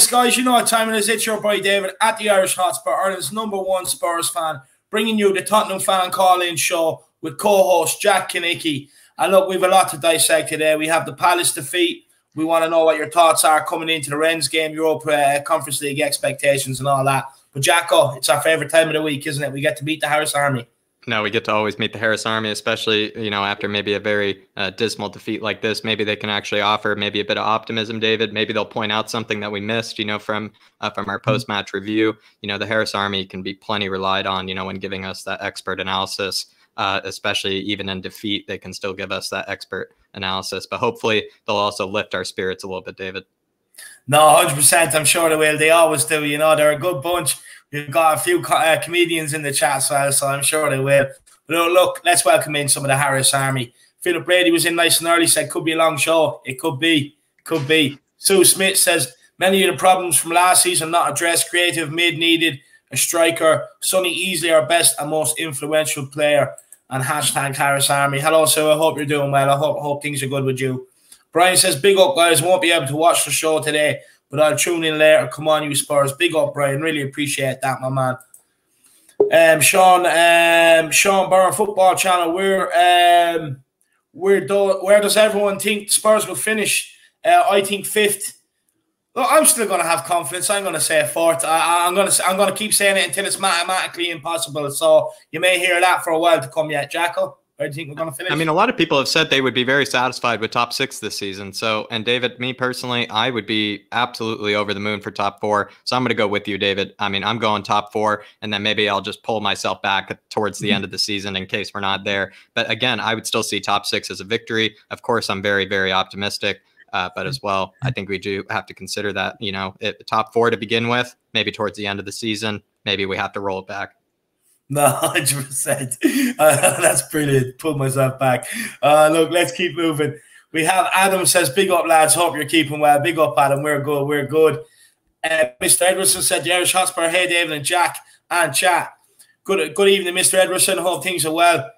Yes, guys, you know what time it is. It's your boy David at the Irish Hotspur, Ireland's number one Spurs fan, bringing you the Tottenham fan call-in show with co-host Jack Kineke. And look, we have a lot to dissect today. We have the Palace defeat. We want to know what your thoughts are coming into the Rennes game, Europe uh, Conference League expectations, and all that. But Jacko, it's our favorite time of the week, isn't it? We get to beat the Harris Army. No, we get to always meet the Harris Army, especially you know after maybe a very uh, dismal defeat like this. Maybe they can actually offer maybe a bit of optimism, David. Maybe they'll point out something that we missed, you know, from uh, from our mm-hmm. post match review. You know, the Harris Army can be plenty relied on, you know, when giving us that expert analysis. Uh, especially even in defeat, they can still give us that expert analysis. But hopefully, they'll also lift our spirits a little bit, David. No, hundred percent. I'm sure they will. They always do. You know, they're a good bunch. We've got a few uh, comedians in the chat as well, so I'm sure they will. But look, let's welcome in some of the Harris Army. Philip Brady was in nice and early, said could be a long show. It could be, could be. Sue Smith says many of the problems from last season not addressed. Creative mid needed a striker. Sonny easily our best and most influential player. And hashtag Harris Army. Hello, Sue. I hope you're doing well. I hope, hope things are good with you. Brian says, Big up, guys. Won't be able to watch the show today, but I'll tune in later. Come on, you Spurs. Big up, Brian. Really appreciate that, my man. Um, Sean, um, Sean Byrne Football Channel. Where, um, where do, where does everyone think Spurs will finish? Uh, I think fifth. Well, I'm still going to have confidence. I'm going to say fourth. I, am going to I'm going to keep saying it until it's mathematically impossible. So you may hear that for a while to come yet, Jacko. Where do you think we're going to finish? I mean, a lot of people have said they would be very satisfied with top six this season. So, and David, me personally, I would be absolutely over the moon for top four. So I'm going to go with you, David. I mean, I'm going top four, and then maybe I'll just pull myself back towards the mm-hmm. end of the season in case we're not there. But again, I would still see top six as a victory. Of course, I'm very, very optimistic. Uh, but as well, I think we do have to consider that, you know, it, top four to begin with, maybe towards the end of the season, maybe we have to roll it back. No, hundred percent. Uh, that's brilliant. Pull myself back. Uh, look, let's keep moving. We have Adam says, "Big up, lads. Hope you're keeping well. Big up, Adam. We're good. We're good." Uh, Mr. Edwardson said, "The Irish Hotspur. Hey, David and Jack and chat. Good, good evening, Mr. Edwardson. Hope things are well."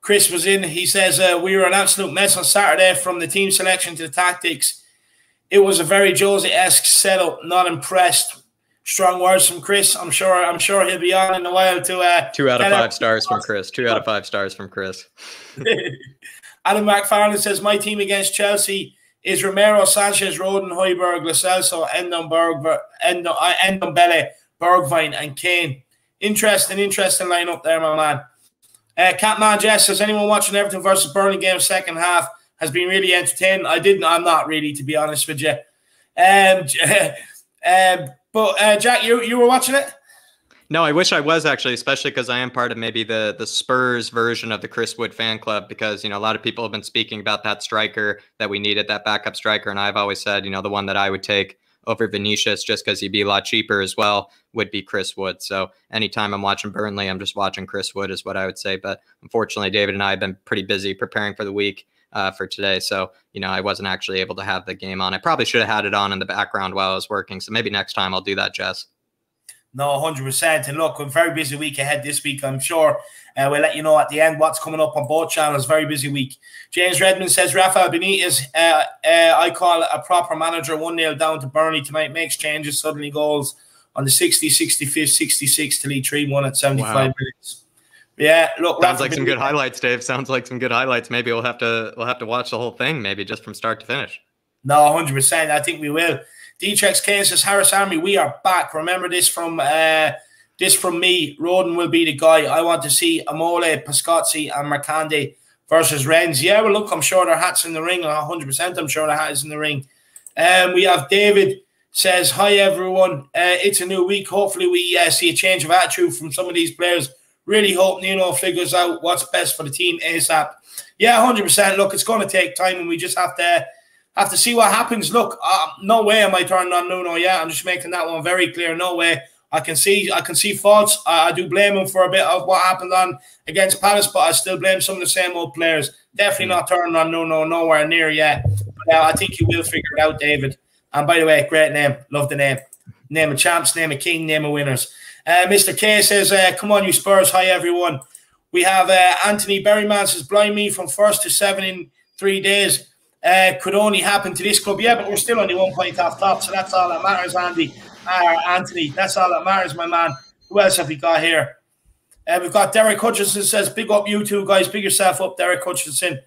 Chris was in. He says, uh, "We were an absolute mess on Saturday, from the team selection to the tactics. It was a very Josie-esque setup. Not impressed strong words from Chris. I'm sure. I'm sure he'll be on in a while to. Uh, Two out of five stars from Chris. Two out of five stars from Chris. Adam McFarland says my team against Chelsea is Romero, Sanchez, Rodon, Højbjerg, Lo Celso, Endomberg, Ndombele, Bergwijn, and Kane. Interesting, interesting lineup there, my man. Uh, Catman Jess says anyone watching Everton versus Burnley game second half has been really entertaining. I didn't. I'm not really, to be honest with you. Um, um, but uh, Jack, you you were watching it? No, I wish I was actually, especially because I am part of maybe the the Spurs version of the Chris Wood fan club. Because you know a lot of people have been speaking about that striker that we needed, that backup striker, and I've always said, you know, the one that I would take over Vinicius just because he'd be a lot cheaper as well would be Chris Wood. So anytime I'm watching Burnley, I'm just watching Chris Wood is what I would say. But unfortunately, David and I have been pretty busy preparing for the week uh, for today. So, you know, I wasn't actually able to have the game on. I probably should have had it on in the background while I was working. So maybe next time I'll do that, Jess. No, 100%. And look, a very busy week ahead this week. I'm sure uh, we'll let you know at the end what's coming up on both channels. Very busy week. James Redmond says Rafael Benitez, uh, uh, I call a proper manager 1 0 down to Burnley tonight, makes changes, suddenly goals on the 60, 65th, 66 to lead 3 1 at 75 wow. minutes. Yeah, look, sounds like some good highlights, Dave. Sounds like some good highlights. Maybe we'll have to we'll have to watch the whole thing, maybe just from start to finish. No, hundred percent. I think we will. Dtrex says Harris Army, we are back. Remember this from uh, this from me. Rodon will be the guy. I want to see Amole, Pascozzi, and Markanday versus Rennes. Yeah, well, look, I'm sure their hats in the ring. 100. percent I'm sure their hat is in the ring. Um, we have David says, "Hi everyone. Uh, it's a new week. Hopefully, we uh, see a change of attitude from some of these players." Really hope Nuno figures out what's best for the team ASAP. Yeah, hundred percent. Look, it's going to take time, and we just have to have to see what happens. Look, uh, no way am I turning on Nuno yet. I'm just making that one very clear. No way. I can see I can see faults. I, I, do blame him for a bit of what happened on against Palace, but I still blame some of the same old players. Definitely not turning on Nuno nowhere near yet. But uh, I think you will figure it out, David. And by the way, great name. Love the name. Name of champs, name of king, name of winners. Uh, Mr. K says, uh, "Come on, you Spurs! Hi, everyone." We have uh, Anthony Berryman says, "Blind me from first to seven in three days. uh, could only happen to this club. Yeah, but we're still only one point off top, so that's all that matters, Andy. Uh, Anthony, that's all that matters, my man. Who else have we got here? Uh, we've got Derek Hutchinson says, "Big up you two guys, big yourself up, Derek Hutchinson."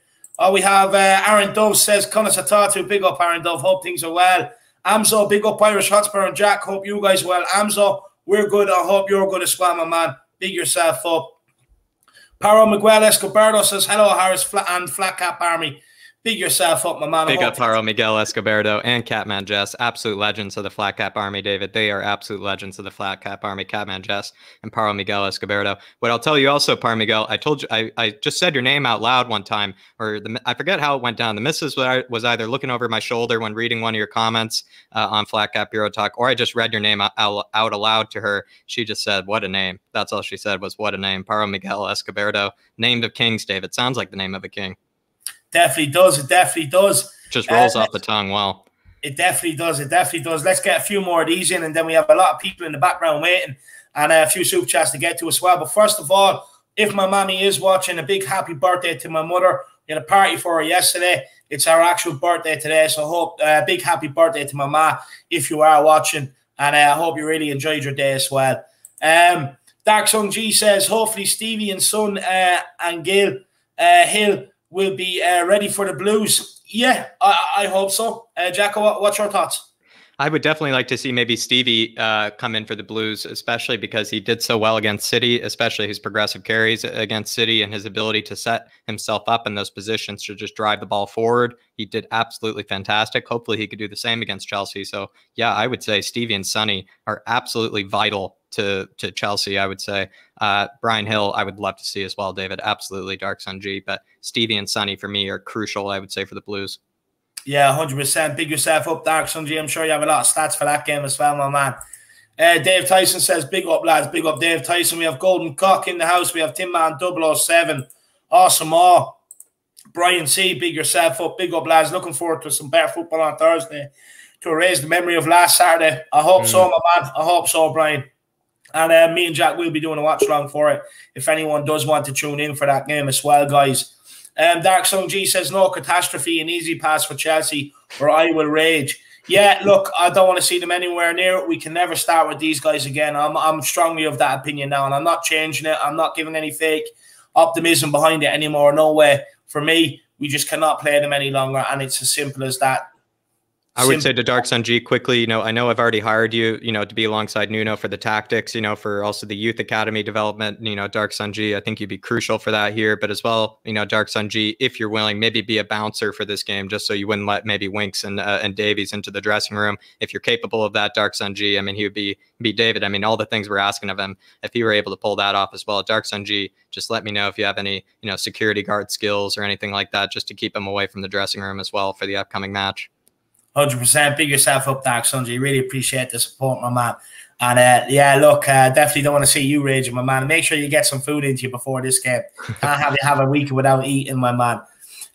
We have Aaron Dove says, "Connor Satatu, big up Aaron Dove. Hope things are well." Amzo, big up Irish Hotspur and Jack. Hope you guys well. Amzo, we're good. I hope you're good as well, my man. Big yourself up. Paro Miguel Escobardo says, "Hello, Harris and Flat Cap Army." Big yourself up, my man. Big up Paro Miguel Escobardo and Catman Jess, absolute legends of the Flat Cap Army, David. They are absolute legends of the Flat Cap Army, Catman Jess and Paro Miguel Escobardo. What I'll tell you also, Paro Miguel, I told you, I, I just said your name out loud one time, or the, I forget how it went down. The missus was either looking over my shoulder when reading one of your comments uh, on Flat Cap Euro Talk, or I just read your name out, out, out aloud to her. She just said, What a name. That's all she said was, What a name. Paro Miguel Escobardo, named of kings, David. Sounds like the name of a king. Definitely does. It definitely does. Just rolls uh, off the tongue well. It definitely does. It definitely does. Let's get a few more of these in, and then we have a lot of people in the background waiting, and a few super chats to get to as well. But first of all, if my mommy is watching, a big happy birthday to my mother. We had a party for her yesterday. It's our actual birthday today, so hope a uh, big happy birthday to my ma if you are watching, and uh, I hope you really enjoyed your day as well. Um, Dark Song G says, hopefully Stevie and Son uh, and Gil uh, Hill will be uh, ready for the Blues. Yeah, I, I hope so. Uh, Jacko, what, what's your thoughts? I would definitely like to see maybe Stevie uh, come in for the Blues, especially because he did so well against City, especially his progressive carries against City and his ability to set himself up in those positions to just drive the ball forward. He did absolutely fantastic. Hopefully, he could do the same against Chelsea. So, yeah, I would say Stevie and Sonny are absolutely vital to to Chelsea. I would say uh, Bryan Gil. I would love to see as well. David, absolutely Dark Sun G. But Stevie and Sonny for me are crucial. I would say for the Blues. Yeah, hundred percent. Big yourself up, Dark Sun G. I'm sure you have a lot of stats for that game as well, my man. Uh, Dave Tyson says, "Big up, lads. Big up, Dave Tyson. We have Golden Cock in the house. We have Tim Man 007. Awesome, all." Brian C, big yourself up, big up lads. Looking forward to some better football on Thursday to raise the memory of last Saturday. I hope mm. so, my man. I hope so, Brian. And uh, me and Jack will be doing a watch along for it. If anyone does want to tune in for that game as well, guys. Um, Dark Song G says no catastrophe, an easy pass for Chelsea, or I will rage. Yeah, look, I don't want to see them anywhere near it. We can never start with these guys again. I'm, I'm strongly of that opinion now, and I'm not changing it. I'm not giving any fake optimism behind it anymore. No way. For me, we just cannot play them any longer, and it's as simple as that. I would say to Dark Sun G quickly, you know, I know I've already hired you, you know, to be alongside Nuno for the tactics, you know, for also the youth academy development, you know, Dark Sun G, I think you'd be crucial for that here, but as well, you know, Dark Sun G, if you're willing, maybe be a bouncer for this game, just so you wouldn't let maybe Winks and uh, and Davies into the dressing room. If you're capable of that, Dark Sun G, I mean, he would be be David. I mean, all the things we're asking of him, if he were able to pull that off as well, Dark Sun G, just let me know if you have any, you know, security guard skills or anything like that, just to keep him away from the dressing room as well for the upcoming match. Hundred percent. Big yourself up, Dark Sunji. Really appreciate the support, my man. And uh, yeah, look, uh, definitely don't want to see you raging, my man. Make sure you get some food into you before this game. Can't have you have a week without eating, my man.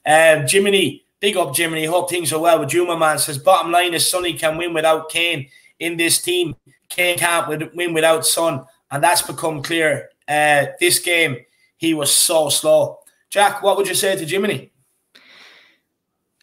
Um, Jiminy, big up, Jiminy. Hope things are well with you, my man. Says bottom line is Sonny can win without Kane in this team. Kane can't win without Son, and that's become clear. Uh, this game, he was so slow. Jack, what would you say to Jiminy?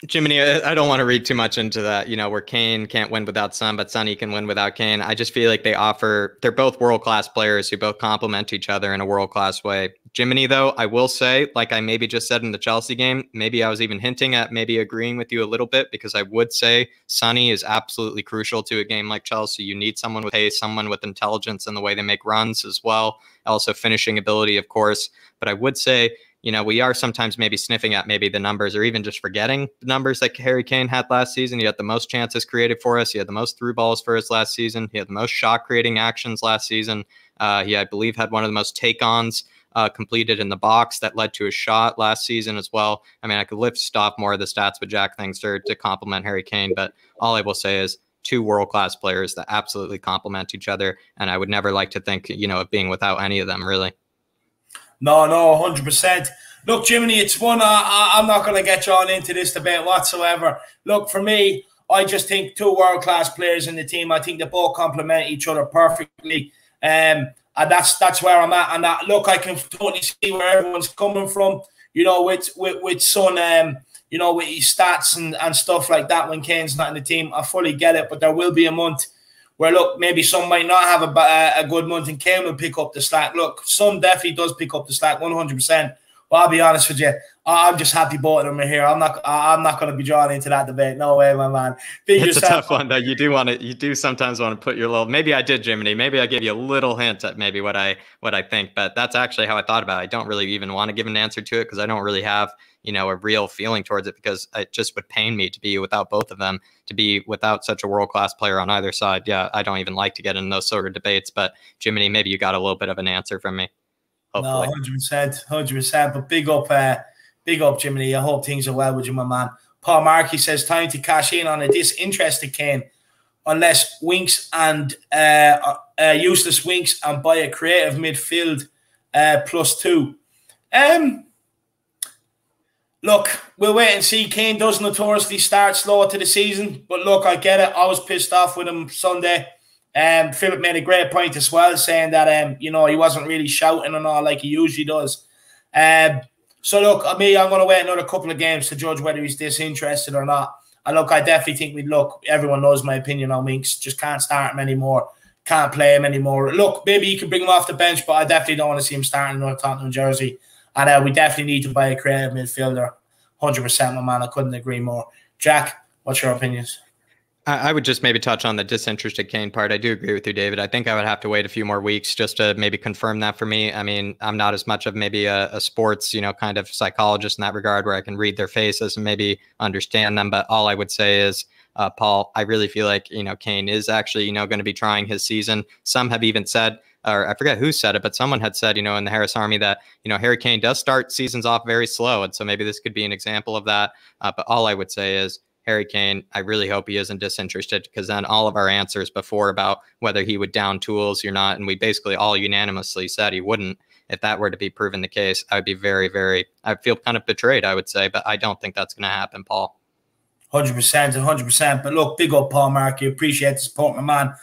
Jiminy, I don't want to read too much into that, you know, where Kane can't win without Son, but Sonny can win without Kane. I just feel like they offer, they're both world class players who both complement each other in a world class way. Jiminy, though, I will say, like I maybe just said in the Chelsea game, maybe I was even hinting at maybe agreeing with you a little bit because I would say Sonny is absolutely crucial to a game like Chelsea. You need someone with pace, someone with intelligence in the way they make runs as well. Also, finishing ability, of course. But I would say, you know, we are sometimes maybe sniffing at maybe the numbers or even just forgetting the numbers that Harry Kane had last season. He had the most chances created for us. He had the most through balls for us last season. He had the most shot creating actions last season. Uh, he, I believe, had one of the most take ons uh, completed in the box that led to a shot last season as well. I mean, I could lift off more of the stats with Jack Thingster to compliment Harry Kane, but all I will say is two world class players that absolutely complement each other. And I would never like to think, you know, of being without any of them, really. No, no, hundred percent. Look, Jiminy, it's one. I, I'm not going to get drawn into this debate whatsoever. Look, for me, I just think two world class players in the team. I think they both complement each other perfectly. Um, and that's that's where I'm at. And that, look, I can totally see where everyone's coming from. You know, with with with Son, um, you know, with his stats and, and stuff like that when Kane's not in the team. I fully get it, but there will be a month where, look, maybe some might not have a, a good month and Kane will pick up the slack. Look, some definitely does pick up the slack 100%. But I'll be honest with you, I'm just happy both of them are here. I'm not. I'm not going to be drawn into that debate. No way, my man. Be it's yourself. a tough one, though. You do want to. You do sometimes want to put your little. Maybe I did, Jiminy. Maybe I gave you a little hint at maybe what I what I think. But that's actually how I thought about it. I don't really even want to give an answer to it because I don't really have you know a real feeling towards it because it just would pain me to be without both of them. To be without such a world class player on either side. Yeah, I don't even like to get in those sort of debates. But Jiminy, maybe you got a little bit of an answer from me. No, hundred percent, hundred percent. But big up, uh, big up, Jimmy. I hope things are well with you, my man. Paul Markey says time to cash in on a disinterested Kane, unless Winks and uh, uh, uh, useless Winks and buy a creative midfield uh, plus two. Um, look, we'll wait and see. Kane does notoriously start slow to the season, but look, I get it. I was pissed off with him Sunday. Um, Philip made a great point as well, saying that um, you know, he wasn't really shouting and all like he usually does. Um, so look, I mean, I'm going to wait another couple of games to judge whether he's disinterested or not. And look, I definitely think we look. Everyone knows my opinion on Winks. Just can't start him anymore. Can't play him anymore. Look, maybe you can bring him off the bench, but I definitely don't want to see him starting in North Tottenham jersey. And uh, we definitely need to buy a creative midfielder. Hundred percent, my man. I couldn't agree more. Jack, what's your opinions? I would just maybe touch on the disinterested Kane part. I do agree with you, David. I think I would have to wait a few more weeks just to maybe confirm that for me. I mean, I'm not as much of maybe a, a, sports, you know, kind of psychologist in that regard where I can read their faces and maybe understand them. But all I would say is, uh, Paul, I really feel like, you know, Kane is actually, you know, going to be trying his season. Some have even said, or I forget who said it, but someone had said, you know, in the Harris Army that, you know, Harry Kane does start seasons off very slow. And so maybe this could be an example of that. Uh, but all I would say is, Harry Kane, I really hope he isn't disinterested because then all of our answers before about whether he would down tools or not, and we basically all unanimously said he wouldn't. If that were to be proven the case, I would be very, very, I feel kind of betrayed, I would say, but I don't think that's going to happen, Paul. 100% and 100%. But look, big up Paul Mark. You appreciate the support, my man.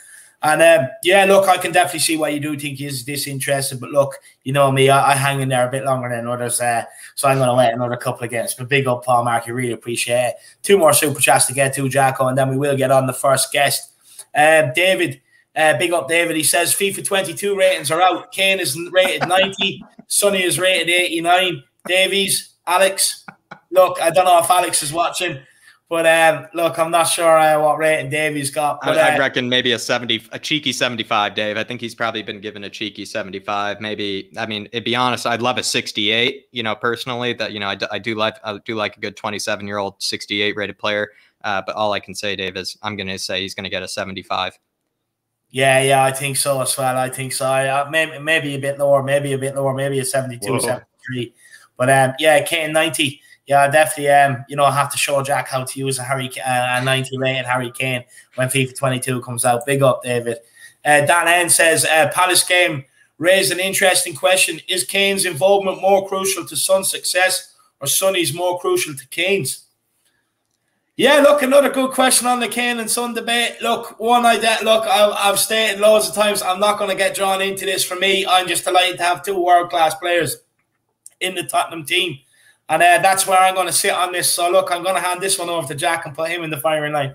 And um, yeah, look, I can definitely see why you do think he's disinterested. But look, you know me, I, I hang in there a bit longer than others. Uh, so I'm going to wait another couple of games. But big up, Paul Mark. You really appreciate it. Two more super chats to get to, Jacko, and then we will get on the first guest. Uh, David, uh, big up, David. He says FIFA 22 ratings are out. Kane is rated 90. Sonny is rated 89. Davies, Alex. Look, I don't know if Alex is watching. But um, look, I'm not sure uh, what rating Davey's got. But, I, uh, reckon maybe a 70, a cheeky 75, Dave. I think he's probably been given a cheeky 75. Maybe, I mean, to be honest, I'd love a 68, you know, personally, that, you know, I, I do like, I do like a good 27 year old 68 rated player. Uh, but all I can say, Dave, is I'm going to say he's going to get a 75. Yeah, yeah, I think so as well. I think so. I, maybe, maybe a bit lower, maybe a bit lower, maybe a 72, Whoa. 73. But um, yeah, Kane 90 yeah, I definitely. Um, you know, I have to show Jack how to use a Harry uh, a 90 rated Harry Kane when FIFA 22 comes out. Big up, David. Uh, Dan N says uh, Palace game raised an interesting question: Is Kane's involvement more crucial to Son's success, or Sonny's more crucial to Kane's? Yeah, look, another good question on the Kane and Son debate. Look, one I de- look, I, have stated loads of times, I'm not going to get drawn into this. For me, I'm just delighted to have two world class players in the Tottenham team. And uh, that's where I'm going to sit on this. So, look, I'm going to hand this one over to Jack and put him in the firing line.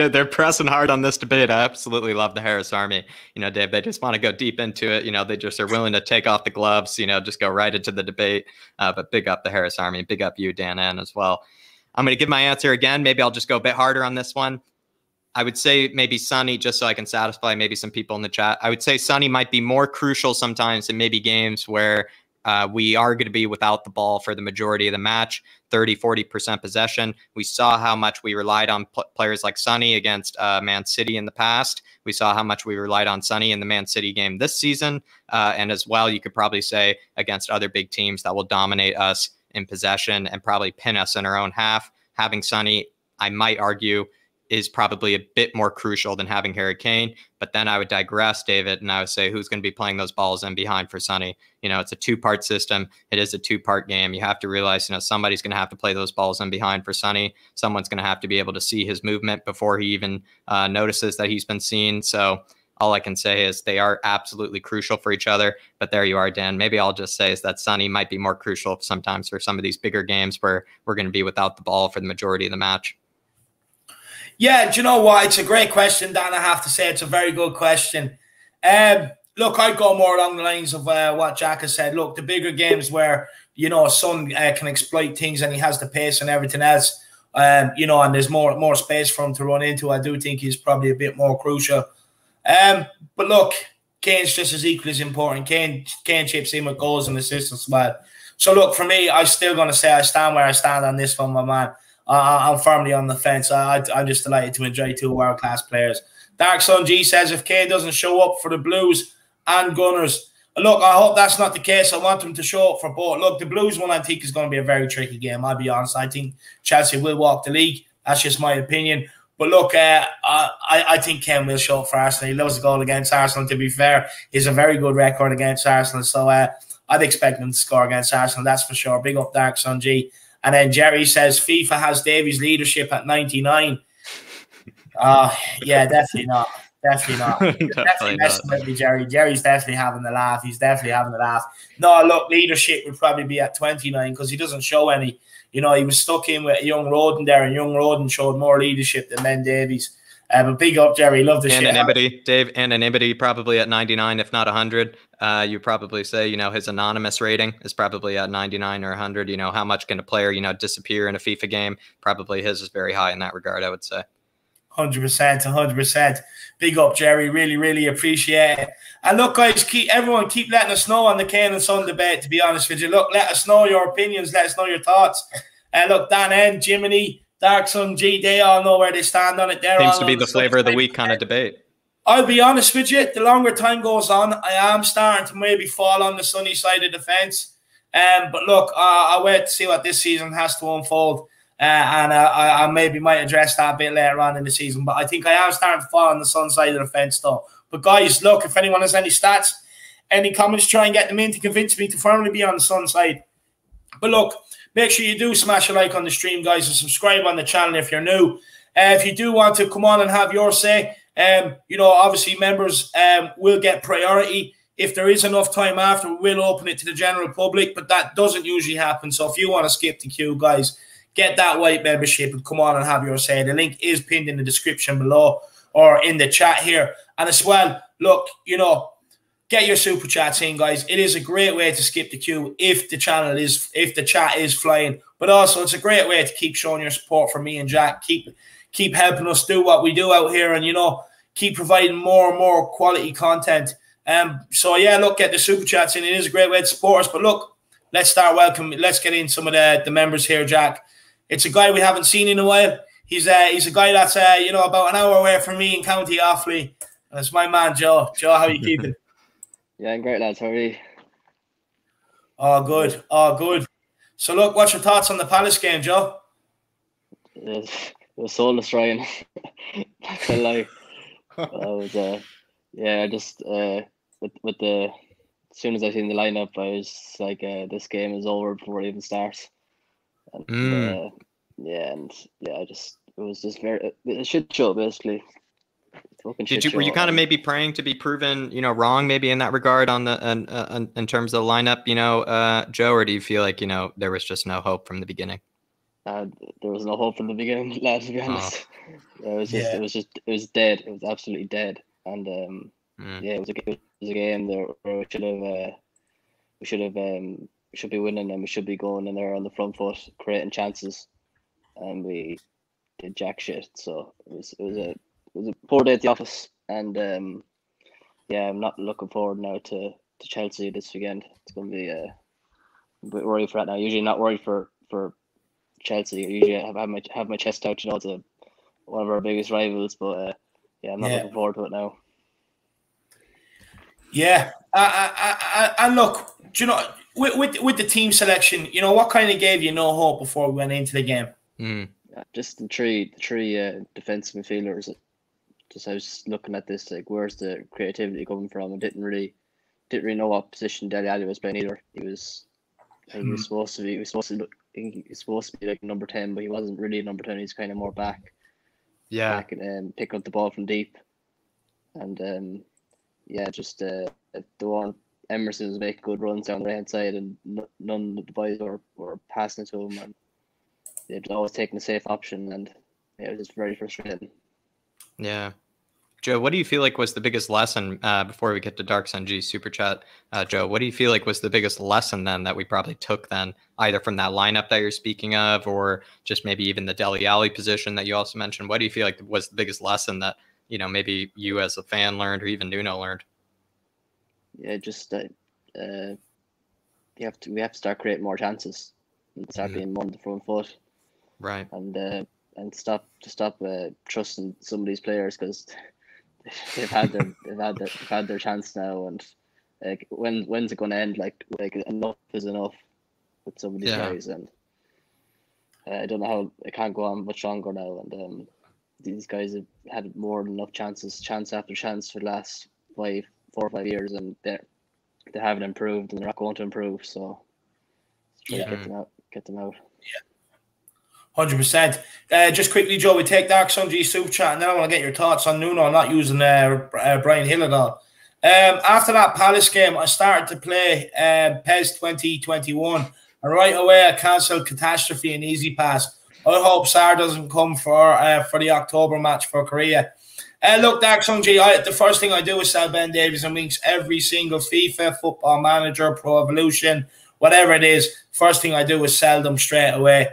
They're pressing hard on this debate. I absolutely love the Harris Army. You know, Dave, they just want to go deep into it. You know, they just are willing to take off the gloves, you know, just go right into the debate. Uh, but big up the Harris Army. Big up you, Dan N, as well. I'm going to give my answer again. Maybe I'll just go a bit harder on this one. I would say maybe Sonny, just so I can satisfy maybe some people in the chat. I would say Sonny might be more crucial sometimes in maybe games where uh, we are going to be without the ball for the majority of the match 30 40% possession. We saw how much we relied on pl- players like sonny against uh, man city in the past. We saw how much we relied on sonny in the man city game this season uh, and as well you could probably say against other big teams that will dominate us in possession and probably pin us in our own half. Having sonny i might argue is probably a bit more crucial than having Harry Kane. But then I would digress, David, and I would say who's going to be playing those balls in behind for Sonny. You know, it's a two part system. It is a two part game. You have to realize, you know, somebody's going to have to play those balls in behind for Sonny. Someone's going to have to be able to see his movement before he even uh, notices that he's been seen. So all I can say is they are absolutely crucial for each other. But there you are, Dan. Maybe I'll just say is that Sonny might be more crucial sometimes for some of these bigger games where we're going to be without the ball for the majority of the match. Yeah, do you know what? It's a great question, Dan. I have to say it's a very good question. Um, look, I'd go more along the lines of uh, what Jack has said. Look, the bigger games where you know Son uh, can exploit things and he has the pace and everything else. Um, you know, and there's more more space for him to run into. I do think he's probably a bit more crucial. Um, but look, Kane's just as equally as important. Kane Kane chips in with goals and assists as well. So look, for me, I'm still going to say I stand where I stand on this one, my man. I'm firmly on the fence. I, I'm just delighted to enjoy two world class players. Dark Sun G says if Kane doesn't show up for the Blues and Gunners, look, I hope that's not the case. I want him to show up for both. Look, the Blues one I think is going to be a very tricky game. I'll be honest. I think Chelsea will walk the league. That's just my opinion. But look, uh, I, I think Kane will show up for Arsenal. He loves a goal against Arsenal. To be fair, he's a very good record against Arsenal. So uh, I'd expect him to score against Arsenal. That's for sure. Big up Dark Sun G. And then Jerry says FIFA has Davies' leadership at 99. Uh, yeah, definitely not. Definitely not. definitely, messing with me, Jerry. Jerry's definitely having the laugh. He's definitely having the laugh. No, look, leadership would probably be at 29 because he doesn't show any. You know, he was stuck in with young Rodon there, and young Rodon showed more leadership than Ben Davies. Um, a big up, Jerry. Love the anonymity, Dave. Anonymity probably at 99, if not 100. Uh, you probably say, you know, his anonymous rating is probably at 99 or 100. You know, how much can a player, you know, disappear in a FIFA game? Probably his is very high in that regard, I would say. 100%, 100%. Big up, Jerry. Really, really appreciate it. And look, guys, keep everyone keep letting us know on the Kane and Son debate, to be honest with you. Look, let us know your opinions. Let us know your thoughts. And uh, look, Dan N, Jiminy, Dark Sun G, they all know where they stand on it. They're Seems to be the, the flavor of the week kind of debate. I'll be honest with you, the longer time goes on, I am starting to maybe fall on the sunny side of the fence. Um, but look, uh, I'll wait to see what this season has to unfold. Uh, and uh, I, I, maybe might address that a bit later on in the season. But I think I am starting to fall on the sun side of the fence, though. But guys, look, if anyone has any stats, any comments, try and get them in to convince me to firmly be on the sun side. But look, make sure you do smash a like on the stream, guys, and subscribe on the channel if you're new. Uh, if you do want to come on and have your say, um, you know, obviously members um, will get priority. If there is enough time after, we'll open it to the general public, but that doesn't usually happen. So if you want to skip the queue, guys, get that white membership and come on and have your say. The link is pinned in the description below or in the chat here. And as well, look, you know, get your super chats in, guys. It is a great way to skip the queue if the channel is if the chat is flying. But also, it's a great way to keep showing your support for me and Jack. Keep keep helping us do what we do out here, and you know, keep providing more and more quality content. Um, so yeah, look, get the super chats in. It is a great way to support us. But look, let's start welcome. Let's get in some of the the members here, Jack. It's a guy we haven't seen in a while. He's uh, he's a guy that's uh, you know about an hour away from me in County Offaly. That's my man Joe. Joe, how are you keeping? Yeah, I'm great, lads. How are you? Oh, good. Oh, good. So, look, what's your thoughts on the Palace game, Joe? It was soul destroying. I lie. I was, uh, yeah, I just uh, with with the as soon as I seen the lineup, I was like, uh, this game is over before it even starts. And, mm. uh, yeah, and yeah, I just it was just very a shit show basically. Did you were you kind of maybe praying to be proven you know wrong maybe in that regard on the in, uh, in terms of the lineup you know uh, Joe or do you feel like you know there was just no hope from the beginning? Uh, there was no hope from the beginning, lad. To be oh. honest, oh. it was just yeah. it was just it was dead. It was absolutely dead, and um, mm. yeah, it was a it was a game there where we should have uh, we should have um, we should be winning and we should be going in there on the front foot, creating chances, and we did jack shit. So it was it was a it was a poor day at the office, and um, yeah, I'm not looking forward now to to Chelsea this weekend. It's going to be uh, a bit worried for that now. Usually not worried for for Chelsea. I usually have, have my have my chest out. You know, it's one of our biggest rivals, but uh, yeah, I'm not yeah. looking forward to it now. Yeah, I, I, I, and look, do you know with, with with the team selection, you know what kind of gave you no hope before we went into the game? Mm. just the three, the three uh, defensive midfielders. Just I was looking at this, like where's the creativity coming from? I didn't really, didn't really know what position Dele Alli was playing either. He was, he was hmm. supposed to be, he was supposed to look, he was supposed to be like number ten, but he wasn't really a number ten. He's kind of more back. Yeah. Back and um, pick up the ball from deep, and um, yeah, just uh, the one Emerson was making good runs down the right hand side, and none of the boys were, were passing to him, and they'd always taking the safe option, and it was just very frustrating. Yeah. Joe, what do you feel like was the biggest lesson uh, before we get to Dark Sun G super chat? Uh, Joe, what do you feel like was the biggest lesson then that we probably took then, either from that lineup that you're speaking of, or just maybe even the Dele Alli position that you also mentioned? What do you feel like was the biggest lesson that you know maybe you as a fan learned, or even Nuno learned? Yeah, just uh, uh you have to we have to start creating more chances and start mm-hmm. being more on the front foot, right? And uh, and stop to stop uh, trusting some of these players because they've had their they've had their, they've had their chance now, and like when when's it going to end? Like like enough is enough with some of these yeah. guys, and uh, I don't know how it can't go on much longer now. And um, these guys have had more than enough chances, chance after chance for the last five, four or five years, and they they haven't improved, and they're not going to improve. So yeah. get them out, get them out. Hundred uh, percent. Just quickly, Joe, we take Dark Sun G super chat, and then I want to get your thoughts on Nuno not using uh, uh, Bryan Gil at all. Um, after that Palace game, I started to play uh, PES 2021, and right away I cancelled Catastrophe and Easy Pass. I hope Sarr doesn't come for uh, for the October match for Korea. Uh, look, Dark Sun G, I, the first thing I do is sell Ben Davies and Winks every single FIFA, Football Manager, Pro Evolution, whatever it is. First thing I do is sell them straight away.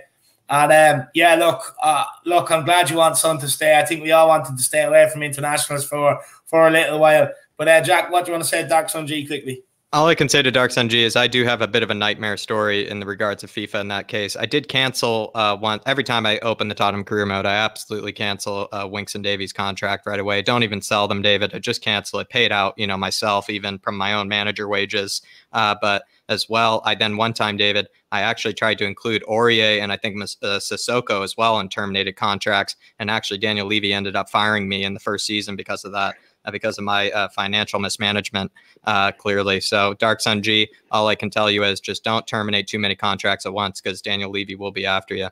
And um, yeah, look, uh, look, I'm glad you want Son to stay. I think we all wanted to stay away from internationals for for a little while. But uh, Jack, what do you want to say, Dark Sun G, quickly? All I can say to Dark Sun G is I do have a bit of a nightmare story in the regards of FIFA in that case. I did cancel uh, one every time I open the Tottenham career mode. I absolutely cancel uh, Winks and Davies contract right away. Don't even sell them, David. I just cancel it. Paid out, you know, myself even from my own manager wages. Uh, but as well, I then one time, David, I actually tried to include Aurier and I think uh, Sissoko as well in terminated contracts. And actually, Daniel Levy ended up firing me in the first season because of that uh, because of my uh, financial mismanagement, uh, clearly. So, Dark Sun G, all I can tell you is just don't terminate too many contracts at once because Daniel Levy will be after you.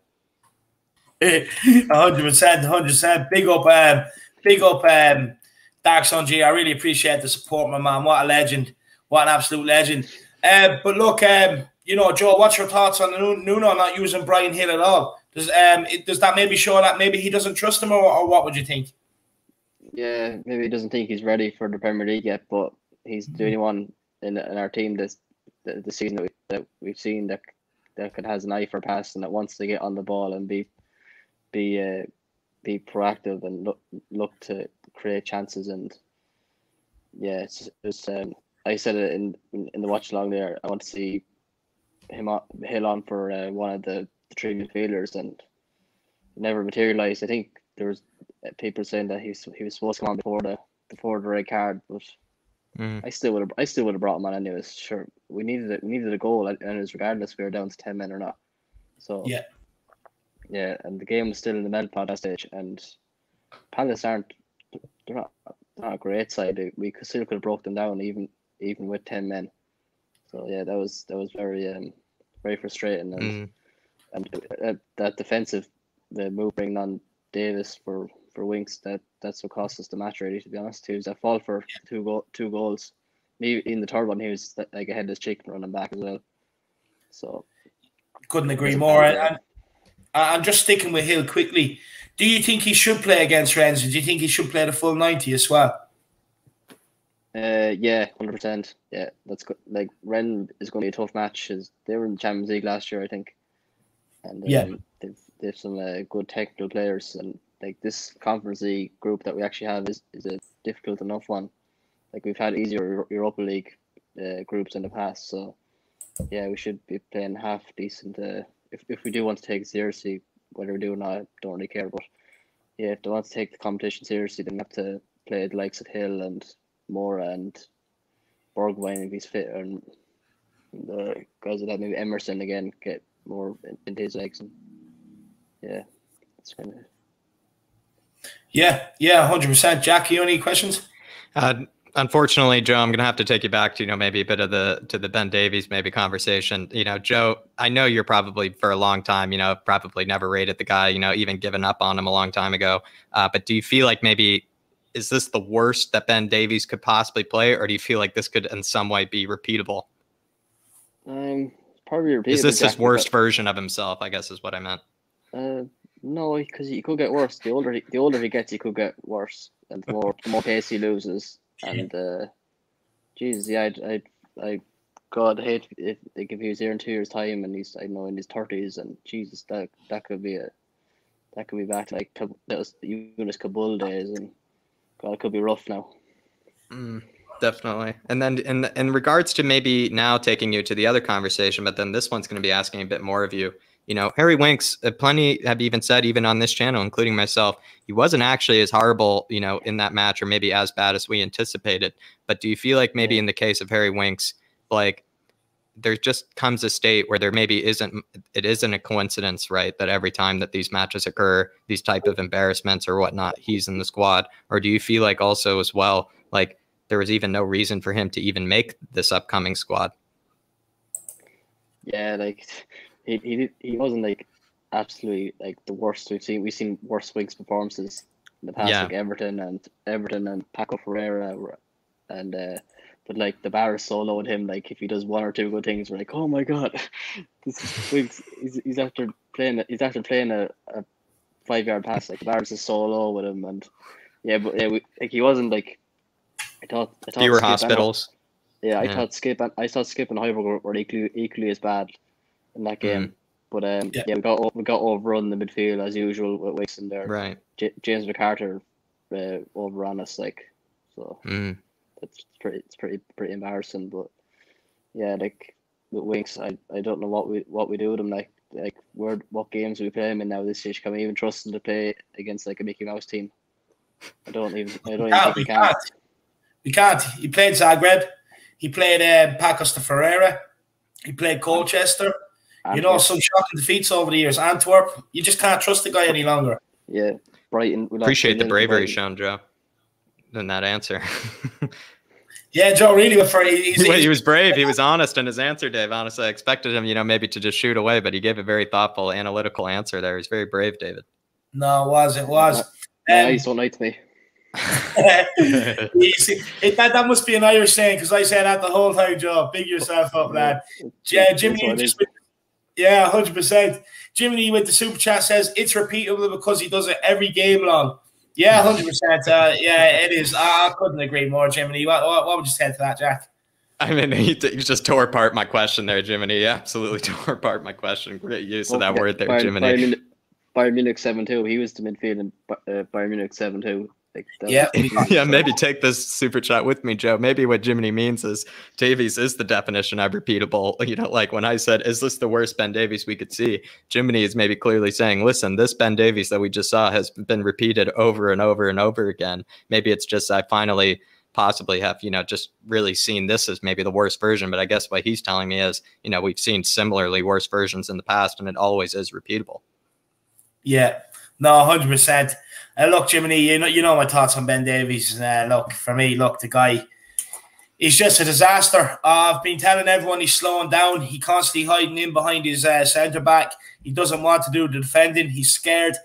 100%, 100%. Big up, um, big up, um, Dark Sun G. I really appreciate the support, my man. What a legend. What an absolute legend. Uh, but look, um, you know, Joe, what's your thoughts on Nuno not using Bryan Gil at all? Does um, it, does that maybe show that maybe he doesn't trust him, or, or what would you think? Yeah, maybe he doesn't think he's ready for the Premier League yet, but he's the only one in, in our team this the, the season that, we, that we've seen that that could has an eye for passing that wants to get on the ball and be be uh, be proactive and look look to create chances and yeah, it's, it's um, I said it in in the watch along there. I want to see him on, Gil on for uh, one of the, the three midfielders and never materialized. I think there was people saying that he was, he was supposed to come on before the before the red card, but mm. I still would have I still would have brought him on anyways. Sure, we needed it. We needed a goal, and it was regardless if we were down to ten men or not. So yeah, yeah, and the game was still in the middle part that stage, and Palace aren't they're not, they're not a great side. We could, still could have broke them down even even with ten men. So yeah, that was that was very um very frustrating and mm. and uh, that defensive the move bringing on Davies for for Winks that that's what cost us the match really to be honest. He was at fault for two goal two goals. Maybe in the third one he was like ahead of his chicken running back as well. So couldn't agree more. And, I'm just sticking with Gil quickly. Do you think he should play against Rennes? Do you think he should play the full ninety as well? Uh, yeah, hundred percent. Yeah, that's good. Like Rennes is going to be a tough match. Is they were in the Champions League last year, I think, and um, yeah, they've they've some uh, good technical players, and like this Conference League group that we actually have is is a difficult enough one. Like we've had easier Europa League uh, groups in the past, so yeah, we should be playing half decent. Uh, if if we do want to take it seriously, whether we do or not, I don't really care. But yeah, if they want to take the competition seriously, then have to play the likes of Gil and Moura and Bergwijn if he's fit, and the guys that maybe Emerson again get more into his legs. And yeah, that's kind of. Yeah, yeah, hundred percent. Jack, you any questions? Uh, unfortunately, Joe, I'm going to have to take you back to you know maybe a bit of the to the Ben Davies maybe conversation. You know, Joe, I know you're probably for a long time, you know, probably never rated the guy, you know, even given up on him a long time ago. Uh, but do you feel like maybe is this the worst that Ben Davies could possibly play, or do you feel like this could in some way be repeatable? Um, probably repeatable. Is this his worst version of himself? I guess is what I meant. Uh, no, because he could get worse. The older he, the older he gets, he could get worse, and the more the more pace he loses. And uh, Jesus, yeah, I, I, I, God, hate if like if he was here in two years' time and he's I know in his thirties, and Jesus, that that could be a that could be back to like that was Younes Kaboul days, and God, it could be rough now. Mm, definitely. And then in in regards to maybe now taking you to the other conversation, but then this one's going to be asking a bit more of you you know, Harry Winks, uh, plenty have even said, even on this channel, including myself, he wasn't actually as horrible, you know, in that match or maybe as bad as we anticipated. But do you feel like maybe in the case of Harry Winks, like there just comes a state where there maybe isn't, it isn't a coincidence, right? That every time that these matches occur, these type of embarrassments or whatnot, he's in the squad. Or do you feel like also as well, like there was even no reason for him to even make this upcoming squad? Yeah, like he he he wasn't like absolutely like the worst we've seen. We've seen worse Winks performances in the past, yeah. like Everton and Everton and Pacos Ferreira, and uh, but like the bar is so low at him. Like if he does one or two good things, we're like, oh my god, this Winks. He's, he's after playing. He's after playing a, a five yard pass. Like the bar is so low with him, and yeah, but yeah, we, like he wasn't like. I thought. I thought fewer hospitals. yeah, I yeah. thought Skipp and I thought Skipp and Højbjerg were equally equally as bad in that game. Mm. But um, yeah. yeah. we got we got overrun the midfield as usual with Wixon there. Right. J- James McArthur uh, overrun us like so. Mm. It's pretty it's pretty pretty embarrassing. But yeah, like with Winks, I, I don't know what we what we do with him. Like like where what games we play him in now this stage? Can we even trust him to play against like a Mickey Mouse team? I don't even I don't even think we, can. Can't. We can't. He played Zagreb. He played uh, Pacos de Ferreira. He played Colchester. You know, some shocking defeats over the years. Antwerp, you just can't trust the guy any longer. Yeah, Brighton. Appreciate the bravery shown, Joe, in that answer. yeah, Joe really was he's, he's, he was brave. He was honest in his answer, Dave. Honestly, I expected him, you know, maybe to just shoot away, but he gave a very thoughtful, analytical answer there. He's very brave, David. No, it was. It was. Um, he's so nice to me. it, that, that must be an Irish saying because I say that the whole time, Joe. Big yourself up, lad. Yeah, Jimmy, just yeah, hundred percent. Jimmy with the super chat says it's repeatable because he does it every game long. Yeah, hundred percent. Uh, yeah, it is. I couldn't agree more, Jiminy. What, what, what would you say to that, Jack? I mean, he, he just tore apart my question there, Jiminy. absolutely tore apart my question. Great use of that word there, Bayern, Jiminy. Bayern, Bayern Munich seven two. He was the midfield in uh, Bayern Munich seven two. Like yeah, yeah. Maybe take this super chat with me, Joe. Maybe what Jiminy means is Davies is the definition of repeatable. You know, like when I said, "Is this the worst Ben Davies we could see?" Jiminy is maybe clearly saying, "Listen, this Ben Davies that we just saw has been repeated over and over and over again. Maybe it's just I finally." possibly have you know just really seen this as maybe the worst version but i guess what he's telling me is you know we've seen similarly worse versions in the past and it always is repeatable yeah no 100% uh, look, Jiminy, you know, you know my thoughts on Ben Davies. Uh, look, for me, look, the guy, he's just a disaster. Uh, I've been telling everyone he's slowing down. He constantly hiding in behind his uh, centre back. He doesn't want to do the defending. He's scared.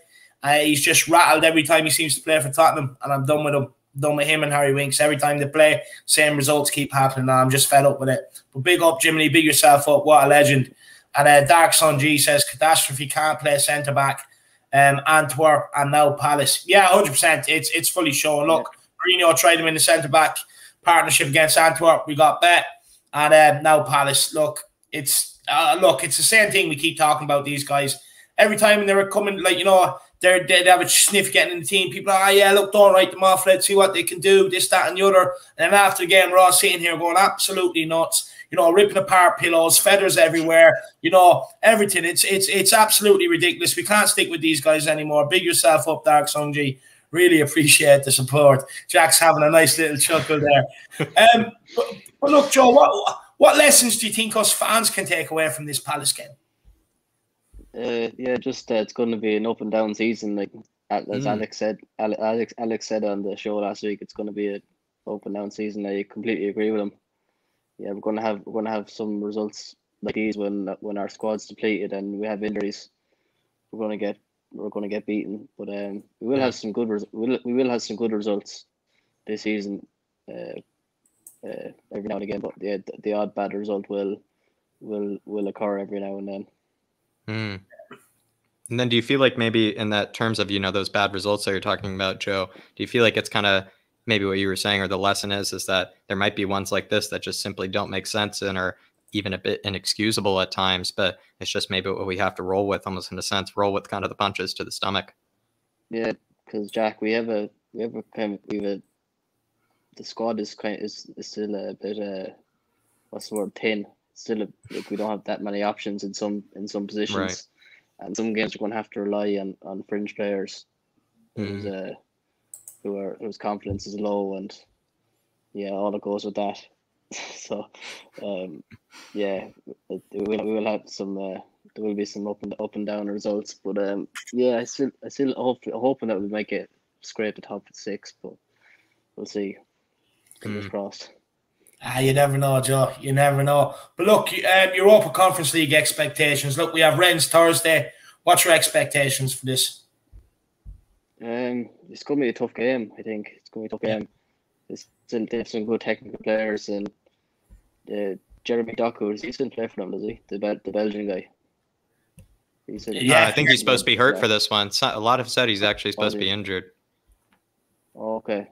Uh, he's just rattled every time he seems to play for Tottenham, and I'm done with him. Done with him and Harry Winks. Every time they play, same results keep happening. Now I'm just fed up with it. But big up, Jiminy. Big yourself up. What a legend. And uh, Dark Sun G says catastrophe can't play centre back um, Antwerp, and now Palace. Yeah, 100%. It's it's fully shown. Look, Mourinho tried him in the centre back partnership against Antwerp. We got bet. And uh, now Palace. Look, it's uh, look, it's the same thing we keep talking about these guys. Every time they're coming, like, you know, they're, they have a sniff getting in the team. People are, oh, yeah, look, don't write them off. Let's see what they can do, this, that, and the other. And then after the game, we're all sitting here going absolutely nuts you know, ripping apart pillows, feathers everywhere, you know, everything. It's it's it's absolutely ridiculous. We can't stick with these guys anymore. Big yourself up, Dark Sungji. Really appreciate the support. Jack's having a nice little chuckle there. Um, but, but look, Joe, what what lessons do you think us fans can take away from this Palace game? Uh, yeah, just uh, it's going to be an up and down season. Like as mm. Alex said, Alex Alex said on the show last week, it's going to be an up and down season. I completely agree with him yeah, we're gonna have we're gonna have some results like these when when our squad's depleted and we have injuries. We're gonna get we're gonna get beaten, but um, we will have some good res- we'll, we will have some good results this season uh, uh, every now and again, but the the odd bad result will will will occur every now and then. Mm. And then, do you feel like maybe in that terms of you know those bad results that you're talking about, Joe? Do you feel like it's kind of maybe what you were saying, or the lesson is is that there might be ones like this that just simply don't make sense and are even a bit inexcusable at times, but it's just maybe what we have to roll with, almost in a sense, roll with kind of the punches to the stomach. Yeah, because Jack, we have a we have a kind of we have a the squad is kind of, is, is still a bit uh what's the word thin. Still, a, like we don't have that many options in some in some positions, right. and some games are going to have to rely on on fringe players, mm. Who are whose confidence is low, and yeah, all that goes with that. so, um, yeah, we will we will have some. Uh, there will be some up and up and down results, but um, yeah, I still I still hope hoping that we make it scrape the top six, but we'll see. Fingers mm. crossed. Ah, you never know, Joe. You never know. But look, um, Europa Conference League expectations. Look, we have Rennes Thursday. What's your expectations for this? Um, it's going to be a tough game. I think it's going to be a tough game. It's still they have some good technical players and uh, Jeremy Doku. Does he still play for them? Does he? The the Belgian guy. yeah, uh, I think he's supposed to be hurt yeah. for this one. a lot have said he's actually supposed to be injured. Oh, okay.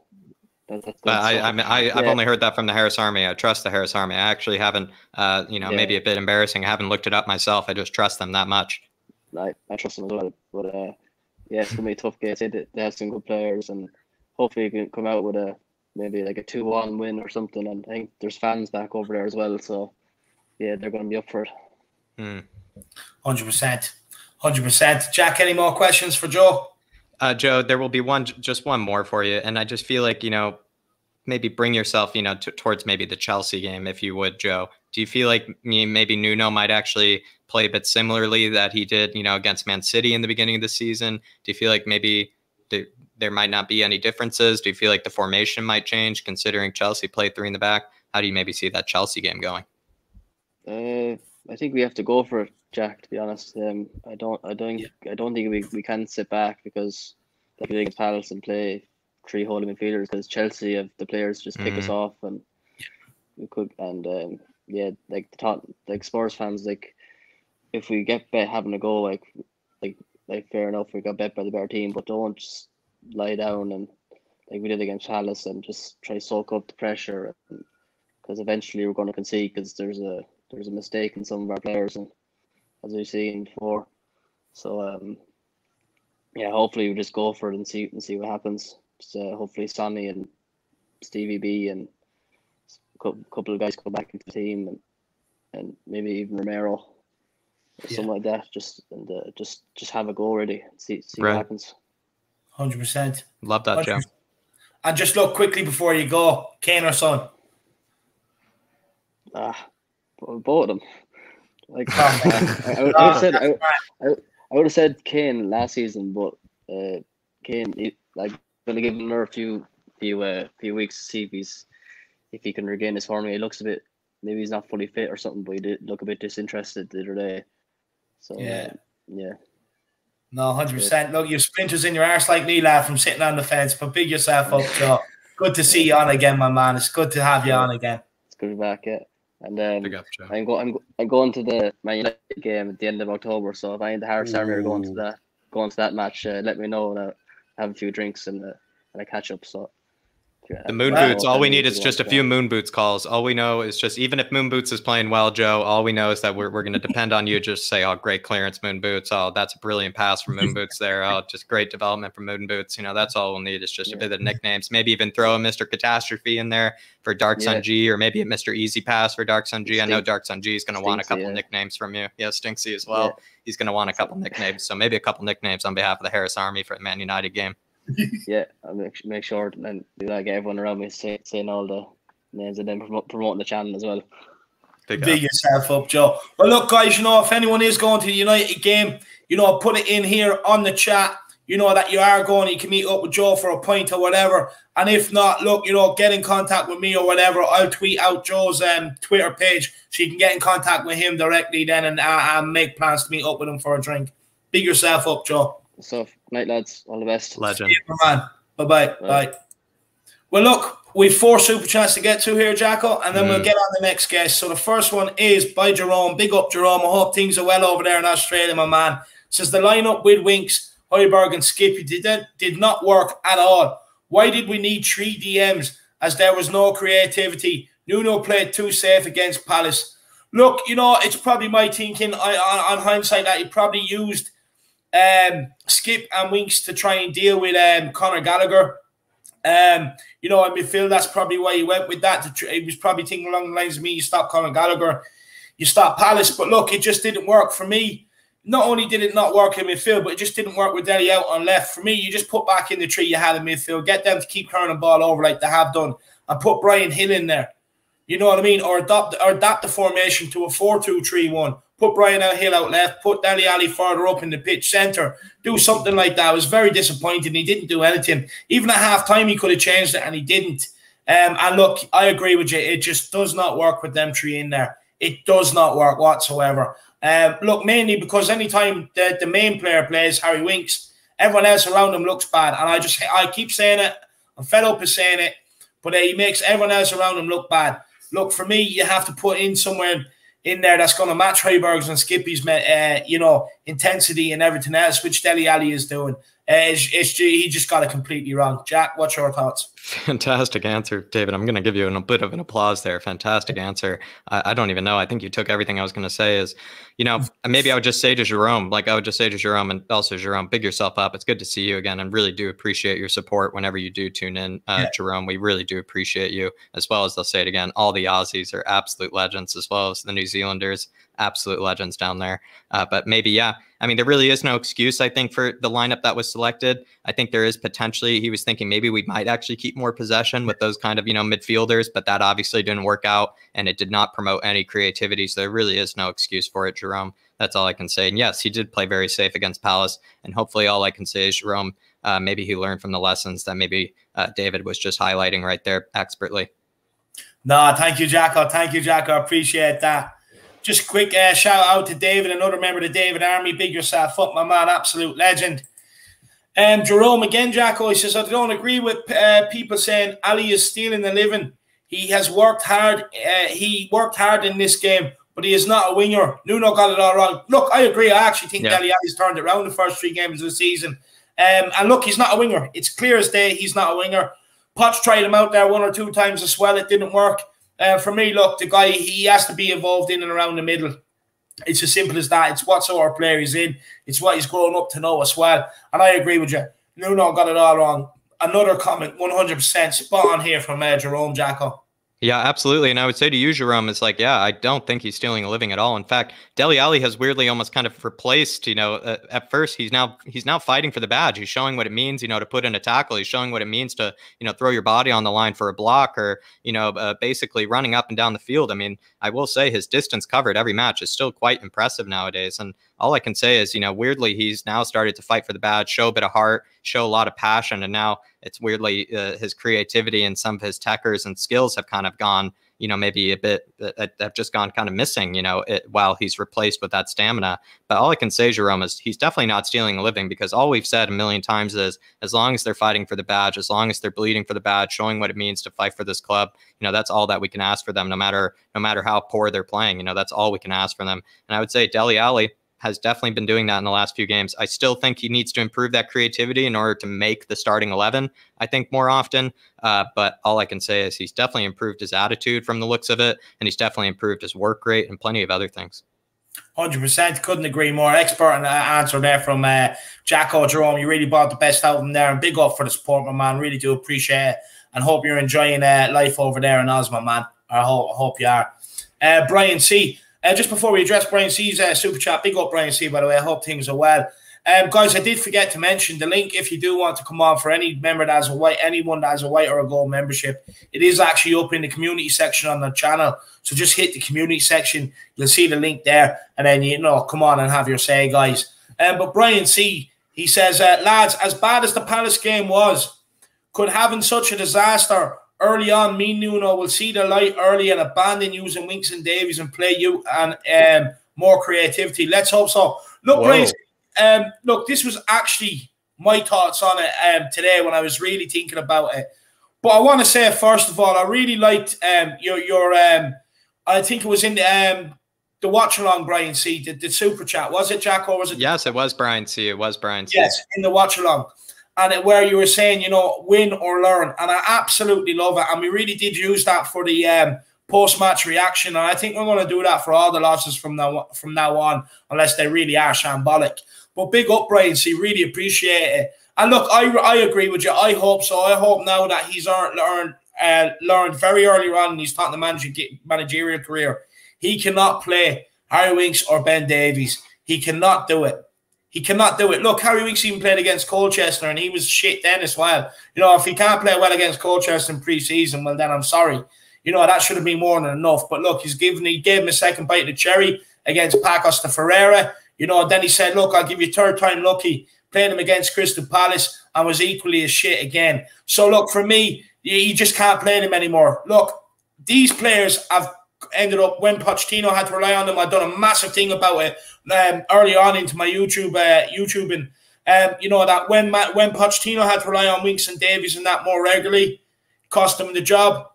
That's, that's but I, I, mean, I, have only heard that from the Harris Army. I trust the Harris Army. I actually haven't, uh, you know, yeah. maybe a bit embarrassing. I haven't looked it up myself. I just trust them that much. I, I trust them as well. But uh, yeah, it's gonna be a tough game. They, they have some good players, and hopefully you can come out with a maybe like a two-one win or something. And I think there's fans back over there as well, so yeah, they're gonna be up for it. Hmm. Hundred percent, hundred percent. Jack, any more questions for Joe? Uh, Joe, there will be one, just one more for you, and I just feel like you know, maybe bring yourself, you know, t- towards maybe the Chelsea game, if you would, Joe. Do you feel like maybe Nuno might actually play a bit similarly that he did, you know, against Man City in the beginning of the season? Do you feel like maybe the, there might not be any differences? Do you feel like the formation might change considering Chelsea played three in the back? How do you maybe see that Chelsea game going? Uh, I think we have to go for it, Jack. To be honest, um, I don't, I don't, yeah. I don't think we, we can sit back because the against Palace and play three holding midfielders because Chelsea have the players just pick mm-hmm. us off and we could and um, yeah, like the top, like Spurs fans, like if we get bet having a go, like like like fair enough, we got bet by the better team, but don't just lie down and like we did against Palace and just try soak up the pressure because eventually we're going to concede because there's a there's a mistake in some of our players and as we've seen before. So um, yeah, hopefully we just go for it and see and see what happens. Just, uh, hopefully Sonny and Stevie B and a couple of guys come back into the team and and maybe even Romero, yeah. something like that. Just and uh, just just have a go already. See see right. what happens. Hundred percent. Love that, Joe. And just look quickly before you go, Kane or Son. Ah, both of them. Like uh, I, I, would have said, I, I, I, would have said Kane last season, but uh, Kane, he, like, gonna give him another few few uh, few weeks to see if he's if he can regain his form. He looks a bit maybe he's not fully fit or something, but he did look a bit disinterested the other day. So yeah, uh, yeah. No, hundred percent. Look, you sprinters in your arse like me, lad, from sitting on the fence. But big yourself up, Joe. good to see you on again, my man. It's good to have you on again. It's good to be back, yeah. And um, up, I'm, go, I'm, I'm going to the Man United game at the end of October. So if I and the Harris Army are going to that going to that match, uh, let me know and I'll have a few drinks and uh, and I catch up. So the moon boots. All we need is just a few moon boots calls. All we know is just even if moon boots is playing well, Joe. All we know is that we're, we're going to depend on you. Just say, oh, great clearance, moon boots. Oh, that's a brilliant pass from moon boots there. Oh, just great development from moon boots. You know, that's all we'll need is just a bit of nicknames. Maybe even throw a Mister Catastrophe in there for Dark Sun yeah. G, or maybe a Mister Easy Pass for Dark Sun G. Stink. I know Dark Sun G is going to want a couple yeah. nicknames from you. Yeah, Stinksy as well. Yeah. He's going to want a couple nicknames. So maybe a couple nicknames on behalf of the Harris Army for the Man United game yeah, I make make sure and like everyone around me say, saying all the names and then promote, promoting the channel as well. Big, Big yourself up, Joe. Well, look, guys, you know, if anyone is going to the United game, you know, put it in here on the chat. You know that you are going, you can meet up with Joe for a point or whatever. And if not, look, you know, get in contact with me or whatever. I'll tweet out Joe's um, Twitter page so you can get in contact with him directly then and, uh, and make plans to meet up with him for a drink. Big yourself up, Joe. So, night, lads. All the best. Legend. man. Bye-bye. Bye. Bye. Well, look, we've four super chats to get to here, Jacko, and then mm. we'll get on the next guest. So the first one is by Jerome. Big up, Jerome. I hope things are well over there in Australia, my man. Says the lineup with Winks, Højbjerg, and Skippy did, did not work at all. Why did we need three DMs as there was no creativity? Nuno played too safe against Palace. Look, you know, it's probably my thinking I, on, on hindsight that he probably used um, Skip and Winks to try and deal with um, Conor Gallagher. Um, you know, I feel that's probably why he went with that. He was probably thinking along the lines of me, you stop Conor Gallagher, you stop Palace. But look, it just didn't work for me. Not only did it not work in midfield, but it just didn't work with Dele out on left. For me, you just put back in the tree you had in midfield, get them to keep turning the ball over like they have done, and put Bryan Gil in there. You know what I mean? Or adapt or adapt the formation to a 4-2-3-1 put Bryan Gil out left, put Dele Alli further up in the pitch centre, do something like that. I was very disappointed. He didn't do anything. Even at half time, he could have changed it and he didn't. Um, and look, I agree with you. It just does not work with them three in there. It does not work whatsoever. Um, look, mainly because anytime the, the main player plays, Harry Winks, everyone else around him looks bad. And I just, I keep saying it. I'm fed up with saying it. But uh, he makes everyone else around him look bad. Look, for me, you have to put in somewhere in there that's going to match Højbjerg's and Skippy's, uh, you know, intensity and everything else, which Dele Alli is doing. It's, it's, he just got it completely wrong. Jack, what's your thoughts? Fantastic answer, David. I'm going to give you a bit of an applause there. Fantastic answer. I, I don't even know. I think you took everything I was going to say. Is you know maybe I would just say to Jerome, like I would just say to Jerome and also Jerome, big yourself up. It's good to see you again, and really do appreciate your support whenever you do tune in, uh, yeah. Jerome. We really do appreciate you as well as they'll say it again. All the Aussies are absolute legends, as well as the New Zealanders absolute legends down there. Uh, but maybe, yeah. I mean, there really is no excuse, I think, for the lineup that was selected. I think there is potentially, he was thinking maybe we might actually keep more possession with those kind of, you know, midfielders, but that obviously didn't work out and it did not promote any creativity. So there really is no excuse for it, Jerome. That's all I can say. And yes, he did play very safe against Palace. And hopefully, all I can say is, Jerome, uh, maybe he learned from the lessons that maybe uh, David was just highlighting right there expertly. No, thank you, Jacko. Thank you, Jacko. Appreciate that. Just quick uh, shout out to David, another member of the David Army. Big yourself up, my man, absolute legend. Um, Jerome again, Jacko. He says, I don't agree with uh, people saying Alli is stealing the living. He has worked hard. Uh, he worked hard in this game, but he is not a winger. Nuno got it all wrong. Look, I agree. I actually think yeah. Dele Alli's turned it around the first three games of the season. Um, and look, he's not a winger. It's clear as day he's not a winger. Potts tried him out there one or two times as well. It didn't work. Uh, for me, look, the guy he has to be involved in and around the middle. It's as simple as that. It's what sort of player he's in. It's what he's grown up to know as well. And I agree with you. Nuno got it all wrong. Another comment, 100% spot on here from uh, Jerome Jacko. Yeah, absolutely. And I would say to you, Jerome, it's like, yeah, I don't think he's stealing a living at all. In fact, Dele Alli has weirdly almost kind of replaced, you know, uh, at first he's now he's now fighting for the badge. He's showing what it means, you know, to put in a tackle. He's showing what it means to, you know, throw your body on the line for a block or, you know, uh, basically running up and down the field. I mean, I will say his distance covered every match is still quite impressive nowadays. And all I can say is, you know, weirdly, he's now started to fight for the badge, show a bit of heart, show a lot of passion. And now it's weirdly uh, his creativity and some of his techers and skills have kind of gone, you know, maybe a bit uh, have just gone kind of missing, you know, it, while he's replaced with that stamina. But all I can say, Jerome, is he's definitely not stealing a living because all we've said a million times is as long as they're fighting for the badge, as long as they're bleeding for the badge, showing what it means to fight for this club, you know, that's all that we can ask for them, no matter no matter how poor they're playing. You know, that's all we can ask for them. And I would say Dele Alli, has definitely been doing that in the last few games. I still think he needs to improve that creativity in order to make the starting 11, I think, more often. Uh, but all I can say is he's definitely improved his attitude from the looks of it, and he's definitely improved his work rate and plenty of other things. 100%. Couldn't agree more. Expert and answer there from uh, Jacko Jerome. You really brought the best out of him there, and big up for the support, my man. Really do appreciate it, and hope you're enjoying uh, life over there in Oz, my man. I hope, I hope you are. Uh, Brian C. Uh, just before we address Brian C's uh, super chat, big up Brian C, by the way. I hope things are well. Um, guys, I did forget to mention the link if you do want to come on for any member that has a white, anyone that has a white or a gold membership. It is actually up in the community section on the channel. So just hit the community section. You'll see the link there, and then you know, come on and have your say, guys. Um, but Brian C, he says, uh, lads, as bad as the Palace game was, could having such a disaster early on, me Nuno will see the light early and abandon using Winks and Davies and play you and um, more creativity. Let's hope so. Look, Grace, um, look, this was actually my thoughts on it um, today when I was really thinking about it. But I want to say first of all, I really liked um, your your um, I think it was in the um, the watch along Brian C. The, the super chat was it Jack or was it? Yes, it was Brian C. It was Brian C. Yes, in the watch along, and it, where you were saying you know win or learn, and I absolutely love it, and we really did use that for the um, post match reaction, and I think we're going to do that for all the losses from now from now on, unless they really are shambolic. But big up Brian C. Really appreciate it. And look, I, I agree with you. I hope so. I hope now that he's learned uh, learned very early on in his Tottenham managerial career, he cannot play Harry Winks or Ben Davies. He cannot do it. He cannot do it. Look, Harry Winks even played against Colchester and he was shit then as well. You know, if he can't play well against Colchester in pre-season, well then I'm sorry. You know, that should have been more than enough. But look, he's given he gave him a second bite of the cherry against Pacos de Ferreira. You know, then he said, Look, I'll give you third time lucky playing him against Crystal Palace and was equally as shit again. So look, for me, you just can't play him anymore. Look, these players have ended up when Pochettino had to rely on them. I've done a massive thing about it um, early on into my YouTube uh, YouTubing. Um, you know that when when Pochettino had to rely on Winks and Davies and that more regularly, cost him the job.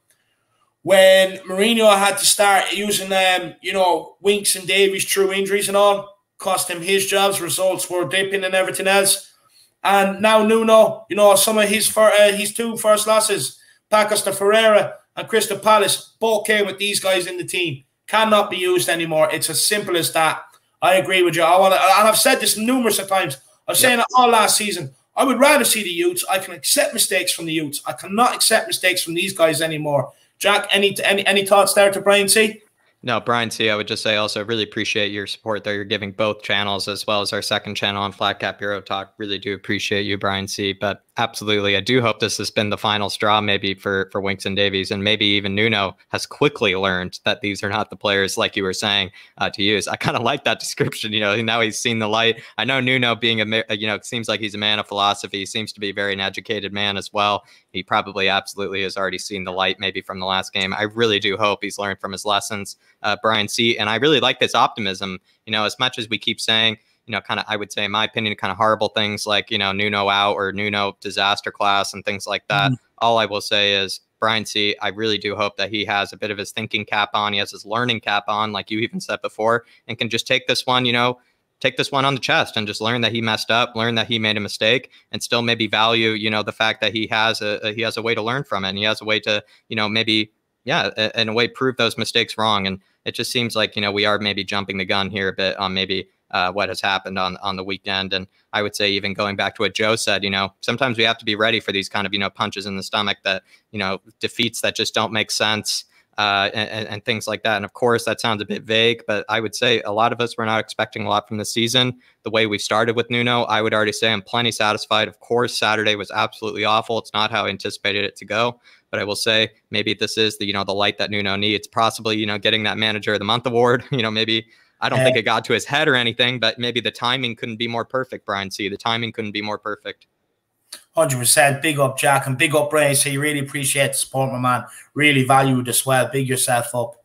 When Mourinho had to start using um, you know Winks and Davies through injuries and all, cost him his jobs. Results were dipping and everything else. And now Nuno, you know, some of his for, uh, his two first losses, de Ferreira and Crystal Palace, both came with these guys in the team. Cannot be used anymore. It's as simple as that. I agree with you. I want to, and I've said this numerous of times. I was saying it all last season. I would rather see the youths. I can accept mistakes from the youths. I cannot accept mistakes from these guys anymore. Jack, any any any thoughts there to Brian C? No, Brian C. I would just say also really appreciate your support there. You're giving both channels as well as our second channel on Flat Cap Euro Talk. Really do appreciate you, Brian C. But absolutely, I do hope this has been the final straw, maybe for for Winks and Davies, and maybe even Nuno has quickly learned that these are not the players like you were saying uh, to use. I kind of like that description. You know, now he's seen the light. I know Nuno being a you know seems like he's a man of philosophy. He seems to be a very an educated man as well. He probably absolutely has already seen the light, maybe from the last game. I really do hope he's learned from his lessons uh, Brian C. And I really like this optimism. You know, as much as we keep saying, you know, kind of, I would say, in my opinion, kind of horrible things like, you know, Nuno out or Nuno disaster class and things like that. Mm. All I will say is, Brian C., I really do hope that he has a bit of his thinking cap on. He has his learning cap on, like you even said before, and can just take this one, you know, take this one on the chest and just learn that he messed up, learn that he made a mistake, and still maybe value, you know, the fact that he has a, a he has a way to learn from it, and he has a way to, you know, maybe yeah, in a way prove those mistakes wrong. And it just seems like you know we are maybe jumping the gun here a bit on maybe uh, what has happened on on the weekend. And I would say even going back to what Joe said, you know, sometimes we have to be ready for these kind of you know punches in the stomach that you know defeats that just don't make sense. Uh, and, and, things like that. And of course, that sounds a bit vague, but I would say a lot of us were not expecting a lot from the season. The way we started with Nuno, I would already say I'm plenty satisfied. Of course, Saturday was absolutely awful. It's not how I anticipated it to go. But I will say maybe this is the you know the light that Nuno needs. Possibly you know getting that Manager of the Month award. You know maybe I don't think it got to his head or anything, but maybe the timing couldn't be more perfect. Brian C. The timing couldn't be more perfect. Hundred percent. Big up, Jack, and big up, Brian. So you really appreciate the support, my man. Really valued as well. Big yourself up.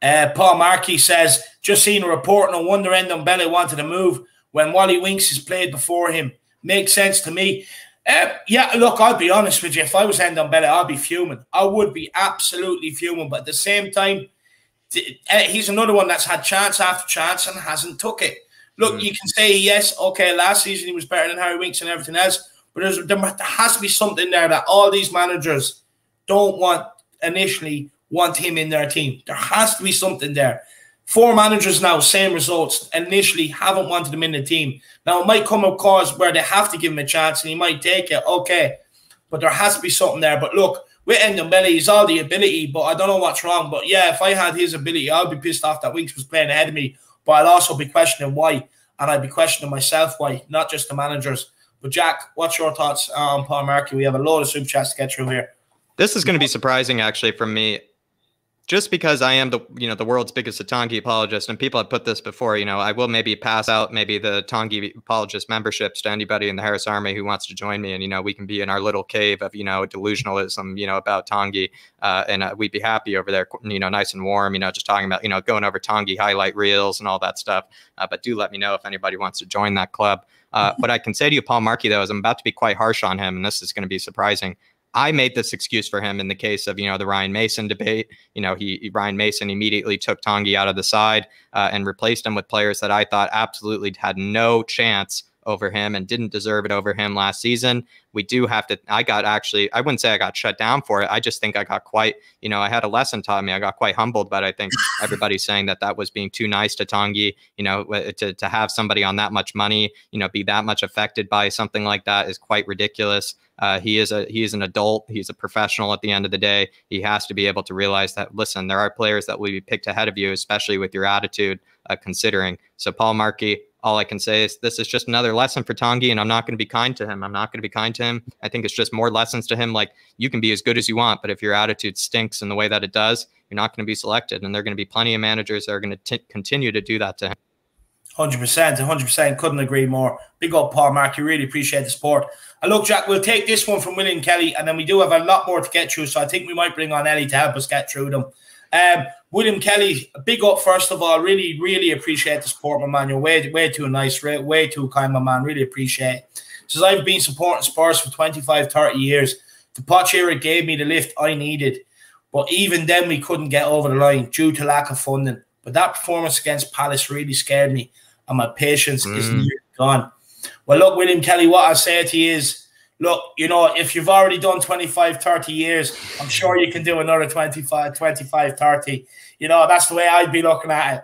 Uh, Paul Markey says, just seen a report on wonder Ndombele wanted to move when Wally Winks has played before him. Makes sense to me. Uh, yeah, look, I'll be honest with you. If I was Ndombele, I'd be fuming. I would be absolutely fuming. But at the same time, he's another one that's had chance after chance and hasn't took it. Look, mm. you can say yes, okay. Last season he was better than Harry Winks and everything else, but there has to be something there that all these managers don't want initially want him in their team. There has to be something there. Four managers now, same results. Initially, haven't wanted him in the team. Now, it might come a cause where they have to give him a chance and he might take it. Okay. But there has to be something there. But look, with Ndombele, he's all the ability, but I don't know what's wrong. But yeah, if I had his ability, I'd be pissed off that Winks was playing ahead of me. But I'd also be questioning why. And I'd be questioning myself why, not just the managers. But Jack, what's your thoughts on Paul Markey? We have a load of super chats to get through here. This is going to be surprising, actually, for me just because I am the you know the world's biggest Tanguy apologist, and people have put this before, you know, I will maybe pass out maybe the Tanguy apologist memberships to anybody in the Harris Army who wants to join me, and you know we can be in our little cave of you know delusionalism, you know about Tanguy, uh, and uh, we'd be happy over there, you know, nice and warm, you know, just talking about you know going over Tanguy highlight reels and all that stuff. Uh, but do let me know if anybody wants to join that club. Uh, what I can say to you, Paul Markey, though, is I'm about to be quite harsh on him, and this is going to be surprising. I made this excuse for him in the case of you know the Ryan Mason debate. You know, he Ryan Mason immediately took Tanguy out of the side uh, and replaced him with players that I thought absolutely had no chance over him and didn't deserve it over him last season. We do have to. I got actually, I wouldn't say I got shut down for it. I just think I got quite, you know, I had a lesson taught me. I got quite humbled, but I think everybody's saying that that was being too nice to Tanguy, You know, to, to have somebody on that much money, you know, be that much affected by something like that is quite ridiculous. Uh, he is a he is an adult. He's a professional. At the end of the day, he has to be able to realize that. Listen, there are players that will be picked ahead of you, especially with your attitude. Uh, considering so, Paul Markey, all I can say is this is just another lesson for Tanguy, and I'm not going to be kind to him. I'm not going to be kind to him. I think it's just more lessons to him. Like you can be as good as you want, but if your attitude stinks in the way that it does, you're not going to be selected. And there are going to be plenty of managers that are going to continue to do that to him. Hundred percent, hundred percent. Couldn't agree more. Big up, Paul Mark. You Really appreciate the support. And look, Jack, we'll take this one from William Kelly, and then we do have a lot more to get through. So I think we might bring on Ellie to help us get through them. Um, William Kelly, big up first of all. Really, really appreciate the support, my man. You're way, way too nice, way too kind, my man. Really appreciate it. Since I've been supporting Spurs for 25, 30 years, the Poch era gave me the lift I needed. But even then, we couldn't get over the line due to lack of funding. But that performance against Palace really scared me, and my patience mm. is nearly gone. Well, look, William Kelly, what I say to you is look, you know, if you've already done 25, 30 years, I'm sure you can do another 25, 25, 30. You know, that's the way I'd be looking at it.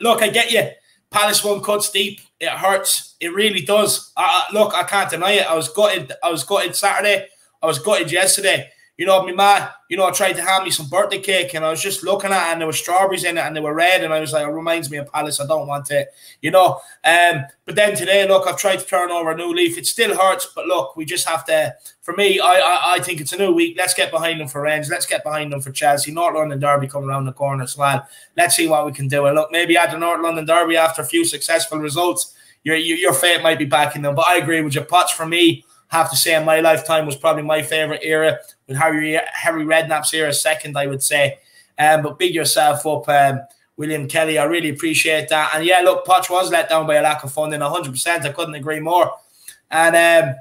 Look, I get you. Palace one cuts deep. It hurts. It really does. Look, I can't deny it. I was gutted. I was gutted Saturday. I was gutted yesterday you know, my man, you know, tried to hand me some birthday cake and I was just looking at it and there were strawberries in it and they were red and I was like, it reminds me of Palace. I don't want it, you know. Um, but then today, look, I've tried to turn over a new leaf. It still hurts, but look, we just have to. For me, I I, I think it's a new week. Let's get behind them for Rennes. Let's get behind them for Chelsea. North London Derby coming around the corner as well. Let's see what we can do. And look, maybe at the North London Derby after a few successful results, your your, your fate might be backing them. But I agree with you. Poch for me have to say in my lifetime was probably my favorite era with Harry Harry Redknapp's era second, I would say. Um, but big yourself up, um, William Kelly. I really appreciate that. And yeah, look, Poch was let down by a lack of funding. 100%. I couldn't agree more. And um,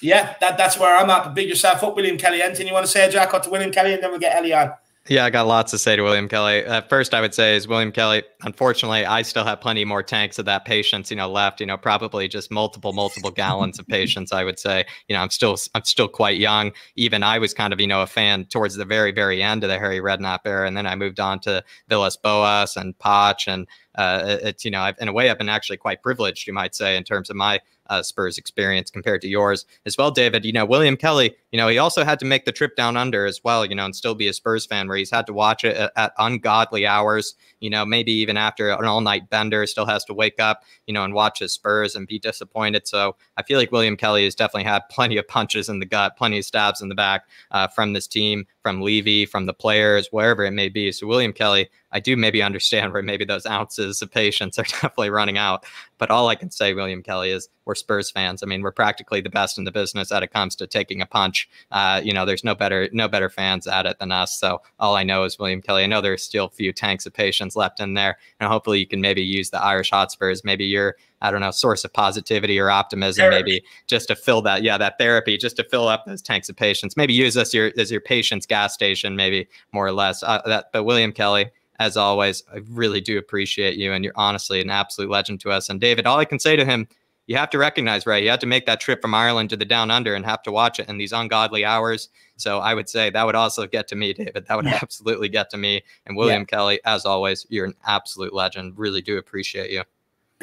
yeah, that, that's where I'm at. But big yourself up, William Kelly. Anything you want to say, Jack, or to William Kelly, and then we'll get Ellie on. Yeah, I got lots to say to William Kelly. Uh, first, I would say is William Kelly. Unfortunately, I still have plenty more tanks of that patience, you know, left. You know, probably just multiple, multiple gallons of patience. I would say. You know, I'm still, I'm still quite young. Even I was kind of, you know, a fan towards the very, very end of the Harry Redknapp era, and then I moved on to Villas Boas and Poch, and uh, it's, you know, I've, in a way, I've been actually quite privileged, you might say, in terms of my uh, Spurs experience compared to yours as well, David. You know, William Kelly, you know, he also had to make the trip down under as well, you know, and still be a Spurs fan where he's had to watch it at, at ungodly hours, you know, maybe even after an all night bender, still has to wake up, you know, and watch his Spurs and be disappointed. So I feel like William Kelly has definitely had plenty of punches in the gut, plenty of stabs in the back uh, from this team, from Levy, from the players, wherever it may be. So William Kelly, I do maybe understand where maybe those ounces of patience are definitely running out. But all I can say, William Kelly, is we're Spurs fans. I mean, we're practically the best in the business that it comes to taking a punch. Uh, you know, there's no better no better fans at it than us. So all I know is William Kelly. I know there's still a few tanks of patience left in there, and hopefully you can maybe use the Irish Hotspurs, maybe your I don't know source of positivity or optimism, therapy. maybe just to fill that yeah that therapy, just to fill up those tanks of patience. Maybe use us your as your patience gas station, maybe more or less. Uh, that, but William Kelly as always, I really do appreciate you, and you're honestly an absolute legend to us. And David, all I can say to him, you have to recognize, right? You have to make that trip from Ireland to the Down Under and have to watch it in these ungodly hours. So I would say that would also get to me, David. That would yeah. absolutely get to me. And William yeah. Kelly, as always, you're an absolute legend. Really do appreciate you.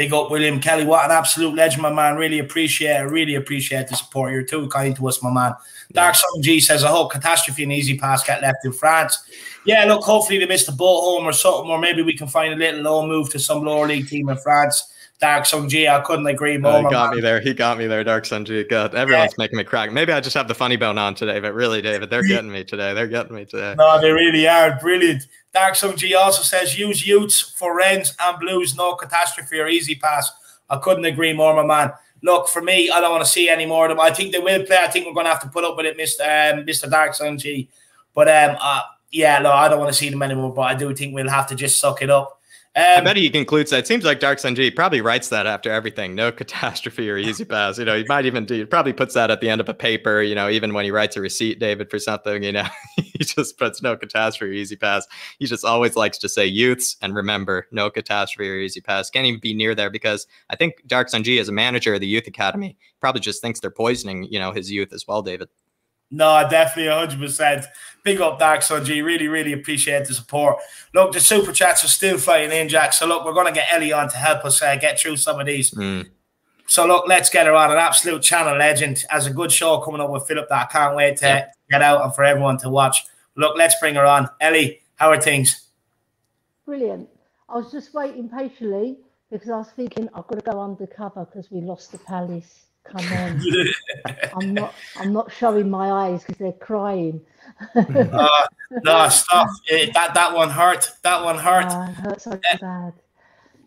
Big up William Kelly. What an absolute legend, my man. Really appreciate it. Really appreciate the support. You're too kind to us, my man. Dark Sun G says, I hope catastrophe and easy pass get left in France. Yeah, look, hopefully they missed the boat home or something, or maybe we can find a little low move to some lower league team in France. Dark Sun G, I couldn't agree more. Oh, he got man. me there. He got me there, Dark Sun G. Good. Everyone's yeah. making me crack. Maybe I just have the funny bone on today, but really, David, they're getting me today. They're getting me today. No, they really are. Brilliant. Dark Sun G also says use Utes for Rennes and Blues, no catastrophe or easy pass. I couldn't agree more, my man. Look, for me, I don't want to see any more of them. I think they will play. I think we're going to have to put up with it, Mr. Um, Mr. Dark Sun G. But um, uh, yeah, no, I don't want to see them anymore. But I do think we'll have to just suck it up. Um, I bet he concludes that. It seems like Dark Sun G probably writes that after everything. No catastrophe or easy pass. You know, he might even do. He probably puts that at the end of a paper. You know, even when he writes a receipt, David, for something. You know, he just puts no catastrophe or easy pass. He just always likes to say youths and remember no catastrophe or easy pass. Can't even be near there because I think Dark Sun G, as a manager of the youth academy, probably just thinks they're poisoning. You know, his youth as well, David. No, definitely 100%. Big up Dark Sun G. Really, really appreciate the support. Look, the super chats are still flying in, Jack. So, look, we're going to get Ellie on to help us uh, get through some of these. Mm. So, look, let's get her on. An absolute channel legend. Has a good show coming up with Philip that I can't wait to yeah. get out and for everyone to watch. Look, let's bring her on. Ellie, how are things? Brilliant. I was just waiting patiently because I was thinking I've got to go undercover because we lost the Palace. Come on. I'm not I'm not showing my eyes because they're crying. uh, no, stop. It, that that one hurt. That one hurt. Uh, it hurt so uh, bad.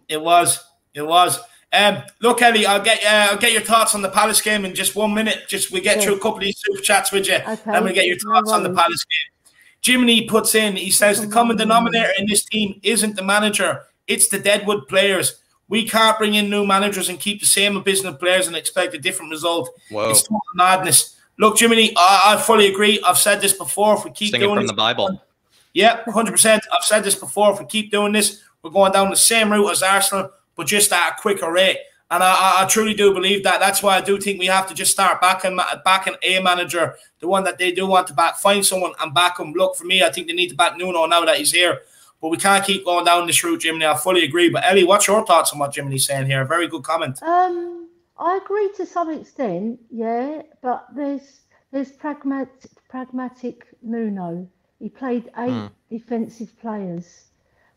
It was. It was. Um, look, Ellie, I'll get uh, I'll get your thoughts on the Palace game in just one minute. Just we get through a couple of these super chats with you, okay. and we get your thoughts no on the Palace game. Jiminy puts in. He says the common denominator in this team isn't the manager; it's the Deadwood players. We can't bring in new managers and keep the same abysmal players and expect a different result. Whoa. It's total madness. Look, Jimmy, I, I, fully agree. I've said this before. If we keep Singing doing from this, the Bible, yeah, hundred percent. I've said this before. If we keep doing this, we're going down the same route as Arsenal, but just at a quicker rate. And I, I, truly do believe that. That's why I do think we have to just start backing backing a manager, the one that they do want to back. Find someone and back them. Look, for me, I think they need to back Nuno now that he's here. But we can't keep going down this route, Jimmy. I fully agree. But Ellie, what's your thoughts on what Jimmy's saying here? Very good comment. Um, I agree to some extent, yeah. But there's there's pragmatic pragmatic Nuno. He played eight mm. defensive players.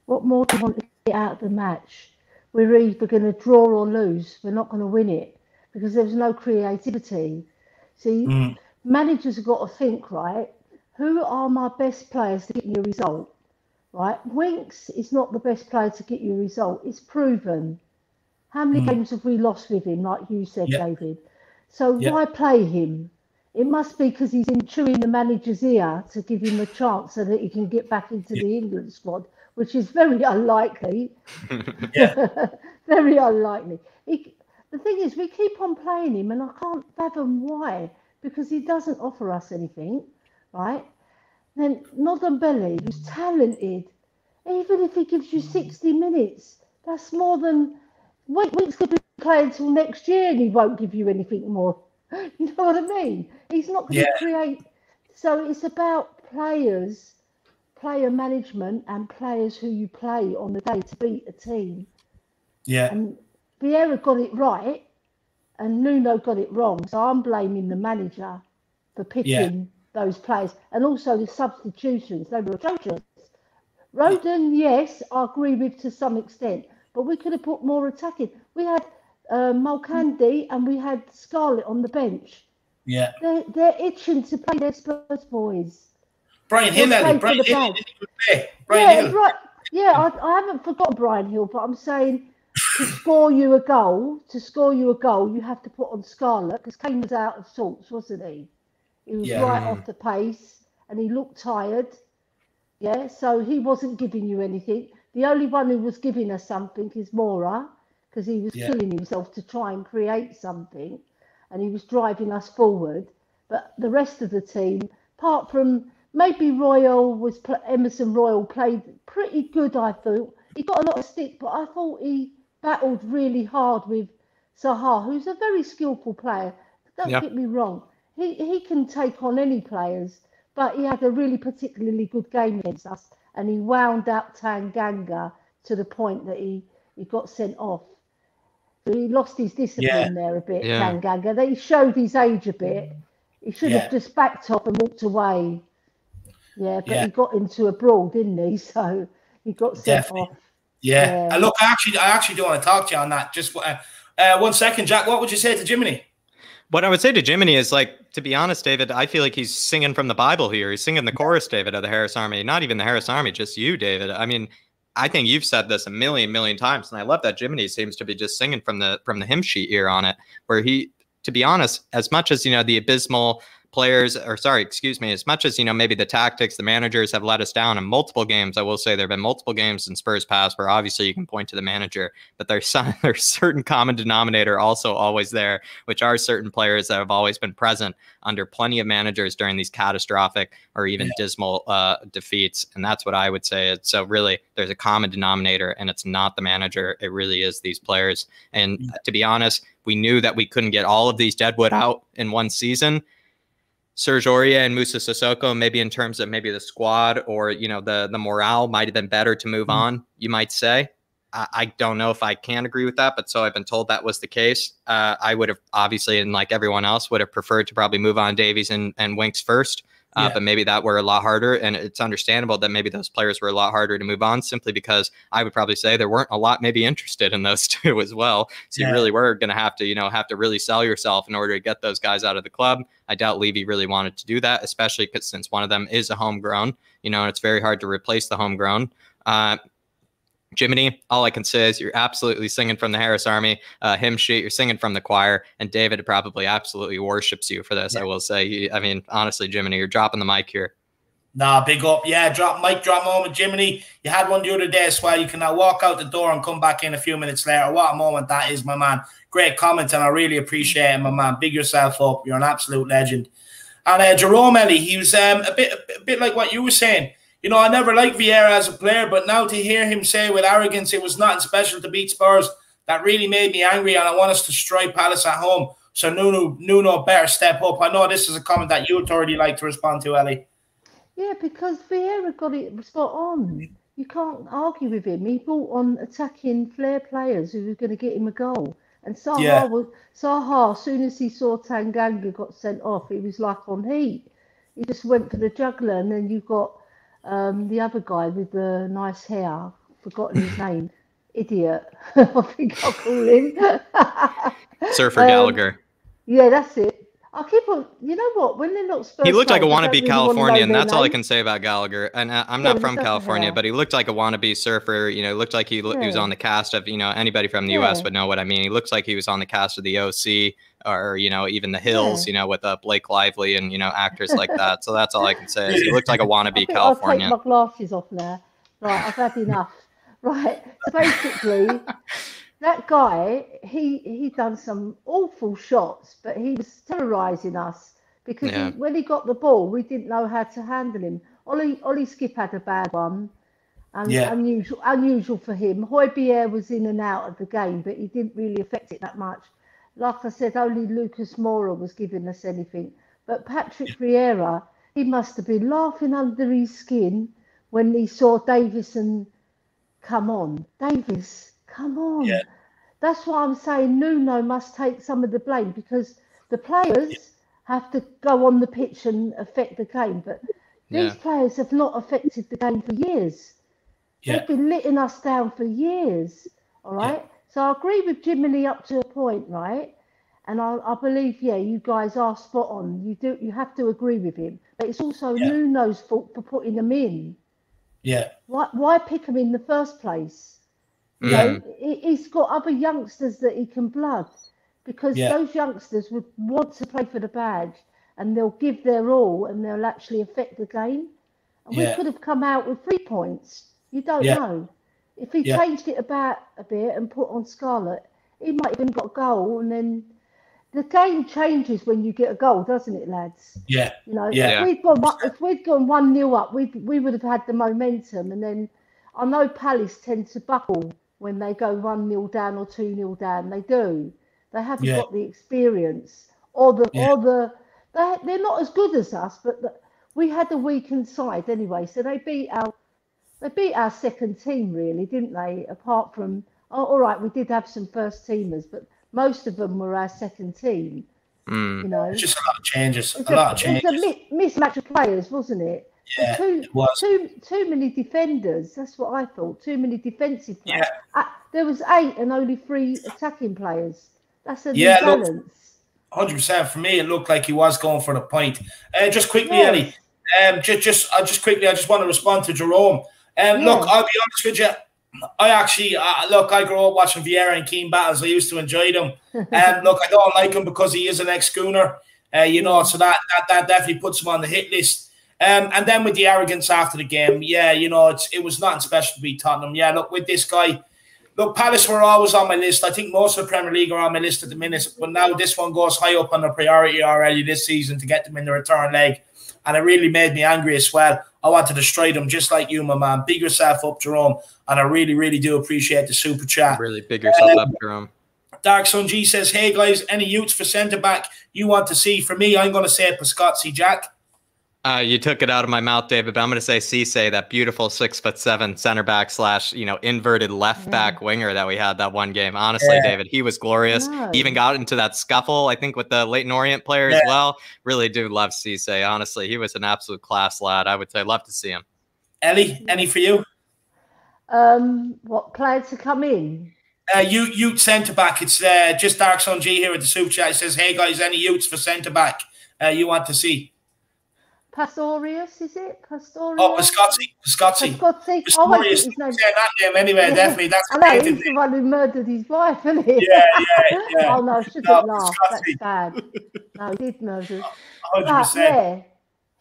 What more do you want to get out of the match? We're either going to draw or lose. We're not going to win it because there's no creativity. See, mm. managers have got to think right. Who are my best players to get you a result? right? Winks is not the best player to get you a result. It's proven. How many mm. games have we lost with him, like you said, yep. David? So yep. why play him? It must be because he's in chewing the manager's ear to give him a chance so that he can get back into yep. the England squad, which is very unlikely. very unlikely. He, the thing is, we keep on playing him, and I can't fathom why, because he doesn't offer us anything, right? then Ndombele, who's talented, even if he gives you 60 minutes, that's more than Winks could be playing until next year and he won't give you anything more. You know what I mean? He's not going yeah. to create. So it's about players, player management, and players who you play on the day to beat a team. Yeah. And Vieira got it right, and Nuno got it wrong. So I'm blaming the manager for picking yeah those players, and also the substitutions. They were atrocious. Rodon, yes, I agree with to some extent, but we could have put more attacking. We had uh, Mulcahy and we had Scarlett on the bench. Yeah, they're, they're itching to play their Spurs boys. Bryan Gil, Bryan Gil, Bryan yeah, Gil. Right. Yeah, I, I haven't forgotten Bryan Gil, but I'm saying to score you a goal, to score you a goal, you have to put on Scarlett because Kane was out of sorts, wasn't he? He was yeah. right off the pace and he looked tired. Yeah, so he wasn't giving you anything. The only one who was giving us something is Moura, because he was yeah. killing himself to try and create something and he was driving us forward. But the rest of the team, apart from maybe Royal was Emerson Royal played pretty good, I thought. He got a lot of stick, but I thought he battled really hard with Zaha, who's a very skillful player. Don't yeah. get me wrong he, he can take on any players, but he had a really particularly good game against us, and he wound up Tanganga to the point that he, he got sent off. So he lost his discipline yeah. there a bit, yeah. Tanganga. They showed his age a bit. He should yeah. have just backed off and walked away. Yeah, but yeah. he got into a brawl, didn't he? So he got sent Definitely. off. Yeah. yeah. look, I actually, I actually do want to talk to you on that. Just uh, uh, one second, Jack. What would you say to Jiminy? What I would say to Jiminy is like, to be honest, David, I feel like he's singing from the Bible here. He's singing the mm-hmm. chorus, David, of the Harris Army. Not even the Harris Army, just you, David. I mean, I think you've said this a million, million times, and I love that Jiminy seems to be just singing from the from the hymn sheet here on it, where he, to be honest, as much as you know the abysmal players, or sorry, excuse me, as much as you know, maybe the tactics, the managers have let us down in multiple games. I will say there have been multiple games in Spurs past where obviously you can point to the manager, but there's some there's certain common denominator also always there, which are certain players that have always been present under plenty of managers during these catastrophic or even yeah. dismal uh, defeats, and that's what I would say. So really, there's a common denominator, and it's not the manager; it really is these players. And yeah. to be honest, we knew that we couldn't get all of these deadwood out in one season Serge Aurier and Moussa Sissoko, maybe in terms of maybe the squad or you know the the morale might have been better to move mm-hmm. on. You might say. I, I, don't know if I can agree with that, but so I've been told that was the case. Uh, I would have obviously, and like everyone else, would have preferred to probably move on Davies and, and Winks first. Uh, yeah. But maybe that were a lot harder, and it's understandable that maybe those players were a lot harder to move on simply because I would probably say there weren't a lot maybe interested in those two as well. So yeah. you really were going to have to, you know, have to really sell yourself in order to get those guys out of the club. I doubt Levy really wanted to do that, especially because since one of them is a homegrown, you know, and it's very hard to replace the homegrown. Uh, Jiminy, all I can say is you're absolutely singing from the Harris Army uh, hymn sheet. You're singing from the choir, and David probably absolutely worships you for this. Yeah. I will say. I mean, honestly, Jiminy, you're dropping the mic here. Nah, big up. Yeah, drop mic drop moment, Jiminy. You had one the other day as well. You can now walk out the door and come back in a few minutes later. What a moment that is, my man. Great comment, and I really appreciate it, my man. Big yourself up. You're an absolute legend. And uh, Jerome Ellie, he was um, a bit a bit like what you were saying you know, I never liked Vieira as a player, but now to hear him say with arrogance it was nothing special to beat Spurs, that really made me angry, and I want us to strike Palace at home. So Nuno, Nuno better step up. I know this is a comment that you'd already like to respond to, Ellie. Yeah, because Vieira got it spot on. You can't argue with him. He brought on attacking flair players who were going to get him a goal. And Zaha, yeah. was, Zaha, as soon as he saw Tanganga got sent off, he was like on heat. He just went for the juggler, and then you got um, the other guy with the nice hair, forgotten his name, idiot. I think I'll call him. Surfer um, Gallagher. Yeah, that's it. I keep on. You know what? When they're not He looked like a wannabe really Californian. That's all I can say about Gallagher. And uh, I'm yeah, not from California, but he looked like a wannabe surfer. You know, looked like he, yeah. he was on the cast of. You know, anybody from the yeah. U.S. would know what I mean. He looks like he was on the cast of the OC or you know even the Hills. You know, with uh, Blake Lively and you know actors like that. So that's all I can say. Is he looked like a wannabe California. I'll take my glasses off now. Right, I've had enough. Right, so basically that guy, he he done some awful shots, but he was terrorising us because yeah. he, when he got the ball, we didn't know how to handle him. Ollie Ollie Skipp had a bad one, and yeah. unusual unusual for him. Højbjerg was in and out of the game, but he didn't really affect it that much. Like I said, only Lucas Moura was giving us anything. But Patrick Vieira, he must have been laughing under his skin when he saw Davison come on. Davies, Come on. Yeah. That's why I'm saying Nuno must take some of the blame because the players yeah. have to go on the pitch and affect the game. But these yeah. players have not affected the game for years. They've been letting us down for years. All right. So I agree with Jiminy up to a point, right? And I, I, believe, yeah, you guys are spot on. You do, you have to agree with him. But it's also yeah. Nuno's fault for putting them in. Yeah. Why, why pick them in the first place? You know, mm. he's got other youngsters that he can blood because yeah. those youngsters would want to play for the badge and they'll give their all and they'll actually affect the game. And yeah. we could have come out with three points. You don't yeah. know. If he changed it about a bit and put on Scarlett, he might have even got a goal and then the game changes when you get a goal, doesn't it, lads? Yeah. You know, yeah. if we'd gone if we'd gone one nil up, we we would have had the momentum, and then I know Palace tend to buckle when they go one nil down or two nil down. They do. They haven't yeah. got the experience or the yeah. or the they they're not as good as us, but the, we had the weakened side anyway. So they beat our they beat our second team really, didn't they? Apart from oh, all right, we did have some first teamers, but most of them were our second team. Mm. You know, it's just a lot of changes. A, a, lot of changes. It's a mismatch of players, wasn't it? Yeah, too, too, too many defenders. That's what I thought. Too many defensive players. Yeah. Uh, there was eight and only three attacking players. That's a yeah, balance. Hundred percent. For me, it looked like he was going for the point. Uh, just quickly, yes. Ellie. Um, just, just, I just quickly, I just want to respond to Jerome. Um, yeah. look, I'll be honest with you. I actually uh, look. I grew up watching Vieira and Keane battles. I used to enjoy them. And um, look, I don't like him because he is an ex-Gooner. Uh, you know, so that, that that definitely puts him on the hit list. Um, and then with the arrogance after the game, yeah, you know, it's, it was nothing special to beat Tottenham. Yeah, look, with this guy, look, Palace were always on my list. I think most of the Premier League are on my list at the minute, but now this one goes high up on the priority already this season to get them in the return leg. And it really made me angry as well. I wanted to destroy them just like you, my man. Big yourself up, Jerome. And I really, really do appreciate the super chat. Really big yourself um, up, Jerome. Dark Sun G says, Hey guys, any youths for centre back you want to see? For me, I'm going to say Paskotši Jack. Uh, you took it out of my mouth, David. But I'm going to say Cisse, that beautiful six foot seven center back slash you know inverted left back winger that we had that one game. Honestly, yeah. David, he was glorious. He even got into that scuffle, I think, with the Leyton Orient player yeah. as well. Really do love Cisse. Honestly, he was an absolute class lad. I would say, love to see him. Ellie, any for you? Um, what players to come in? Uh, you youth centre back. It's uh, just Dark Sun G here at the super chat. It says, "Hey guys, any youths for centre back uh, you want to see?" Pastorius, is it? Pastorius? Oh, Piscozzi. Piscozzi. Piscozzi. Oh, I his name. Yeah, that name anyway, yeah. definitely. That's I know, he's the one who murdered his wife, isn't he? Yeah, yeah, yeah. oh, no, I shouldn't no, laugh. That's bad. No, he did murder. 100%. But, yeah,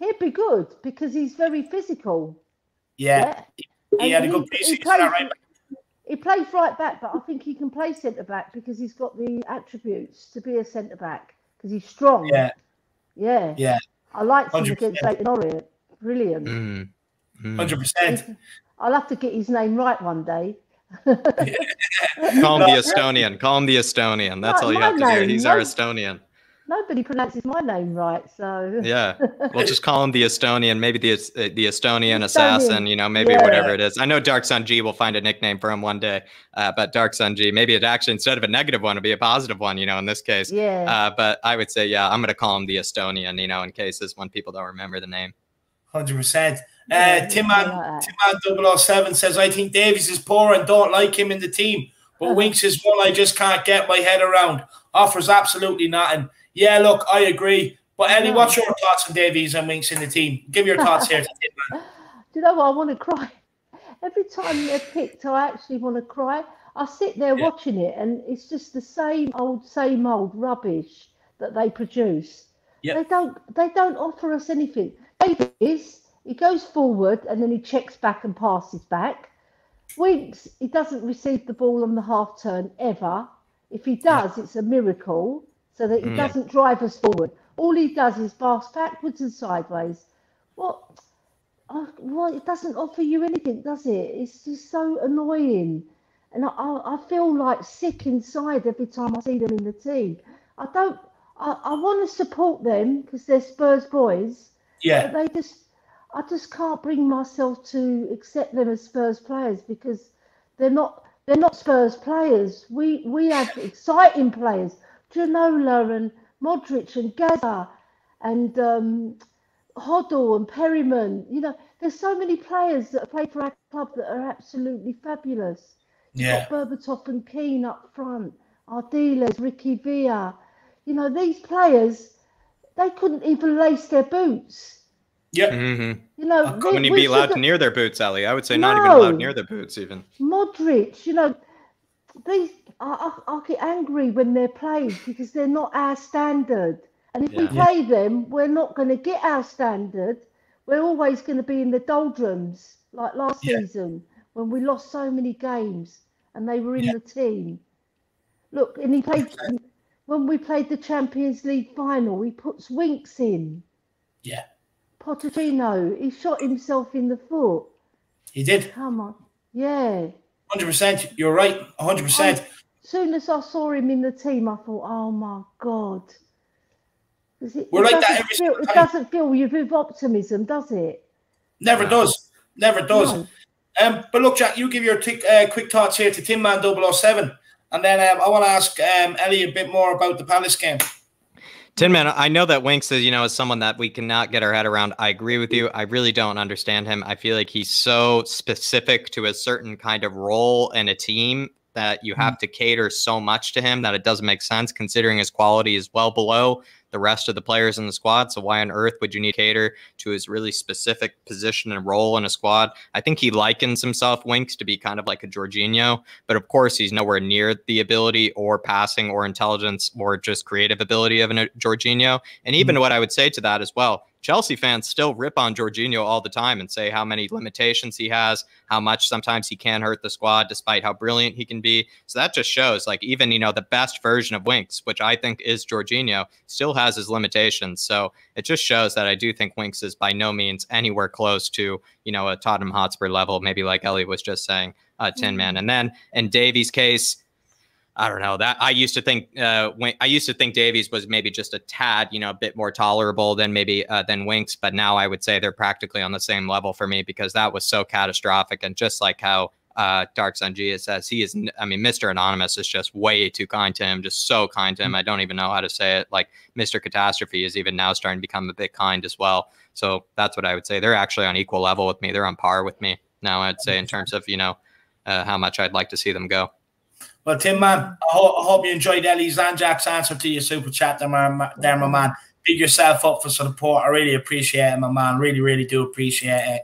he'd be good because he's very physical. Yeah. yeah. He, he had a good piece. He, plays, right he plays right back, but I think he can play centre back because he's got the attributes to be a centre back because he's strong. Yeah. Yeah. Yeah. I liked him against Leyton Orient. Brilliant. Mm. Mm. Hundred percent. I'll have to get his name right one day. Call him the Estonian. Call him the Estonian. That's all you have to name, do. He's no, our Estonian. Nobody pronounces my name right, so yeah. We'll just call him the Estonian, maybe the the Estonian, Estonian. assassin. You know, maybe yeah. whatever it is. I know Dark Sun G will find a nickname for him one day, uh, but Dark Sun G, maybe it actually instead of a negative one, it'll be a positive one. You know, in this case. Yeah. Uh, but I would say, yeah, I'm going to call him the Estonian. You know, in cases when people don't remember the name. Hundred percent. Uh, Tim Man, 007 says, I think Davies is poor and don't like him in the team. But Winks is one I just can't get my head around. Offers absolutely nothing. Yeah, look, I agree. But Ellie, what's your thoughts on Davies and Winks in the team? Give your thoughts here. Do you know what? I want to cry. Every time they're picked, I actually want to cry. I sit there yeah. watching it, and it's just the same old, same old rubbish that they produce. Yep. They don't. They don't offer us anything. Davies, he goes forward and then he checks back and passes back. Winks, he doesn't receive the ball on the half turn ever. If he does, it's a miracle so that he mm. doesn't drive us forward. All he does is pass backwards and sideways. What? Oh, well, it doesn't offer you anything, does it? It's just so annoying. And I, I, feel like sick inside every time I see them in the team. I don't, I, I want to support them because they're Spurs boys. Yeah. But they just, I just can't bring myself to accept them as Spurs players because they're not, they're not Spurs players. We, we have exciting players. Ginola and Modric and Gazza and um, Hoddle and Perryman. You know, there's so many players that play for our club that are absolutely fabulous. Yeah. Berbatov and Keane up front, Ardiles, Ricky Villa. You know, these players, they couldn't even lace their boots. Yeah. Mm-hmm. You know, How come be allowed to near their boots, Ali? I would say no. not even allowed near their boots, even. Modric, you know, these I, I, I, get angry when they're played because they're not our standard. And if yeah. we play them, we're not going to get our standard. We're always going to be in the doldrums, like last yeah. season when we lost so many games and they were in yeah. the team. Look, and he played when we played the Champions League final. He puts Winks in. Yeah. Pochettino, he shot himself in the foot. He did. Come on, yeah. Hundred percent. You're right. Hundred percent. As soon as I saw him in the team, I thought, "Oh my god!" It, We're it like that every feel, It doesn't feel you with optimism, does it? Never no. does. Never does. No. Um, but look, Jack, you give your t- uh, quick thoughts here to Tim Man 007. And then um, I want to ask um, Ellie a bit more about the Palace game. Tin Man, I know that Winks is, you know, is someone that we cannot get our head around. I agree with you. I really don't understand him. I feel like he's so specific to a certain kind of role in a team that you have mm. to cater so much to him that it doesn't make sense considering his quality is well below the rest of the players in the squad. So why on earth would you need to cater to his really specific position and role in a squad? I think he likens himself, Winks, to be kind of like a Jorginho, but of course he's nowhere near the ability or passing or intelligence or just creative ability of a Jorginho. And even mm-hmm. what I would say to that as well, Chelsea fans still rip on Jorginho all the time and say how many limitations he has, how much sometimes he can hurt the squad despite how brilliant he can be. So that just shows like even, you know, the best version of Winks, which I think is Jorginho, still has his limitations. So it just shows that I do think Winks is by no means anywhere close to, you know, a Tottenham Hotspur level, maybe like Ellie was just saying, uh, Tin Man. Mm-hmm. And then in Davies' case, I don't know that I used to think uh, when, I used to think Davies was maybe just a tad, you know, a bit more tolerable than maybe uh, than Winks, but now I would say they're practically on the same level for me because that was so catastrophic and just like how uh, Dark Sun Gia says he is. I mean, Mr. Anonymous is just way too kind to him, just so kind to him. I don't even know how to say it. Like Mr. Catastrophe is even now starting to become a bit kind as well. So that's what I would say. They're actually on equal level with me. They're on par with me now. I'd say in terms of you know uh, how much I'd like to see them go. Well, Tim, man, I, ho- I hope you enjoyed Ellie's and Jack's answer to your super chat there, my, there, my man. Big yourself up for support. I really appreciate it, my man. Really, really do appreciate it.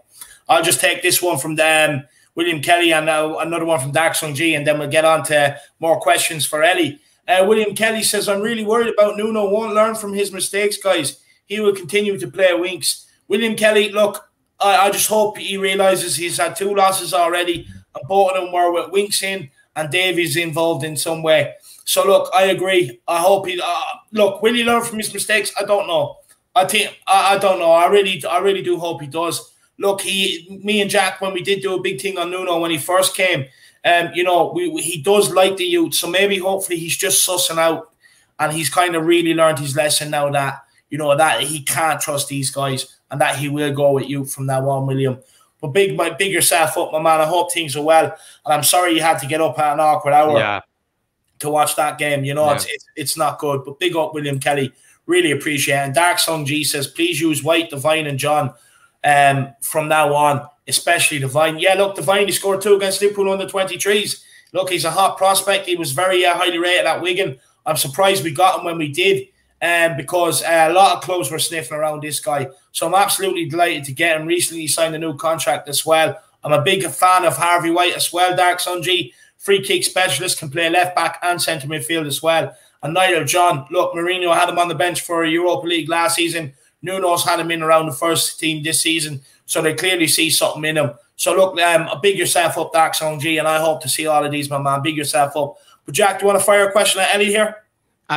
I'll just take this one from them, William Kelly, and uh, another one from Dark Sung G, and then we'll get on to more questions for Ellie. Uh, William Kelly says, I'm really worried about Nuno. Won't learn from his mistakes, guys. He will continue to play Winks. William Kelly, look, I, I just hope he realizes he's had two losses already, and both of them were with Winks in and Davies involved in some way. So look, I agree. I hope he uh, look. Will he learn from his mistakes? I don't know. I think I, I don't know. I really, I really do hope he does. Look, he, me and Jack, when we did do a big thing on Nuno when he first came, um, you know, we, we, he does like the youth. So maybe, hopefully, he's just sussing out, and he's kind of really learned his lesson now that you know that he can't trust these guys, and that he will go with you from now on, William. But big, my big yourself up, my man. I hope things are well. And I'm sorry you had to get up at an awkward hour yeah. to watch that game. You know, yeah. it's, it's, it's not good. But big up, William Kelly. Really appreciate it. And Dark Song G says, please use White, Devine, and John um, from now on, especially Devine. Yeah, look, Devine, he scored two against Liverpool under 23s. Look, he's a hot prospect. He was very uh, highly rated at Wigan. I'm surprised we got him when we did um, because uh, a lot of clubs were sniffing around this guy. So I'm absolutely delighted to get him. Recently signed a new contract as well. I'm a big fan of Harvey White as well. Dark Sun G, free kick specialist, can play left back and centre midfield as well. And Nile John, look, Mourinho had him on the bench for a Europa League last season. Nuno's had him in around the first team this season. So they clearly see something in him. So look, um, big yourself up, Dark Sun G, and I hope to see all of these, my man. Big yourself up. But Jack, do you want to fire a question at Ellie here?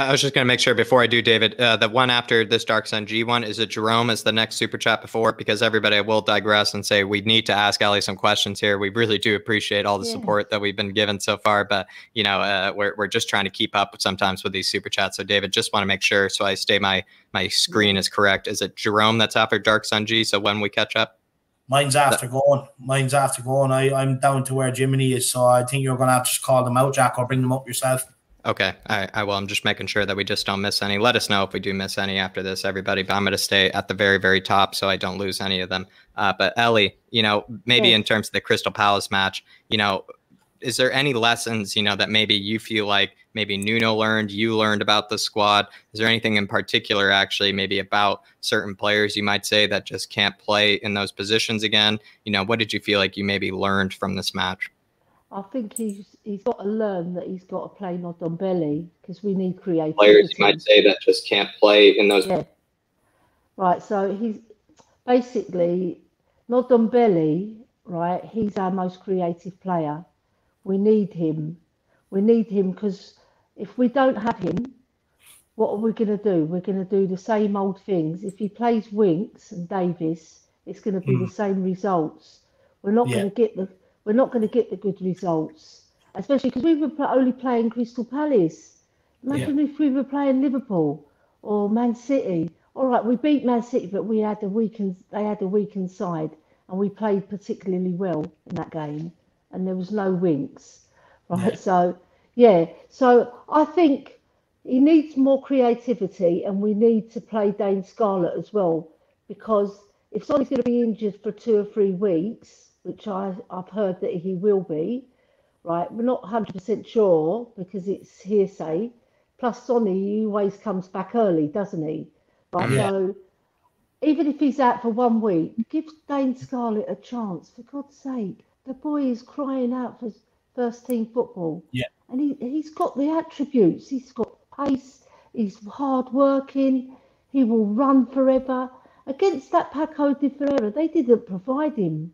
I was just going to make sure before I do, David, uh, the one after this Dark Sun G one is it Jerome is the next super chat before because everybody will digress and say we need to ask Ali some questions here. We really do appreciate all the yeah. support that we've been given so far, but you know uh, we're we're just trying to keep up sometimes with these super chats. So David, just want to make sure so I stay my my screen is correct. Is it Jerome that's after Dark Sun G? So when we catch up. Mine's after going. Mine's after going. I, I'm down to where Jiminy is, so I think you're going to have to call them out, Jack, or bring them up yourself. Okay, I, I will. I'm just making sure that we just don't miss any. Let us know if we do miss any after this, everybody. But I'm going to stay at the very, very top so I don't lose any of them. Uh, but Ellie, you know, maybe yeah. in terms of the Crystal Palace match, you know, is there any lessons, you know, that maybe you feel like maybe Nuno learned, you learned about the squad? Is there anything in particular, actually, maybe about certain players you might say that just can't play in those positions again? You know, what did you feel like you maybe learned from this match? I think he's he's got to learn that he's got to play Ndombele because we need creative players. You might say that just can't play in those. Yeah. Right. So he's basically Ndombele. Right. He's our most creative player. We need him. We need him because if we don't have him, what are we going to do? We're going to do the same old things. If he plays Winks and Davies, it's going to be mm. the same results. We're not yeah. going to get the we're not going to get the good results, especially because we were only playing Crystal Palace. Imagine yeah. if we were playing Liverpool or Man City. All right, we beat Man City, but we had a weakened. They had a weakened side, and we played particularly well in that game. And there was no winks, right? Yeah. So, yeah. So I think he needs more creativity, and we need to play Dane Scarlett as well, because if somebody's going to be injured for two or three weeks, which I, I've heard that he will be, right? We're not 100% sure because it's hearsay. Plus, Sonny he always comes back early, doesn't he? Right. Yeah. So even if he's out for one week, give Dane Scarlett a chance. For God's sake, the boy is crying out for first team football. Yeah. And he, he's got the attributes. He's got pace. He's hard working. He will run forever. Against that Paços de Ferreira, they didn't provide him.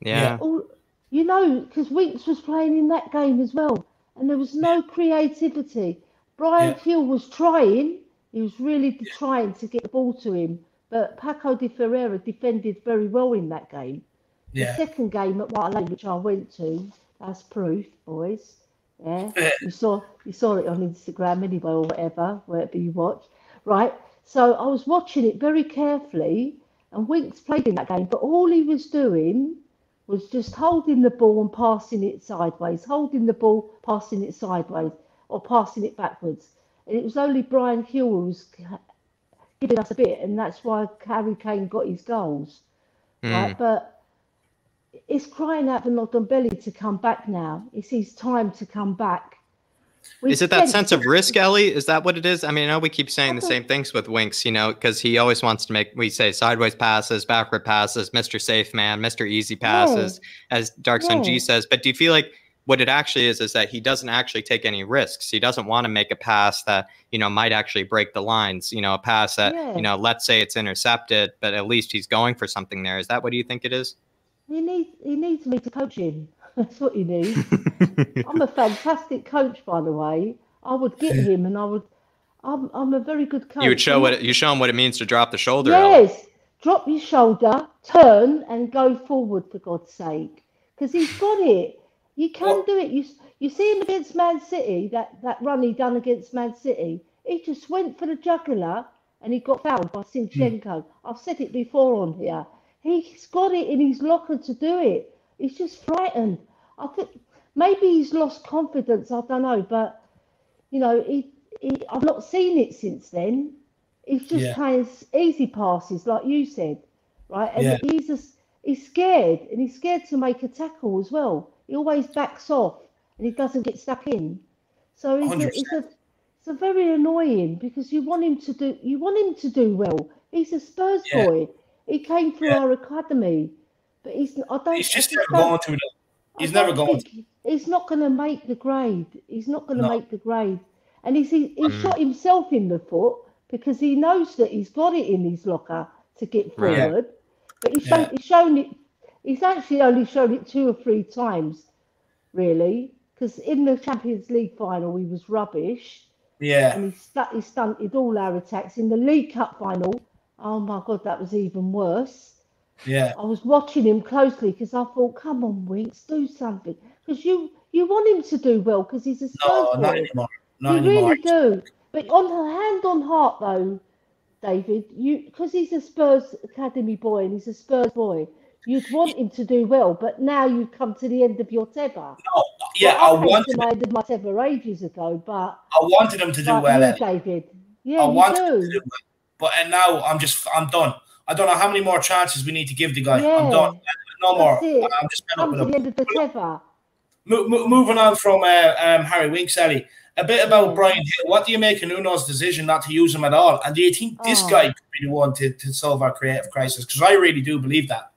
Yeah. All, you know, because Winks was playing in that game as well, and there was no creativity. Bryan yeah. Gil was trying. He was really trying to get the ball to him, but Paços de Ferreira defended very well in that game. Yeah. The second game at White Lane, which I went to, that's proof, boys. Yeah, you saw you saw it on Instagram anyway, or whatever, wherever you watch, right? So I was watching it very carefully, and Winks played in that game, but all he was doing was just holding the ball and passing it sideways, holding the ball, passing it sideways, or passing it backwards. And it was only Bryan was giving us a bit, and that's why Harry Kane got his goals. Mm. Right, but it's crying out for Ndombele to come back now. It's his time to come back. We is it that sense of risk, Ellie? Is that what it is? I mean, I know we keep saying the same things with Winks, you know, because he always wants to make, we say sideways passes, backward passes, Mr. Safe Man, Mr. Easy passes, as Dark Sun. G says. But do you feel like what it actually is is that he doesn't actually take any risks. He doesn't want to make a pass that, you know, might actually break the lines, you know, a pass that, you know, let's say it's intercepted, but at least he's going for something there. Is that what do you think it is? He needs he needs me to coach him. That's what he needs. I'm a fantastic coach, by the way. I would get him, and I would. I'm I'm a very good coach. You would show what you show him what it means to drop the shoulder. Yes, Ellen. drop your shoulder, turn, and go forward for God's sake, because he's got it. You can what? do it. You you see him against Man City. That that run he done against Man City. He just went for the jugular, and he got fouled by Zinchenko. Mm. I've said it before on here. He's got it in his locker to do it. He's just frightened. I think maybe he's lost confidence. I don't know, but you know, he, he I've not seen it since then. He's just yeah. playing easy passes, like you said, right? And yeah. he's just he's scared, and he's scared to make a tackle as well. He always backs off, and he doesn't get stuck in. So he's a, he's a, it's a very annoying because you want him to do you want him to do well. He's a Spurs yeah. boy. He came through our academy, but he's. I don't. He's just to. The, he's never going. To. He's not going to make the grade. He's not going to no. make the grade, and he's he, he mm. shot himself in the foot because he knows that he's got it in his locker to get forward, but he's, yeah. shown, he's shown it. He's actually only shown it two or three times, really, because in the Champions League final he was rubbish. Yeah. And he, stu- he stunted all our attacks. In the League Cup final, Oh my god, that was even worse. Yeah. I was watching him closely because I thought, come on, Winks, do something. Because you you want him to do well because he's a Spurs no, not anymore. Not you anymore. really do. But on her hand on heart though, David, you because he's a Spurs academy boy and he's a Spurs boy, you'd want him to do well. But now you've come to the end of your tether. No, yeah, well, I, I wanted to end of my tether ages ago, but I wanted him to do well. You, David, yeah, I you wanted do. to do well. But and now I'm just I'm done. I don't know how many more chances we need to give the guy. Yeah, I'm done. No more. It. I'm just Come to the end of the tether. Mo- mo- moving on from uh, um, Harry Winks, Ellie. A bit about. Bryan Gil. What do you make of Nuno's decision not to use him at all? And do you think this oh. guy could be the one to, to solve our creative crisis? Because I really do believe that.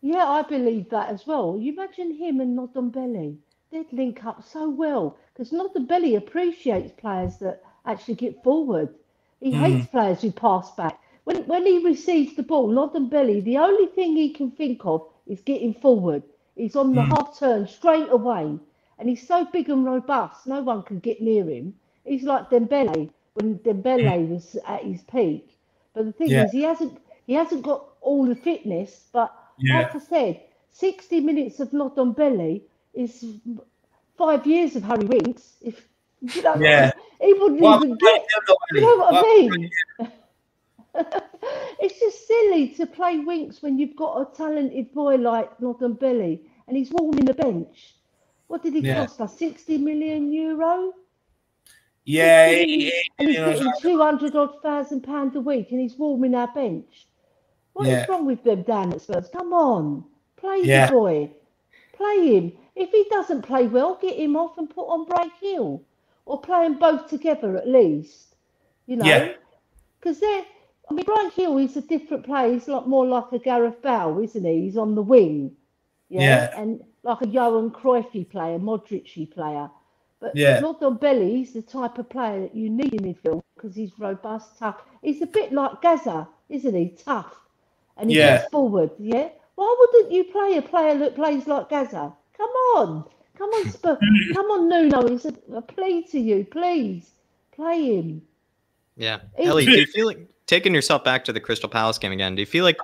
Yeah, I believe that as well. You imagine him and Ndombele. They'd link up so well because Ndombele appreciates players that actually get forward. He mm. hates players who pass back. When, when he receives the ball, Ndombele, the only thing he can think of is getting forward. He's on the mm. half turn straight away. And he's so big and robust, no one can get near him. He's like Dembele when Dembele mm. was at his peak. But the thing yeah. is, he hasn't he hasn't got all the fitness. But yeah. like I said, 60 minutes of Ndombele is five years of Harry Winks. If you know, yeah. He wouldn't well, even get. You know what I mean? it's just silly to play Winks when you've got a talented boy like Northern Billy, and he's warming the bench. What did he yeah. cost us? 60 million euro? Yeah, and he's getting 200 odd thousand pounds a week and he's warming our bench. What yeah. is wrong with them down at Spurs? Come on, play yeah. the boy, play him. if he doesn't play well, get him off and put on Bryan Gil, or play them both together at least. You know, because they're. I mean, Bryan Gil is a different player. He's a lot more like a Gareth Bale, isn't he? He's on the wing. Yeah. yeah. And like a Johan Cruyffy player, Modric player. But yeah. Ndombele's the type of player that you need in midfield because he's robust, tough. He's a bit like Gazza, isn't he? Tough. And he yeah. gets forward, yeah? Why wouldn't you play a player that plays like Gazza? Come on. Come on, Spur. Come on, Nuno. It's a, a plea to you. Please play him. Yeah. Ellie, do you feel like taking yourself back to the Crystal Palace game again? Do you feel like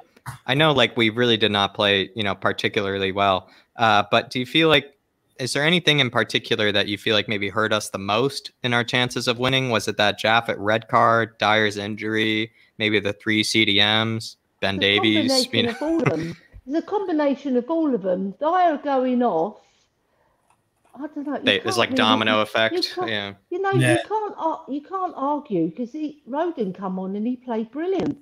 I know like we really did not play, you know, particularly well. Uh, but do you feel like is there anything in particular that you feel like maybe hurt us the most in our chances of winning? Was it that Japhet red card, Dier's injury, maybe the three CDMs, Ben Davies? You know? all of them. It's a combination of all of them. Dyer going off. I don't know. They, it's like really, domino effect. You yeah. You know, yeah. you can't you can't argue because Rodon come on and he played brilliant.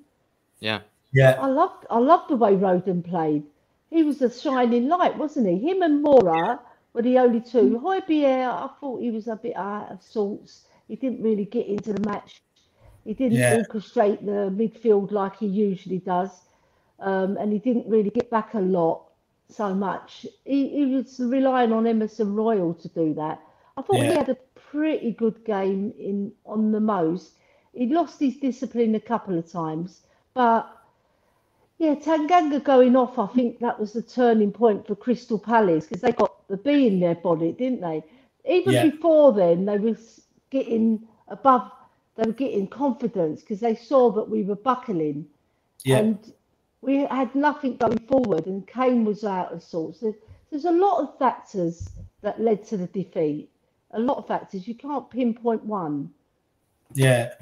Yeah. Yeah. I loved I loved the way Rodon played. He was a shining light, wasn't he? Him and Moura were the only two. Højbjerg, I thought he was a bit out of sorts. He didn't really get into the match. He didn't yeah. orchestrate the midfield like he usually does. Um, and he didn't really get back a lot so much. He, he was relying on Emerson Royal to do that. I thought yeah. he had a pretty good game in on the most. He lost his discipline a couple of times, but yeah, Tanganga going off, I think that was the turning point for Crystal Palace because they got the bee in their body, didn't they? Even yeah. before then, they were getting above, they were getting confidence because they saw that we were buckling. Yeah. And we had nothing going forward, and Kane was out of sorts. There's, there's a lot of factors that led to the defeat. A lot of factors. You can't pinpoint one. Yeah,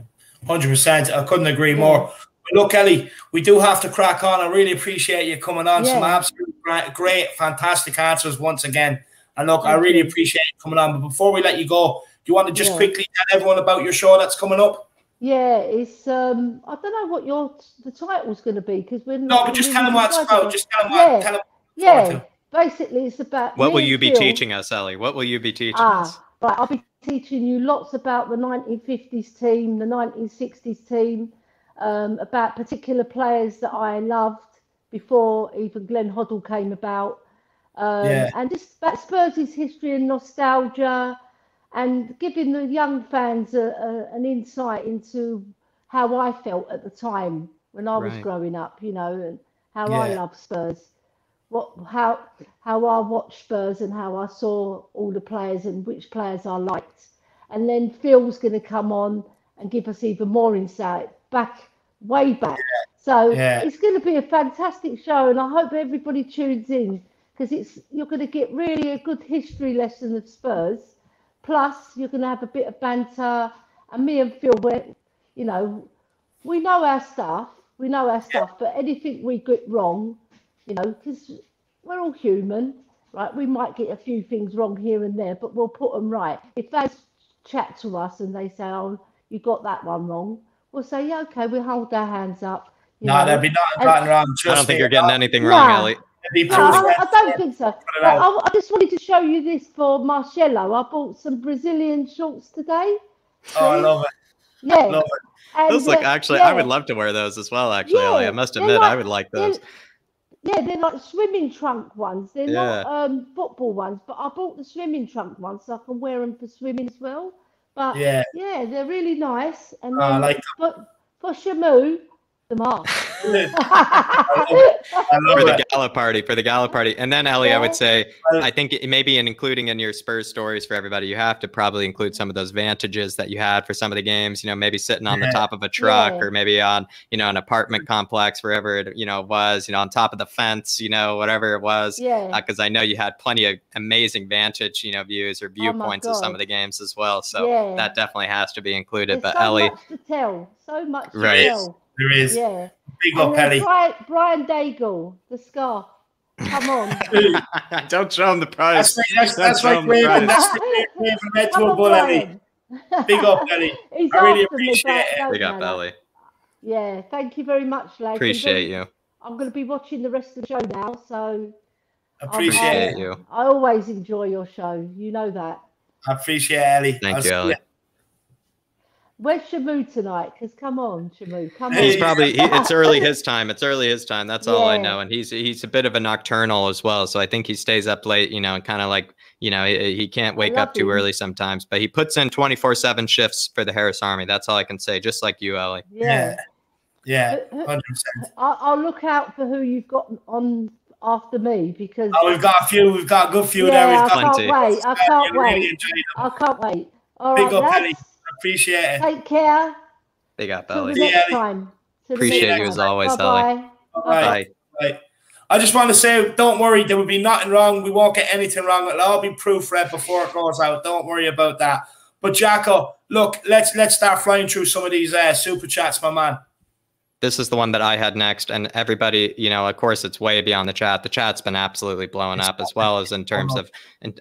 100%. I couldn't agree more look, Ellie, we do have to crack on. I really appreciate you coming on. Yeah. Some absolute great, great, fantastic answers once again. And look, Thank I really you. appreciate you coming on. But before we let you go, do you want to just yeah. quickly tell everyone about your show that's coming up? Yeah, it's um I don't know what your the title's going to be because we're no, but just tell them what it's about. Just tell them what. Yeah. Tell them yeah. Basically, it's about. What will you be teaching us, Ellie? What will you be teaching ah, us? Right, I'll be teaching you lots about the 1950s team, the 1960s team, um, about particular players that I loved before even Glenn Hoddle came about. Um, yeah. And just about Spurs' history and nostalgia and giving the young fans a, a, an insight into how I felt at the time when I was right. growing up, you know, and how yeah. I love Spurs. What how how I watched Spurs and how I saw all the players and which players I liked. And then Phil's going to come on and give us even more insight back way back. So yeah. it's going to be a fantastic show, and I hope everybody tunes in because it's you're going to get really a good history lesson of Spurs. Plus, you're going to have a bit of banter, and me and Phil, where you know, we know our stuff, we know our stuff, but anything we get wrong, you know, because we're all human, right? We might get a few things wrong here and there, but we'll put them right. If they chat to us and they say, "Oh, you got that one wrong," we'll say, yeah, okay, we hold our hands up. No, know. there'd be nothing gotten wrong. I don't think you're getting anything wrong, nah. Ellie. No, I, I, don't think so. I, I, just wanted to show you this for Marcelo. I bought some Brazilian shorts today. Oh, I love it. Yeah. Love it. And, those look uh, actually, yeah. I would love to wear those as well. Actually, yeah, Ellie, I must admit, like, I would like those. They're, yeah, they're like swimming trunk ones. They're yeah. not um, football ones, but I bought the swimming trunk ones so I can wear them for swimming as well. But yeah, yeah, they're really nice. And oh, then, like for, for Shamu, them off. for the gala party, for the gala party, and then Ellie. I would say, I think maybe in including in your Spurs stories for everybody, you have to probably include some of those vantages that you had for some of the games. You know, maybe sitting on yeah. the top of a truck, yeah. or maybe on you know an apartment complex, wherever it you know was, you know, on top of the fence, you know, whatever it was. Yeah. Because uh, I know you had plenty of amazing vantage, you know, views or oh viewpoints oh of some of the games as well. So that definitely has to be included. There's but so Ellie, much to tell, so much right. Tell. There is. Yeah. Big up, Ellie. Brian, Brian Daigle, the scarf. Come on. Don't show him the prize. That's, that's, that's like Raven. That's Raven Red to a bull, Ellie. Big up, Ellie. He's I really appreciate it. Big up, Ellie. Yeah, thank you very much, ladies. Appreciate you. I'm going to be watching the rest of the show now, so Appreciate you. I always enjoy your show. You know that. I appreciate Ellie. Thank you, Ellie. Where's Shamu tonight? Because come on, Shamu, come he's on. probably he, it's early his time. It's early his time. That's all I know. And he's he's a bit of a nocturnal as well. So I think he stays up late, you know, and kind of like you know he, he can't wake up too him. early sometimes. But he puts in twenty four seven shifts for the Harris Army. That's all I can say. Just like you, Ellie. Yeah. Yeah, hundred percent. I'll look out for who you've got on after me because oh, we've got a few. We've got a good few yeah, there. We've I got can't wait. I can't wait. I can't wait. All Big right, up, Ellie. Appreciate it. Take care. Big up, Belly. Till the next time. Till Appreciate next you as always, Bye-bye. Ellie. Bye. Bye. I just want to say, don't worry, there will be nothing wrong. We won't get anything wrong. It'll all be proofread before it goes out. Don't worry about that. But Jacko, look, let's let's start flying through some of these uh, super chats, my man this is the one that I had next. And everybody, you know, of course, it's way beyond the chat. The chat's been absolutely blowing up, as well as in terms of,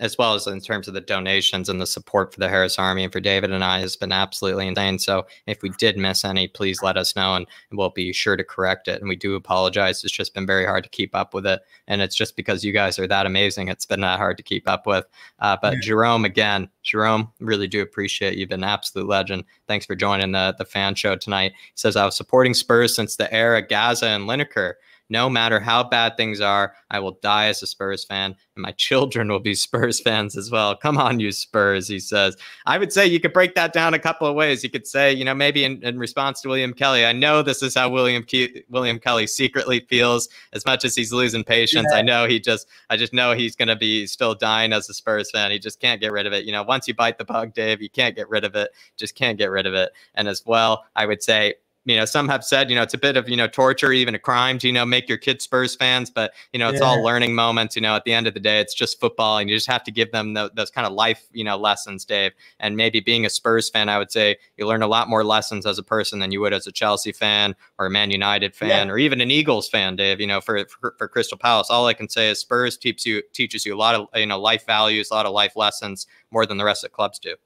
as well as in terms of the donations and the support for the Harris Army and for David and I has been absolutely insane. So if we did miss any, please let us know, and we'll be sure to correct it. And we do apologize. It's just been very hard to keep up with it, and it's just because you guys are that amazing. It's been that hard to keep up with. Uh, but yeah. Jerome, again, Jerome, really do appreciate you. You've been an absolute legend. Thanks for joining the the fan show tonight. He says I was supporting Spurs since the era Gazza and Lineker. No matter how bad things are, I will die as a Spurs fan, and my children will be Spurs fans as well. Come on, you Spurs, he says. I would say you could break that down a couple of ways. You could say, you know, maybe in, in response to William Kelly, I know this is how William Ke- William Kelly secretly feels. As much as he's losing patience, yeah. I know he just, I just know he's going to be still dying as a Spurs fan. He just can't get rid of it. You know, once you bite the bug, Dave, you can't get rid of it. Just can't get rid of it. And as well, I would say you know, some have said, you know, it's a bit of, you know, torture, even a crime to, you know, make your kids Spurs fans, but, you know, it's yeah. all learning moments. You know, at the end of the day, it's just football and you just have to give them the, those kind of life, you know, lessons, Dave. And maybe being a Spurs fan, I would say you learn a lot more lessons as a person than you would as a Chelsea fan or a Man United fan yeah. or even an Eagles fan, Dave, you know, for, for, for Crystal Palace. All I can say is Spurs teaches you, teaches you a lot of, you know, life values, a lot of life lessons more than the rest of the clubs do.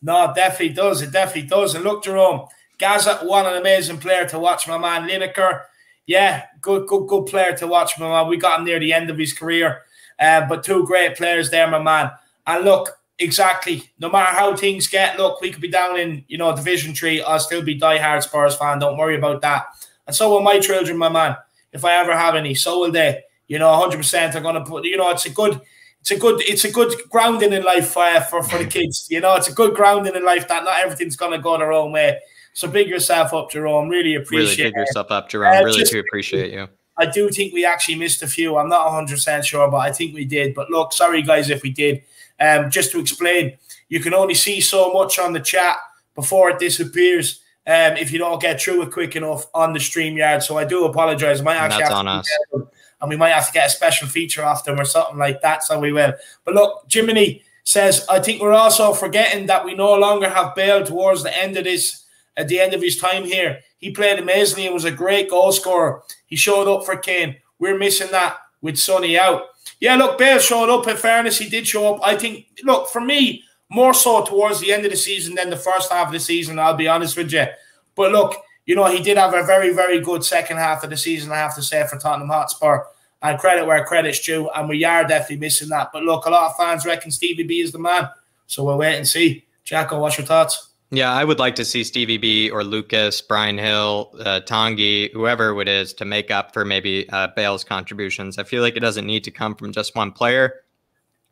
No, it definitely does. It definitely does. And look, Jerome, Gazza, one an amazing player to watch, my man. Lineker, yeah, good, good, good player to watch, my man. We got him near the end of his career, uh, but two great players there, my man. And look, exactly, no matter how things get, look, we could be down in you know Division Three. I'll still be diehard Spurs fan. Don't worry about that. And so will my children, my man. If I ever have any, so will they. You know, hundred percent. are gonna put. You know, it's a good it's a good it's a good grounding in life uh, for for the kids. You know, it's a good grounding in life that not everything's gonna go their own way. So big yourself up, Jerome. Really appreciate Really big yourself up, Jerome. Uh, really just, do appreciate you. I do think we actually missed a few. I'm not 100% sure, but I think we did. But look, sorry, guys, if we did. Um, just to explain, you can only see so much on the chat before it disappears um, if you don't get through it quick enough on the stream StreamYard. So I do apologize. I might actually That's on us. and we might have to get a special feature off them or something like that. So we will. But look, Jiminy says, I think we're also forgetting that we no longer have Bale towards the end of this at the end of his time here. He played amazingly He was a great goal scorer. He showed up for Kane. We're missing that with Sonny out. Yeah, look, Bale showed up. In fairness, he did show up. I think, look, for me, more so towards the end of the season than the first half of the season, I'll be honest with you. But look, you know, he did have a very, very good second half of the season, I have to say, for Tottenham Hotspur. And credit where credit's due. And we are definitely missing that. But look, a lot of fans reckon Stevie B is the man. So we'll wait and see. Jacko, what's your thoughts? Yeah, I would like to see Stevie B or Lucas, Bryan Gil, uh, Tanguy, whoever it is, to make up for maybe uh, Bale's contributions. I feel like it doesn't need to come from just one player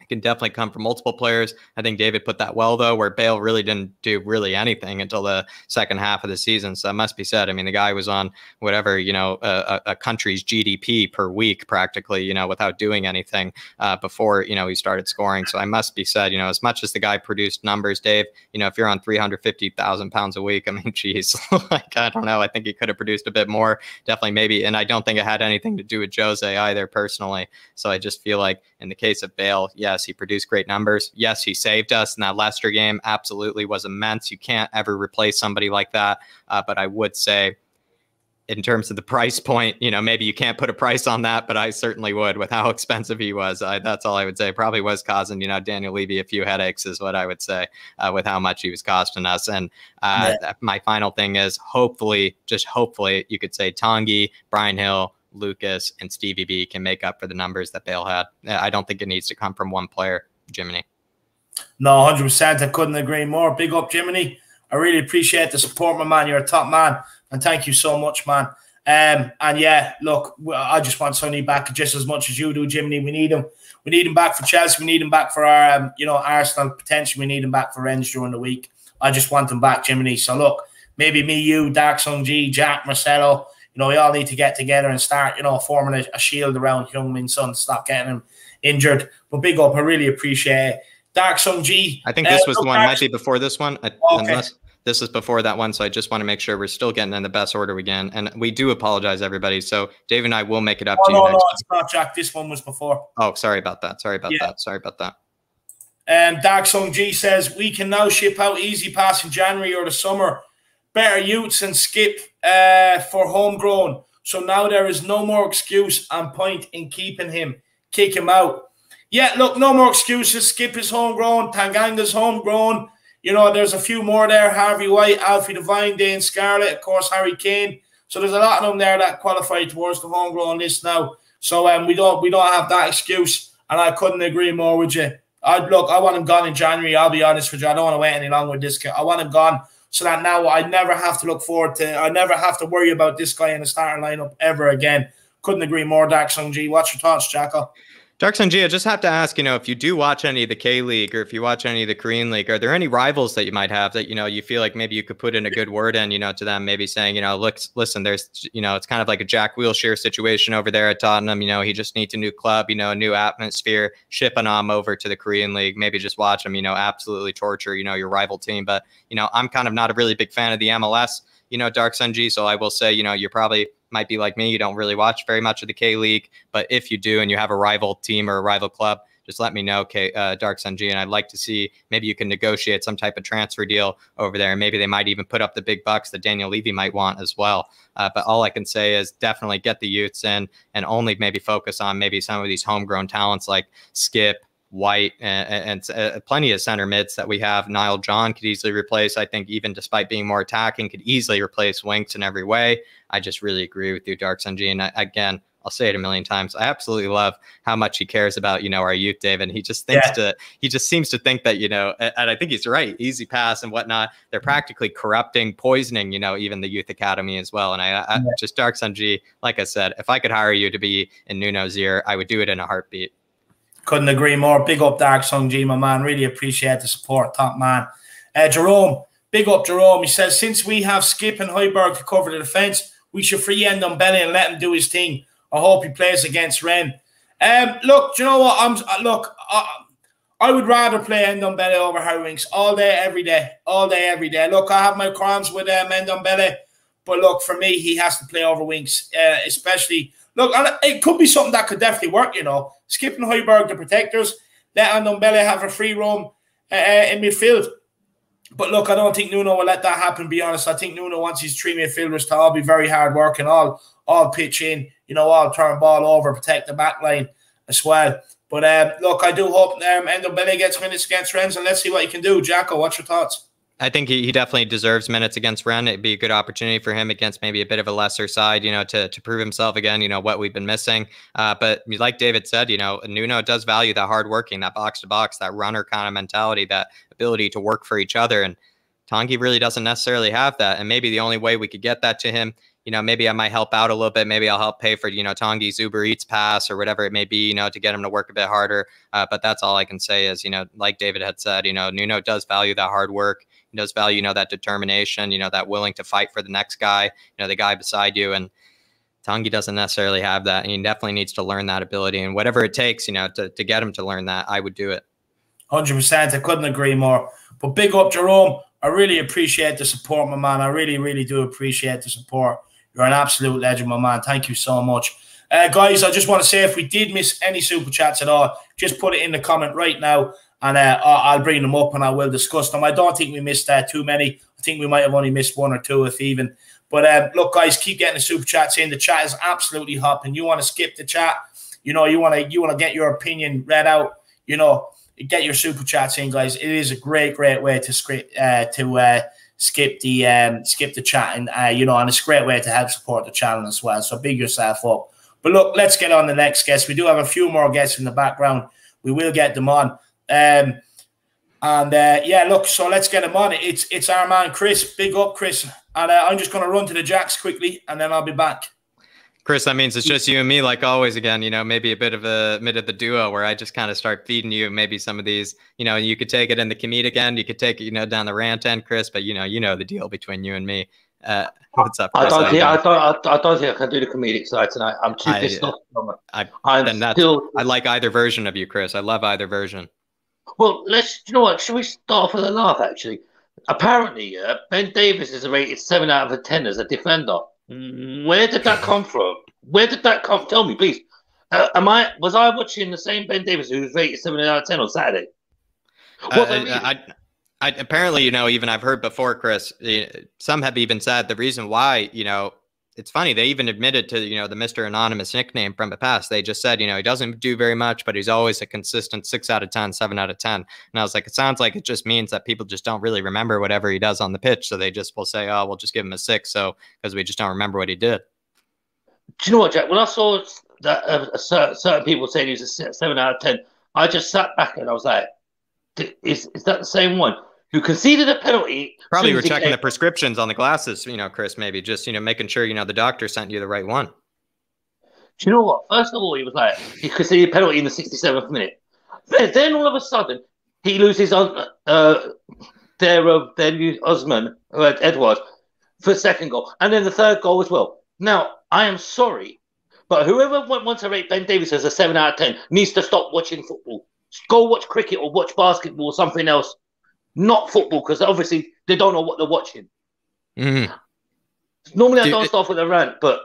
can definitely come from multiple players. I think David put that well though, where Bale really didn't do really anything until the second half of the season. So that must be said. I mean, the guy was on whatever you know a, a country's GDP per week practically, you know, without doing anything uh, before you know he started scoring. So I must be said, you know, as much as the guy produced numbers, Dave, you know, if you're on three hundred fifty thousand pounds a week, I mean, geez, like I don't know, I think he could have produced a bit more. Definitely, maybe, and I don't think it had anything to do with Jose either personally. So I just feel like in the case of Bale, yeah Yes, he produced great numbers. Yes, he saved us in that Leicester game. Absolutely was immense. You can't ever replace somebody like that. Uh, but I would say, in terms of the price point, you know, maybe you can't put a price on that, but I certainly would with how expensive he was. I, that's all I would say. Probably was causing, you know, Daniel Levy a few headaches, is what I would say, uh, with how much he was costing us. And uh, yeah. my final thing is hopefully, just hopefully, you could say Tanguy, Bryan Gil, Lucas, and Stevie B can make up for the numbers that Bale had. I don't think it needs to come from one player, Jiminy. No, 100%. I couldn't agree more. Big up, Jiminy. I really appreciate the support, my man. You're a top man. And thank you so much, man. Um, and yeah, look, I just want Sonny back just as much as you do, Jiminy. We need him. We need him back for Chelsea. We need him back for our, um, you know, Arsenal potential. We need him back for Rennes during the week. I just want him back, Jiminy. So look, maybe me, you, Dark Sung G, Jack, Marcelo, you know, we all need to get together and start, you know, forming a, a shield around Heung-min Son to stop getting him injured. But big up, I really appreciate it. Dark Sung G. I think this uh, was the one, Dark might be before this one. okay. Unless this is before that one, so I just want to make sure we're still getting in the best order we can. And we do apologize, everybody. So Dave and I will make it up oh, to no, you. No, it's not, Jack. This one was before. Oh, sorry about that. Sorry about yeah. that. Sorry about that. Um, Dark Song G says we can now ship out easy pass in January or the summer. Better youths and Skipp uh, for homegrown. So now there is no more excuse and point in keeping him. Kick him out. Yeah, look, no more excuses. Skipp is homegrown. Tanganga's homegrown. You know, there's a few more there. Harvey White, Alfie Devine, Dane Scarlett, of course, Harry Kane. So there's a lot of them there that qualify towards the homegrown list now. So um, we don't we don't have that excuse, and I couldn't agree more with you. I look, I want him gone in January. I'll be honest with you. I don't want to wait any longer with this. I want him gone so that now I never have to look forward to. I never have to worry about this guy in the starting lineup ever again. Couldn't agree more, Dax Sung G. What's your thoughts, Jacko? Dark Sun G, I just have to ask, you know, if you do watch any of the K League or if you watch any of the Korean League, are there any rivals that you might have that, you know, you feel like maybe you could put in a good word in, you know, to them, maybe saying, you know, look, listen, there's, you know, it's kind of like a Jack Wilshere situation over there at Tottenham. You know, he just needs a new club, you know, a new atmosphere, shipping him over to the Korean League. Maybe just watch him, you know, absolutely torture, you know, your rival team. But, you know, I'm kind of not a really big fan of the MLS, you know, Dark Sun G. So I will say, you know, you're probably might be like me, you don't really watch very much of the K League, but if you do and you have a rival team or a rival club, just let me know, K, uh, Dark Sun G, and I'd like to see maybe you can negotiate some type of transfer deal over there. Maybe they might even put up the big bucks that Daniel Levy might want as well. Uh, but all I can say is definitely get the youths in and only maybe focus on maybe some of these homegrown talents like Skipp, White and, and uh, plenty of center mids that we have. Nile John could easily replace. I think even despite being more attacking, could easily replace Winks in every way. I just really agree with you, Dark Sun G. And again, I'll say it a million times. I absolutely love how much he cares about, you know, our youth, David. He just thinks yeah. to, he just seems to think that, you know, and I think he's right. Easy pass and whatnot. They're practically corrupting, poisoning, you know, even the youth academy as well. And I, I yeah. just Dark Sun G, like I said, if I could hire you to be in Nuno's ear, I would do it in a heartbeat. Couldn't agree more. Big up Dark Song G, my man. Really appreciate the support, top man. Uh, Jerome, big up Jerome. He says, since we have Skipp and Højbjerg to cover the defence, we should free Ndombele and let him do his thing. I hope he plays against Rennes. Um, look, do you know what? I'm uh, look. Uh, I would rather play Ndombele over Harry Winks all day, every day, all day, every day. Look, I have my crimes with um, Ndombele, but look, for me, he has to play over Winks, uh, especially. Look, it could be something that could definitely work. You know, skipping Højbjerg, the protectors, let Ndombele have a free roam uh, uh, in midfield. But look, I don't think Nuno will let that happen. Be honest, I think Nuno wants his three midfielders to all be very hard working, all all pitch in, you know, all turn ball over, protect the back line as well. But um, look, I do hope um, Ndombele gets minutes against Rennes, and let's see what he can do. Jacko, what's your thoughts? I think he, he definitely deserves minutes against Rennes. It'd be a good opportunity for him against maybe a bit of a lesser side, you know, to, to prove himself again, you know, what we've been missing. Uh, but like David said, you know, Nuno does value that hard working, that box to box, that runner kind of mentality, that ability to work for each other. And Tanguy really doesn't necessarily have that. And maybe the only way we could get that to him, you know, maybe I might help out a little bit. Maybe I'll help pay for, you know, Tanguy's Uber Eats pass or whatever it may be, you know, to get him to work a bit harder. Uh, but that's all I can say is, you know, like David had said, you know, Nuno does value that hard work. He does value, you know, that determination, you know, that willing to fight for the next guy, you know, the guy beside you. And Tanguy doesn't necessarily have that. And he definitely needs to learn that ability. And whatever it takes, you know, to, to get him to learn that, I would do it. 100%. I couldn't agree more. But big up, Jerome. I really appreciate the support, my man. I really, really do appreciate the support. You're an absolute legend, my man. Thank you so much. Uh, guys, I just want to say if we did miss any super chats at all, just put it in the comment right now and uh, I'll bring them up and I will discuss them. I don't think we missed uh, too many. I think we might have only missed one or two, if even. But uh, look, guys, keep getting the super chats in. The chat is absolutely hopping. You want to skip the chat? You know, you want to you want to get your opinion read out. You know, get your super chats in, guys. It is a great, great way to script uh, to uh, skip the um, skip the chat, and uh, you know, and it's a great way to help support the channel as well. So big yourself up. But look, let's get on the next guest. We do have a few more guests in the background. We will get them on. Um, and uh, yeah, look, so let's get them on. It's it's our man Chris. Big up, Chris. And uh, I'm just going to run to the jacks quickly, and then I'll be back. Chris, that means it's just you and me, like always. Again, you know, maybe a bit of a bit of the duo where I just kind of start feeding you maybe some of these. You know, you could take it in the comedic end, you could take it, you know, down the rant end, Chris. But you know, you know the deal between you and me. Uh, what's up? Chris? I don't think I don't, I, don't think I can do the comedic side tonight. I'm too pissed off. I, I'm still. I like either version of you, Chris. I love either version. Well, let's. You know what? Should we start off with a laugh? Actually, apparently, yeah, Ben Davies is rated seven out of a ten as a defender. Where did that come from? Where did that come? Tell me, please. Uh, am I was I watching the same Ben Davies who was rated seven out of ten on Saturday? Uh, I, I, apparently, you know, even I've heard before, Chris. Some have even said the reason why, you know, it's funny. They even admitted to you know the Mister Anonymous nickname from the past. They just said you know he doesn't do very much, but he's always a consistent six out of ten, seven out of ten. And I was like, it sounds like it just means that people just don't really remember whatever he does on the pitch, so they just will say, oh, we'll just give him a six, so because we just don't remember what he did. Do you know what, Jack? When I saw that uh, certain people saying he's a seven out of ten, I just sat back and I was like, is is that the same one? Who conceded a penalty. Probably were checking the prescriptions on the glasses, you know, Chris, maybe just, you know, making sure, you know, the doctor sent you the right one. Do you know what? First of all, he was like, he conceded a penalty in the 67th minute. Then, then all of a sudden, he loses uh, uh, their, uh, their Odsonne, uh, Édouard, for second goal. And then the third goal as well. Now, I am sorry, but whoever wants to rate Ben Davies as a 7 out of 10 needs to stop watching football. Go watch cricket or watch basketball or something else not football, because obviously they don't know what they're watching. Mm-hmm. Normally, I don't start with a rant, but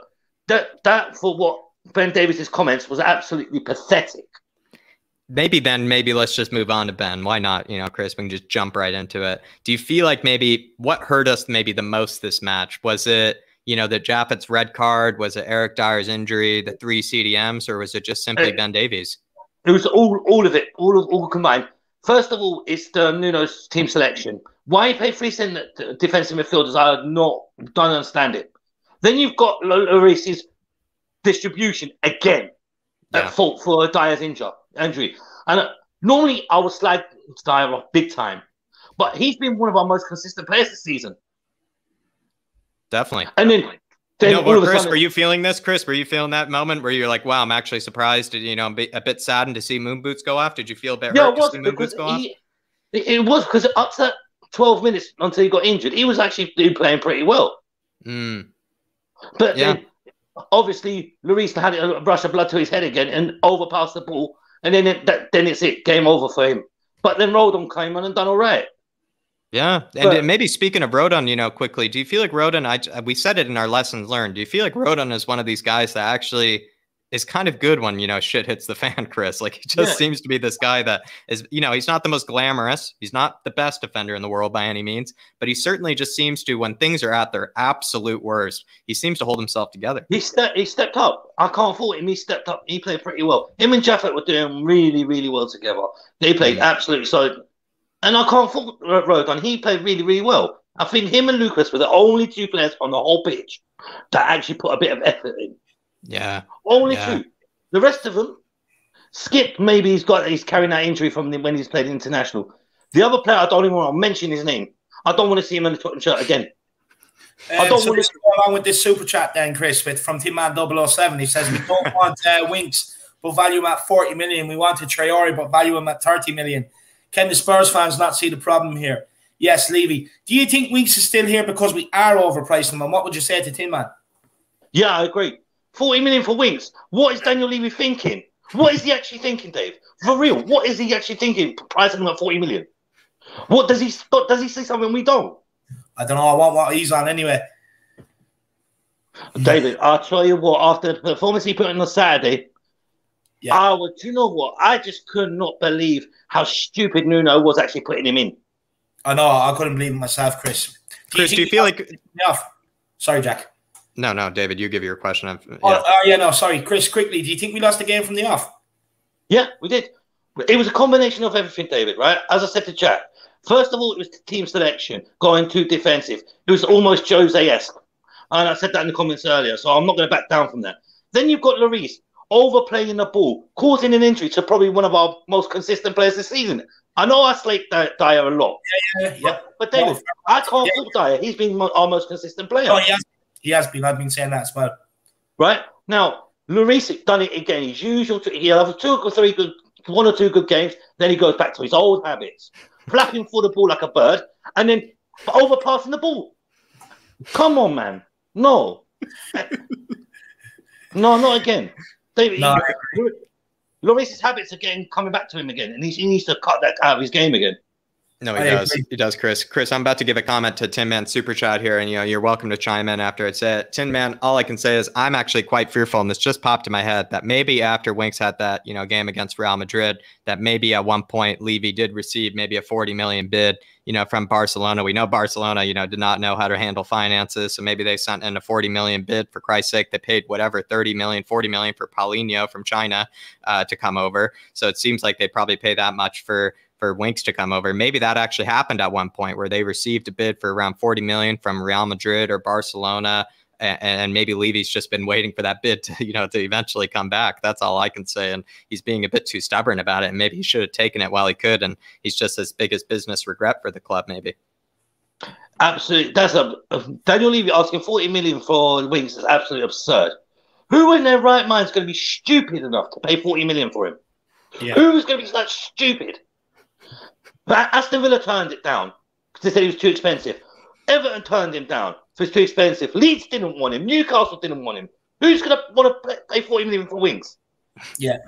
that that for what Ben Davies's comments was absolutely pathetic. Maybe Ben, maybe let's just move on to Ben. Why not? You know, Chris, we can just jump right into it. Do you feel like maybe what hurt us maybe the most this match? Was it, you know, the Japhet's red card? Was it Eric Dier's injury, the three CDMs, or was it just simply it, Ben Davies? It was all all of it, all of all combined. First of all, it's the Nuno's team selection. Why he played three defensive midfielders, I not don't understand it. Then you've got Lloris's distribution again yeah. at fault for Dier's injury. injury. And uh, normally I would slag Dier off big time, but he's been one of our most consistent players this season. Definitely. And then then no, but Chris, were you feeling this, Chris? Were you feeling that moment where you're like, "Wow, I'm actually surprised," you know, I'm a bit saddened to see Moon Boots go off? Did you feel a bit yeah, hurt to see Moon Boots go he, off? It was because up to 12 minutes until he got injured, he was actually playing pretty well. Mm. But yeah. then, obviously, Lloris had a brush of blood to his head again and overpassed the ball, and then it, that, then it's it, game over for him. But then Rodon came on and done all right. Yeah, and but, maybe speaking of Rodon, you know, quickly, do you feel like Rodon? I we said it in our lessons learned. Do you feel like Rodon is one of these guys that actually is kind of good when you know shit hits the fan, Chris? Like he just yeah. seems to be this guy that is, you know, he's not the most glamorous, he's not the best defender in the world by any means, but he certainly just seems to when things are at their absolute worst, he seems to hold himself together. He stepped, he stepped up. I can't fault him. He stepped up. He played pretty well. Him and Japhet were doing really, really well together. They played mm-hmm. absolutely solid and I can't fault Rodon. He played really, really well. I think him and Lucas were the only two players on the whole pitch that actually put a bit of effort in. Yeah. Only yeah. two. The rest of them, Skipp, maybe he's got he's carrying that injury from the, when he's played international. The other player, I don't even want to mention his name. I don't want to see him in the Tottenham shirt again. Um, I don't so want to go along with this super chat then, Chris, with from Tin Man 007. He says we don't want uh, Winks, but value him at 40 million. We want wanted Traore, but value him at 30 million. Can the Spurs fans not see the problem here? Yes, Levy. Do you think Winks is still here because we are overpricing him? And what would you say to Tin Man? Yeah, I agree. 40 million for Winks. What is Daniel Levy thinking? What is he actually thinking, Dave? For real, what is he actually thinking pricing him at 40 million? What does he does he see something we don't? I don't know. I want what he's on anyway. David, I'll tell you what, after the performance he put in on Saturday, yeah. I would, you know what? I just could not believe how stupid Nuno was actually putting him in. I know. I couldn't believe it myself, Chris. Do Chris, you do you feel like? Yeah. Sorry, Jack. No, no, David, you give your question. Of, oh, yeah. Oh, oh, yeah, no, sorry, Chris. Quickly, do you think we lost the game from the off? Yeah, we did. It was a combination of everything, David. Right? As I said to Jack, first of all, it was team selection going too defensive. It was almost Jose-esque, and I said that in the comments earlier. So I'm not going to back down from that. Then you've got Lloris overplaying the ball, causing an injury to probably one of our most consistent players this season. I know I slate Dier a lot. Yeah, yeah, yeah. But, but David, I can't yeah. fault Dier. He's been our most consistent player. Oh, he has, he has been. I've been saying that as well. Right? Now, Lloris done it again. His usual. He'll have two or three good, one or two good games. Then he goes back to his old habits, flapping for the ball like a bird, and then overpassing the ball. Come on, man. No. no, not again. David, no, Lloris's habits are getting coming back to him again, and he needs to cut that out of his game again. No, he I does. Agree. He does, Chris. Chris, I'm about to give a comment to Tin Man Super Chat here, and you know you're welcome to chime in after it's it. Tin Man, all I can say is I'm actually quite fearful, and this just popped in my head that maybe after Winks had that you know game against Real Madrid, that maybe at one point Levy did receive maybe a 40 million bid, you know, from Barcelona. We know Barcelona, you know, did not know how to handle finances, so maybe they sent in a 40 million bid for Christ's sake. They paid whatever 30 million, 40 million for Paulinho from China uh, to come over. So it seems like they probably pay that much for for Winks to come over. Maybe that actually happened at one point where they received a bid for around 40 million from Real Madrid or Barcelona. And, and maybe Levy's just been waiting for that bid to, you know, to eventually come back. That's all I can say. And he's being a bit too stubborn about it. And maybe he should have taken it while he could. And he's just as big as business regret for the club, maybe. Absolutely, that's a Daniel Levy asking 40 million for Winks is absolutely absurd. Who in their right mind is going to be stupid enough to pay 40 million for him? Yeah. Who is going to be that stupid? But Aston Villa turned it down because they said he was too expensive. Everton turned him down for it's too expensive. Leeds didn't want him. Newcastle didn't want him. Who's going to want to pay 40 million for Winks? Yeah.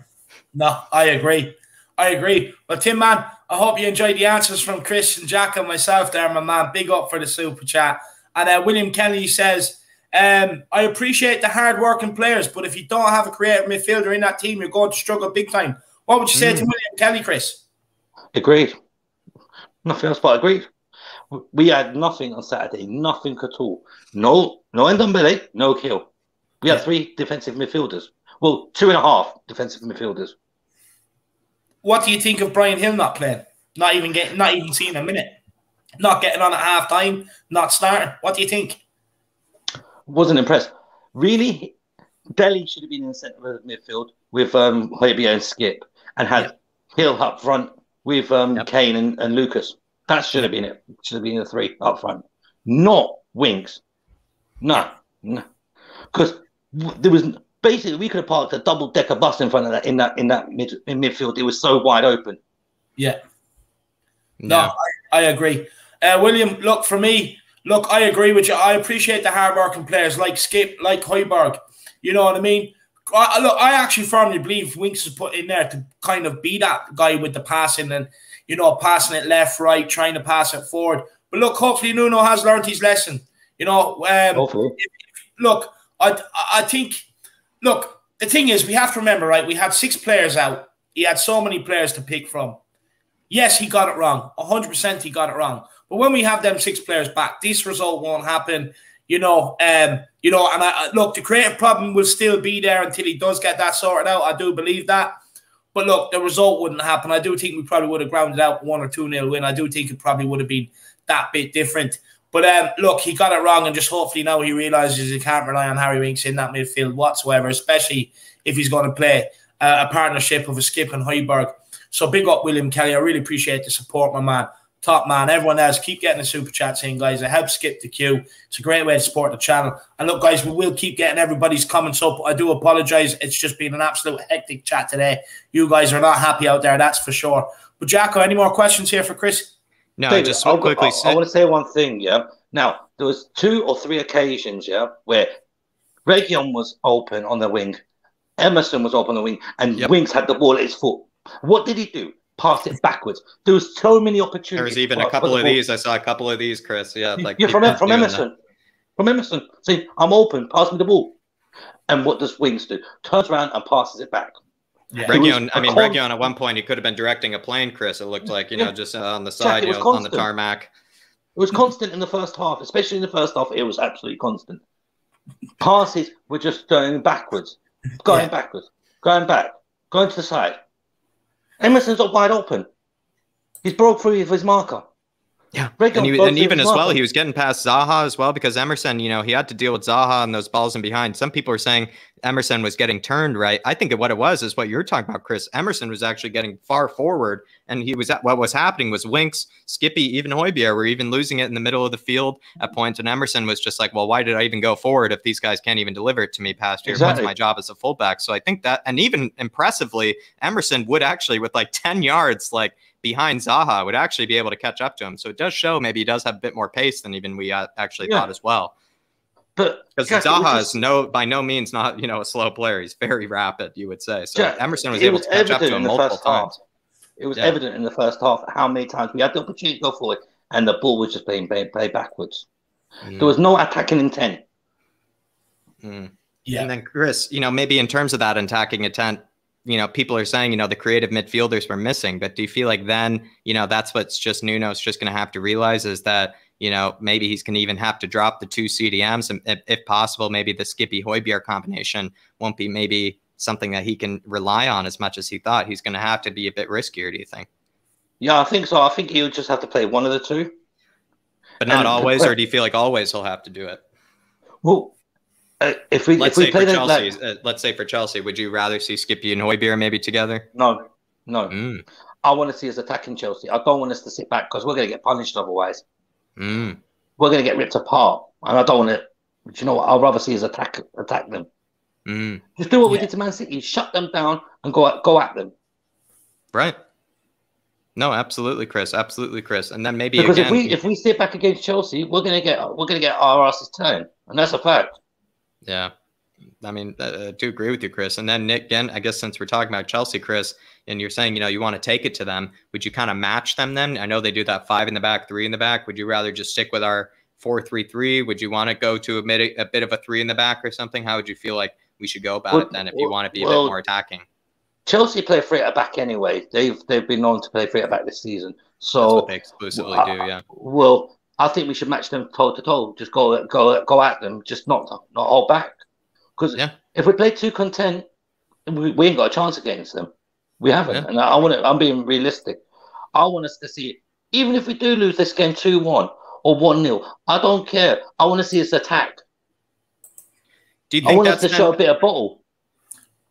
No, I agree. I agree. But Tim, man, I hope you enjoyed the answers from Chris and Jack and myself there, my man. Big up for the super chat. And uh, William Kelly says, um, I appreciate the hard working players, but if you don't have a creative midfielder in that team, you're going to struggle big time. What would you say mm. to William Kelly, Chris? Agreed. Nothing else but agreed. We had nothing on Saturday, nothing at all. No, no end on Ndombele, no kill. We had three defensive midfielders. Well, two and a half defensive midfielders. What do you think of Bryan Gil not playing? Not even getting, not even seeing a minute. Not getting on at half time, not starting. What do you think? Wasn't impressed. Really, Dele should have been in the centre of the midfield with um, Højbjerg and Skipp and had yeah. Gil up front with um, yep. Kane and, and Lucas. That should have been it. Should have been the three up front, not Winks. No, no, because there was basically we could have parked a double decker bus in front of that in that in that mid in midfield. It was so wide open. Yeah. No, I, I, agree. Uh, William, look for me. Look, I agree with you. I appreciate the hard-working players like Skipp, like Højbjerg. You know what I mean? I, look, I actually firmly believe Winks is put in there to kind of be that guy with the passing and you know passing it left, right, trying to pass it forward. But look, hopefully Nuno has learned his lesson. You know, um, hopefully. look, I I think look the thing is we have to remember right. We had six players out. He had so many players to pick from. Yes, he got it wrong. 100% he got it wrong. But when we have them six players back, this result won't happen. You know, um, you know, and I look, the creative problem will still be there until he does get that sorted out. I do believe that. But look, the result wouldn't happen. I do think we probably would have grounded out one or two nil win. I do think it probably would have been that bit different. But um, look, he got it wrong, and just hopefully now he realizes he can't rely on Harry Winks in that midfield whatsoever, especially if he's going to play uh, a partnership of a Skipp and Højbjerg. So big up William Kelly. I really appreciate the support, my man top man. Everyone else, keep getting the super chats in, guys. It helps skip the queue. It's a great way to support the channel. And look, guys, we will keep getting everybody's comments up. I do apologize. It's just been an absolute hectic chat today. You guys are not happy out there, that's for sure. But Jacko, any more questions here for Chris? No, David, just I'll, quickly. I, I want to say one thing. Yeah. Now there was two or three occasions, yeah, where Reguilón was open on the wing, Emerson was open on the wing, and yep. Winks had the ball at his foot. What did he do? Pass it backwards. There was so many opportunities. There was even a couple of these. I saw a couple of these, Chris. Yeah, like yeah, from from Emerson, that. from Emerson. See, I'm open. Pass me the ball. And what does Winks do? Turns around and passes it back. Yeah. Reguilón, I mean, con- Reguilón at one point he could have been directing a plane, Chris. It looked like you know just uh, on the side, you know, on the tarmac. It was constant in the first half, especially in the first half. It was absolutely constant. Passes were just going backwards, going yeah. backwards, going back, going to the side, Emerson's up wide open. He's broke through with his marker. Yeah, and, he, and even as well, he was getting past Zaha as well because Emerson, you know, he had to deal with Zaha and those balls in behind. Some people are saying Emerson was getting turned right. I think what it was is what you're talking about, Chris. Emerson was actually getting far forward, and he was at, what was happening was Winks, Skippy, even Højbjerg were even losing it in the middle of the field at mm-hmm. points, and Emerson was just like, well, why did I even go forward if these guys can't even deliver it to me past here? Exactly. What's my job as a fullback? So I think that, and even impressively, Emerson would actually with like ten yards, like behind Zaha would actually be able to catch up to him. So it does show maybe he does have a bit more pace than even we uh, actually yeah. thought as well. But because Zaha is no by no means not you know a slow player. He's very rapid, you would say. So yeah, Emerson was able was to catch up to him multiple times. It was yeah. evident in the first half how many times we had the opportunity to go forward and the ball was just being played, played backwards. Mm. There was no attacking intent. Mm. Yeah. And then Chris, you know, maybe in terms of that attacking intent, you know, people are saying, you know, the creative midfielders were missing, but do you feel like then, you know, that's what's just Nuno's just going to have to realize is that, you know, maybe he's going to even have to drop the two CDMs and if, if possible, maybe the Skippy Højbjerg combination won't be maybe something that he can rely on as much as he thought. He's going to have to be a bit riskier, do you think? Yeah, I think so. I think he'll just have to play one of the two. But not and, always, or do you feel like always he'll have to do it? Well, uh, if we let's if we say for Chelsea, like, uh, let's say for Chelsea, would you rather see Skippy and Højbjerg maybe together? No, no. Mm. I want to see us attacking Chelsea. I don't want us to sit back because we're going to get punished otherwise. Mm. We're going to get ripped apart, and I don't want to. But you know what? I'd rather see us attack attack them. Mm. Just do what yeah. we did to Man City: shut them down and go at, go at them. Right. No, absolutely, Chris. Absolutely, Chris. And then maybe because again, if we if we sit back against Chelsea, we're gonna get we're gonna get our asses turned, and that's a fact. Yeah. I mean, uh, I do agree with you, Chris. And then Nick, again, I guess since we're talking about Chelsea, Chris, and you're saying, you know, you want to take it to them, would you kind of match them then? I know they do that five in the back, three in the back. Would you rather just stick with our four three three? Would you want to go to a, mid, a bit of a three in the back or something? How would you feel like we should go about well, it then if you want to be a well, bit more attacking? Chelsea play three at back anyway. They've they've been known to play three at back this season. So they exclusively do, yeah. Well, I think we should match them toe to toe. Just go go go at them. Just not not hold back. Because yeah. if we play too content, we, we ain't got a chance against them. We haven't. Yeah. And I, I want to. I'm being realistic. I want us to see, even if we do lose this game two one or one 0 I don't care. I want to see us attack. Do you think I want us to show a bit of bottle.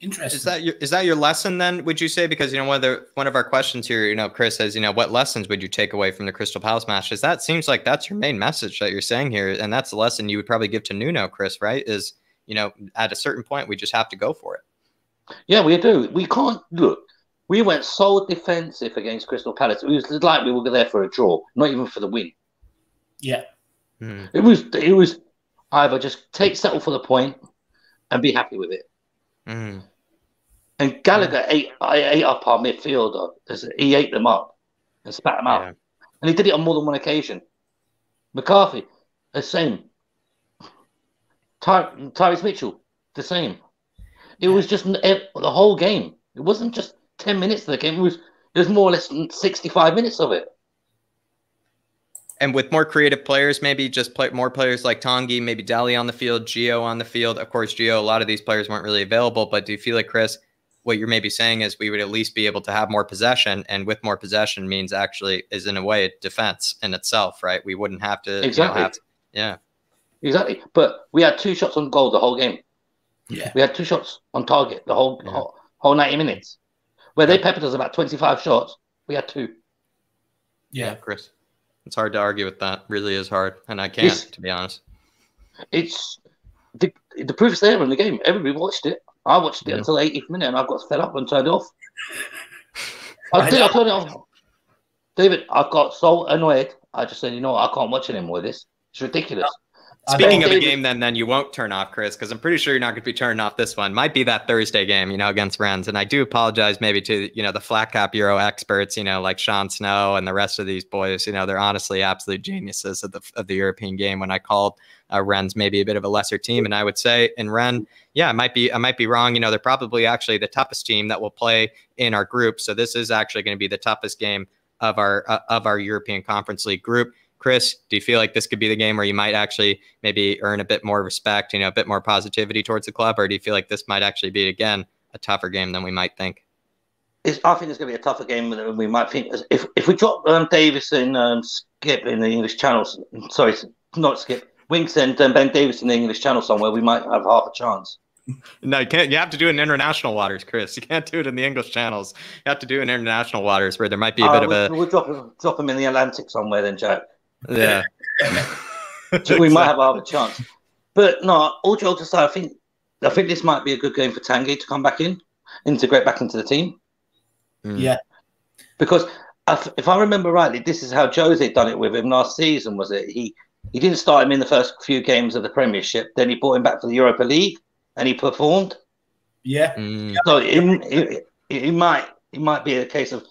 Interesting. Is that your is that your lesson then? Would you say because you know one of the one of our questions here, you know, Chris says, you know, what lessons would you take away from the Crystal Palace match? Is that seems like that's your main message that you're saying here, and that's the lesson you would probably give to Nuno, Chris, right? Is you know, at a certain point, we just have to go for it. Yeah, we do. We can't look. We went so defensive against Crystal Palace. It was like we were there for a draw, not even for the win. Yeah, mm. it was. It was either just take settle for the point and be happy with it. Mm. And Gallagher ate, ate up our midfielder. He ate them up and spat them out, yeah. and he did it on more than one occasion. McArthur, the same. Ty- Tyrese Mitchell, the same. It was just the whole game. It wasn't just ten minutes of the game. It was it was more or less sixty-five minutes of it. And with more creative players, maybe just play more players like Tanguy, maybe Dele on the field, Gio on the field. Of course, Gio, a lot of these players weren't really available. But do you feel like Chris? What you're maybe saying is we would at least be able to have more possession, and with more possession means actually is in a way defense in itself, right? We wouldn't have to exactly. You know, have to, yeah. Exactly. But we had two shots on goal the whole game. Yeah. We had two shots on target the whole yeah. whole, whole 90 minutes. Where they peppered us about 25 shots, we had two. Yeah, yeah Chris. It's hard to argue with that. Really is hard. And I can't, it's, to be honest. It's the, the proof is there in the game. Everybody watched it. I watched it yeah. until 80th minute and I got fed up and turned it off. I did, I turned it off. David, I got so annoyed. I just said, you know, I can't watch anymore of this. It's ridiculous. Speaking of a game, then then you won't turn off, Chris, because I'm pretty sure you're not going to be turning off this one. Might be that Thursday game, you know, against Rennes. And I do apologize, maybe to you know the flat cap Euro experts, you know, like Sean Snow and the rest of these boys. You know, they're honestly absolute geniuses of the of the European game. When I called uh, Rennes maybe a bit of a lesser team, and I would say in Rennes, yeah, I might be I might be wrong. You know, they're probably actually the toughest team that will play in our group. So this is actually going to be the toughest game of our uh, of our European Conference League group. Chris, do you feel like this could be the game where you might actually maybe earn a bit more respect, you know, a bit more positivity towards the club, or do you feel like this might actually be again a tougher game than we might think? I think it's going to be a tougher game than we might think. If if we drop um, Davies and um, Skipp in the English Channel, sorry, not Skipp, Winks and um, Ben Davies in the English Channel somewhere, we might have half a chance. No, you can't. You have to do it in international waters, Chris. You can't do it in the English channels. You have to do it in international waters where there might be a uh, bit we'll, of a. We'll drop them, drop them in the Atlantic somewhere, then, Jack. Yeah. so we might have a chance. But no, all jokes aside, I think I think this might be a good game for Tanguy to come back in, integrate back into the team. Mm. Yeah. Because if I remember rightly, this is how Jose done it with him last season. Was it he? He didn't start him in the first few games of the Premiership. Then he brought him back for the Europa League, and he performed. Yeah. Mm. So it, it, it, might it might be a case of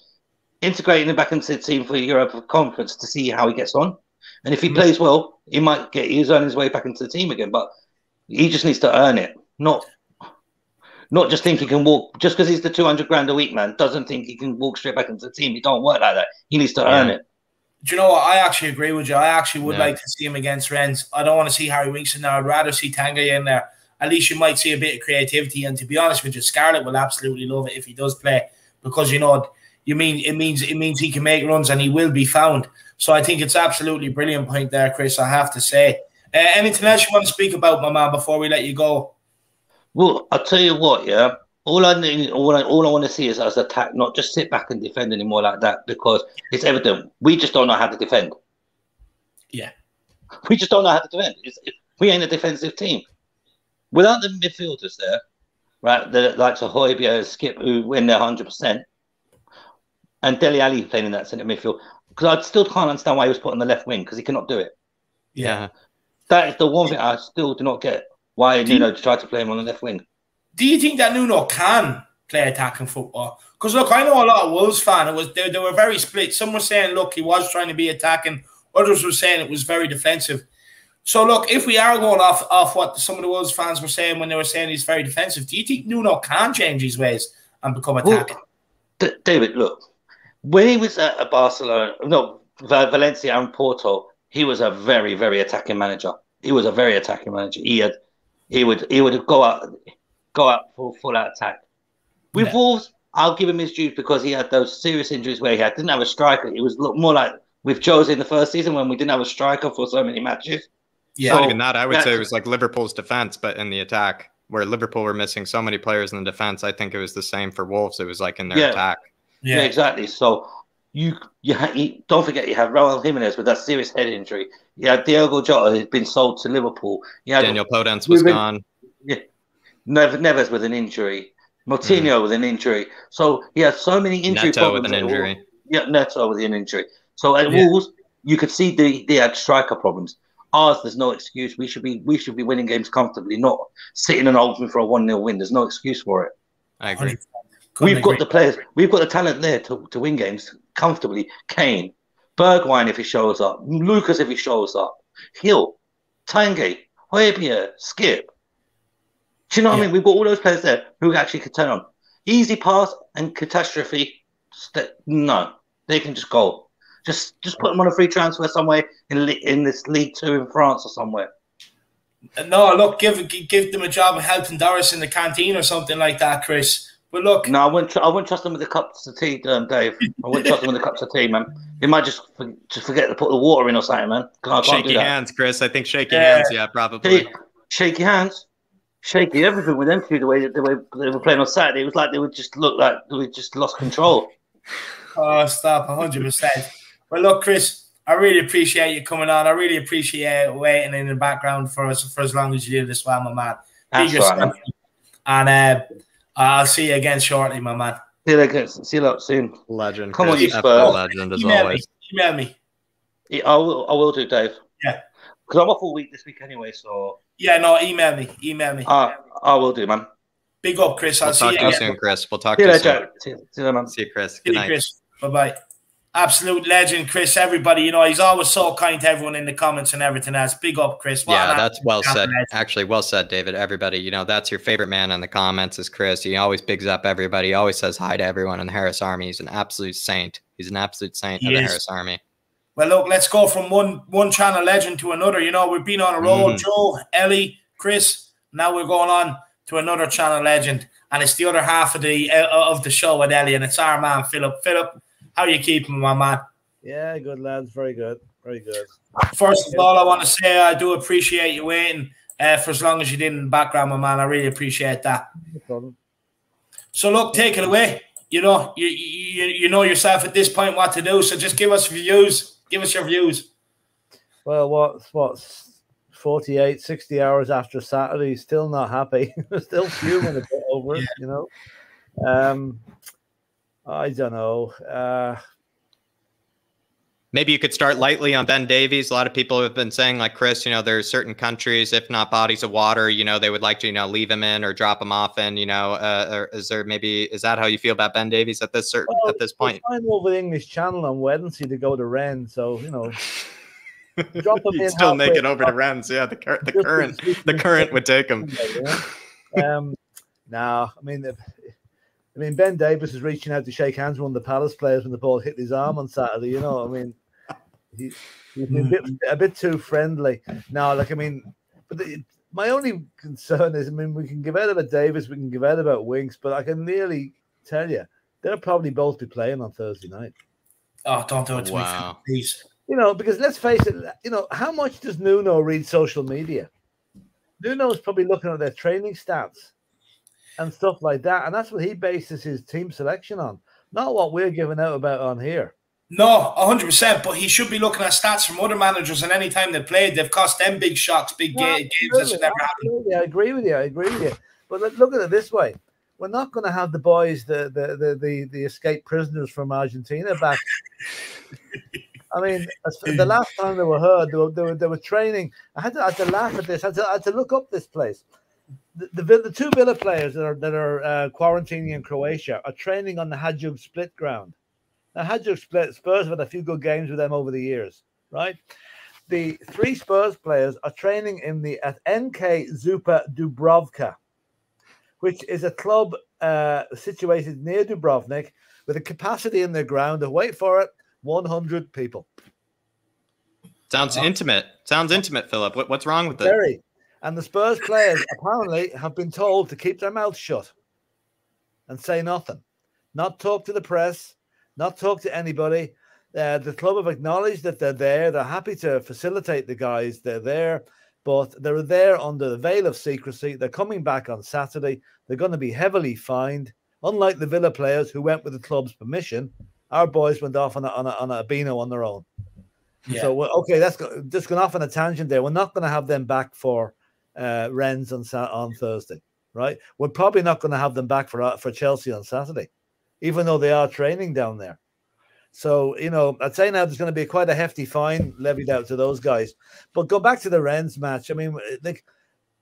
integrating him back into the team for the Europa Conference to see how he gets on. And if he plays well, he might get he's earning his way back into the team again. But he just needs to earn it, not not just think he can walk just because he's the 200 grand a week man doesn't think he can walk straight back into the team he don't work like that he needs to yeah. earn it do you know what? I actually agree with you. I actually would yeah. like to see him against Rennes. I don't want to see Harry Winks in there. I'd rather see Tanguy in there. At least you might see a bit of creativity. And to be honest with you, Scarlett will absolutely love it if he does play because you know you mean it means it means he can make runs and he will be found. So I think it's absolutely brilliant point there, Chris. I have to say. Uh, anything else you want to speak about, my man, before we let you go? Well, I'll tell you what, yeah. All I need, all I, all I want to see is us attack, not just sit back and defend anymore like that, because it's evident we just don't know how to defend. Yeah, we just don't know how to defend. It's, it, we ain't a defensive team. Without the midfielders there, right, the likes of Højbjerg, Skipp, who win their hundred percent, and Dele Alli playing in that centre midfield, because I still can't understand why he was put on the left wing because he cannot do it. Yeah, that is the one thing I still do not get. Why do Nuno you, try to play him on the left wing? Do you think that Nuno can play attacking football? Because look, I know a lot of Wolves fans. It was they, they were very split. Some were saying, look, he was trying to be attacking. Others were saying it was very defensive. So look, if we are going off off what some of the Wolves fans were saying when they were saying he's very defensive, do you think Nuno can change his ways and become attacking? Well, David, look, when he was at Barcelona, no, Valencia and Porto, he was a very, very attacking manager. He was a very attacking manager. He had he would he would go out go out for full out attack. With yeah. Wolves, I'll give him his due because he had those serious injuries where he had didn't have a striker. It was more like with Jose in the first season when we didn't have a striker for so many matches. Yeah, so, not even that. I would say it was like Liverpool's defense, but in the attack, where Liverpool were missing so many players in the defense. I think it was the same for Wolves. It was like in their yeah. attack. Yeah. yeah. exactly. So you you, you, don't forget you have Raul Jimenez with that serious head injury. Yeah, Diogo Jota has been sold to Liverpool. Yeah, Daniel Podence was been, gone. Yeah, Never, Neves with an injury. Moutinho mm. with an injury. So he had so many injury Neto problems. with an injury. Yeah, Neto with an injury. So at yeah. Wolves, you could see they, they had striker problems. Ours, there's no excuse. We should be we should be winning games comfortably, not sitting and hoping for a one 0 win. There's no excuse for it. I agree. We've got the players. We've got the talent there to, to win games comfortably. Kane, Bergwijn if he shows up, Lucas if he shows up, Gil, Tanguy, Højbjerg, Skipp. Do you know what yeah. I mean? We've got all those players there who actually could turn on. Easy pass and catastrophe. No, they can just go. Just just put them on a free transfer somewhere in in this League Two in France or somewhere. No, look, give give them a job of helping Doris in the canteen or something like that, Chris. But look, no, I wouldn't. Tr- I wouldn't trust them with the cups of tea, um, Dave. I wouldn't trust them with the cups of tea, man. They might just for- just forget to put the water in or something, man. I shaky hands, Chris. I think shaky yeah. hands. Yeah, probably. shaky hands shaky everything with them two the way that they were, they were playing on Saturday. It was like they would just look like they just lost control. Oh, stop, hundred percent. Well, look, Chris, I really appreciate you coming on. I really appreciate waiting in the background for us for as long as you did this, well, my man. That's right, man. And uh, I'll see you again shortly, my man. See you again. See you soon. Legend. Come Chris. on, you Spurs. Legend as email always. Me. Email me. Yeah, I will. I will do, Dave. Yeah. Because I'm off all week this week anyway, so yeah, no, email me. Email me. Uh, I will do, man. Big up, Chris. I'll we'll see talk you to you again. soon, Chris. We'll talk see to you soon. See you, see you, man. See you, Chris. Good night. Chris. Bye bye. Absolute legend, Chris. Everybody, you know, he's always so kind to everyone in the comments and everything else. Big up, Chris. What yeah, that's well said. Actually, well said, David. Everybody, you know, that's your favorite man in the comments is Chris. He always bigs up everybody. He always says hi to everyone in the Harris Army. He's an absolute saint. He's an absolute saint he of the Harris Army. Well, look, let's go from one one channel legend to another. You know, we've been on a roll. Mm. Joe, Ellie, Chris. Now we're going on to another channel legend, and it's the other half of the uh, of the show with Ellie, and it's our man Philip. Philip, how are you keeping, my man? Yeah, good lads, very good, very good. First of all, I want to say I do appreciate you waiting uh, for as long as you did in the background, my man. I really appreciate that. No problem. So, look, take it away. You know, you, you you know yourself at this point what to do. So, just give us views. Give us your views. Well, what's what's 48, 60 hours after Saturday, still not happy, still fuming a bit over it, you know. Um, I don't know. Uh, Maybe you could start lightly on Ben Davies. A lot of people have been saying, like Chris, you know, there's certain countries, if not bodies of water, you know, they would like to, you know, leave him in or drop him off in. You know, uh, is there maybe is that how you feel about Ben Davies at this certain well, at this point? I'm over the English Channel on Wednesday to go to Rennes, so you know. Drop him You'd still make it over to Rennes. Yeah, the, cur- the current the current would take him. um, now, I mean, I mean, Ben Davies is reaching out to shake hands with one of the Palace players when the ball hit his arm on Saturday. You know, I mean, he, he's a bit a bit too friendly. Now, like, I mean, but the, my only concern is, I mean, we can give out about Davies, we can give out about Winks, but I can nearly tell you they'll probably both be playing on Thursday night. Oh, don't do it to wow. me, please. You know, because let's face it, you know, how much does Nuno read social media? Nuno's probably looking at their training stats and stuff like that. And that's what he bases his team selection on, not what we're giving out about on here. No, 100%. But he should be looking at stats from other managers, and any time they played, they've cost them big shocks, big games. That's never happened. I agree with you. I agree with you. But look at it this way we're not going to have the boys, the the the the, the escaped prisoners from Argentina back. I mean, the last time they were heard, they were, they were, they were training. I had, to, I had to laugh at this. I had to, I had to look up this place. The, the, the two Villa players that are that are uh, quarantining in Croatia are training on the Hajduk Split ground. Now, Hajduk Split Spurs have had a few good games with them over the years, right? The three Spurs players are training in the at NK Župa Dubrovačka, which is a club uh, situated near Dubrovnik with a capacity in the ground. of wait for it, 100 people. Sounds oh. intimate. Sounds intimate, Philip. What, what's wrong with it? Very. And the Spurs players apparently have been told to keep their mouths shut and say nothing, not talk to the press, not talk to anybody. Uh, the club have acknowledged that they're there. They're happy to facilitate the guys. They're there, but they're there under the veil of secrecy. They're coming back on Saturday. They're going to be heavily fined, unlike the Villa players who went with the club's permission our boys went off on a, on a, on a Beano on their own. Yeah. So okay, that's just going off on a tangent there. We're not going to have them back for uh, Rennes on on Thursday, right? We're probably not going to have them back for uh, for Chelsea on Saturday, even though they are training down there. So you know, I'd say now there's going to be quite a hefty fine levied out to those guys. But go back to the Rennes match. I mean, like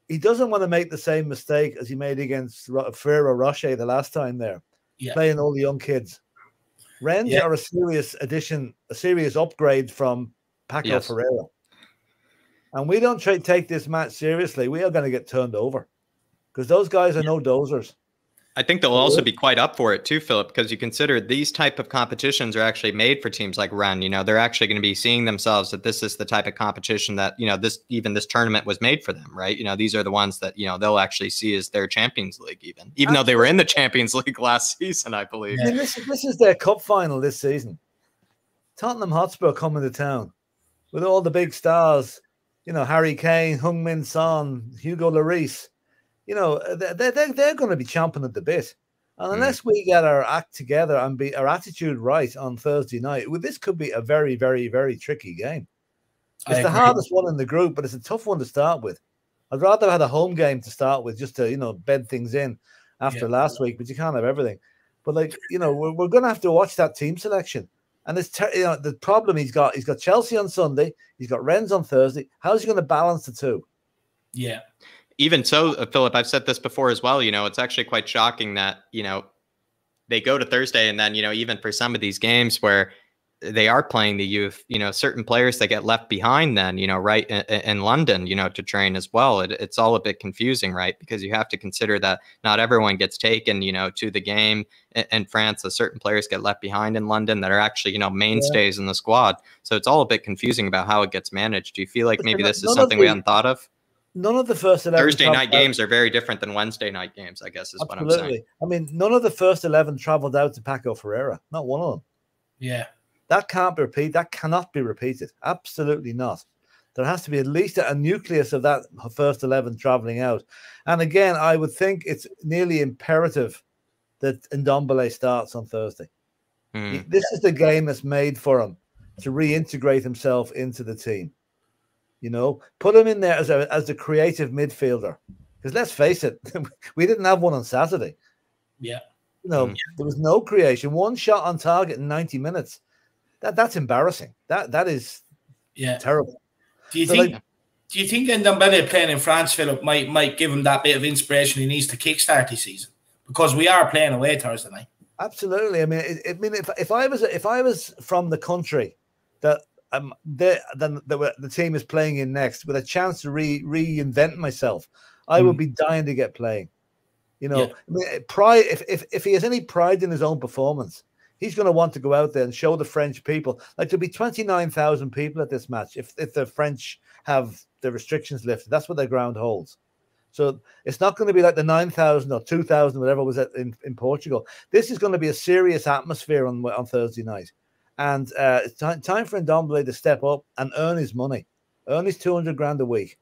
he doesn't want to make the same mistake as he made against Ferrero Rocher the last time there, yeah. playing all the young kids. Rennes yeah. are a serious addition, a serious upgrade from Paco yes. Ferreira. And we don't try, take this match seriously, we are going to get turned over because those guys are yeah. no dozers. I think they'll also be quite up for it too, Philip, because you consider these type of competitions are actually made for teams like Rennes. You know, they're actually going to be seeing themselves that this is the type of competition that you know this even this tournament was made for them, right? You know, these are the ones that you know they'll actually see as their Champions League, even even though they were in the Champions League last season, I believe. I mean, this this is their cup final this season. Tottenham Hotspur coming to town with all the big stars, you know, Harry Kane, Heung-min Son, Hugo Lloris you know, they're, they're, they're going to be chomping at the bit. And mm. unless mm. we get our act together and be our attitude right on Thursday night, well, this could be a very, very, very tricky game. It's the hardest one in the group, but it's a tough one to start with. I'd rather have had a home game to start with, just to you know bed things in after yeah. last week. But you can't have everything. But like you know, we're, we're going to have to watch that team selection. And this ter- you know the problem he's got. He's got Chelsea on Sunday. He's got Rennes on Thursday. How's he going to balance the two? Yeah, even so, uh, Philip, I've said this before as well. You know, it's actually quite shocking that you know they go to Thursday, and then you know even for some of these games where they are playing the youth, you know, certain players that get left behind then, you know, right in, in London, you know, to train as well. It, it's all a bit confusing, right? Because you have to consider that not everyone gets taken, you know, to the game in, in France. A certain players get left behind in London that are actually, you know, mainstays yeah. in the squad. So it's all a bit confusing about how it gets managed. Do you feel like maybe this is something we hadn't thought of? none of the first 11 Thursday night games are very different than Wednesday night games, I guess is Absolutely. what I'm saying. I mean, none of the first 11 traveled out to Paco Ferreira. Not one of them. Yeah. That can't be repeated. That cannot be repeated. Absolutely not. There has to be at least a, a nucleus of that first 11 traveling out. And again, I would think it's nearly imperative that Ndombele starts on Thursday. Mm. This is the game that's made for him to reintegrate himself into the team. You know, put him in there as a as a creative midfielder. Because let's face it, we didn't have one on Saturday. Yeah. You know, mm. there was no creation. One shot on target in 90 minutes. That that's embarrassing. That that is yeah terrible. Do you so think like, do you think then playing in France, Philip, might might give him that bit of inspiration he needs to kickstart his season? Because we are playing away Thursday night. Absolutely. I mean, I mean, if, if I was if I was from the country that um the then the, the team is playing in next with a chance to re reinvent myself, I mm. would be dying to get playing. You know, yeah. I mean, pride. If, if if he has any pride in his own performance, he's going to want to go out there and show the French people. Like there'll be twenty nine thousand people at this match if if the French have the restrictions lifted. That's what their ground holds. So it's not going to be like the 9,000 or 2,000, whatever was in, in Portugal. This is going to be a serious atmosphere on, on Thursday night. And uh, it's t- time for Ndombele to step up and earn his money, earn his 200 grand a week.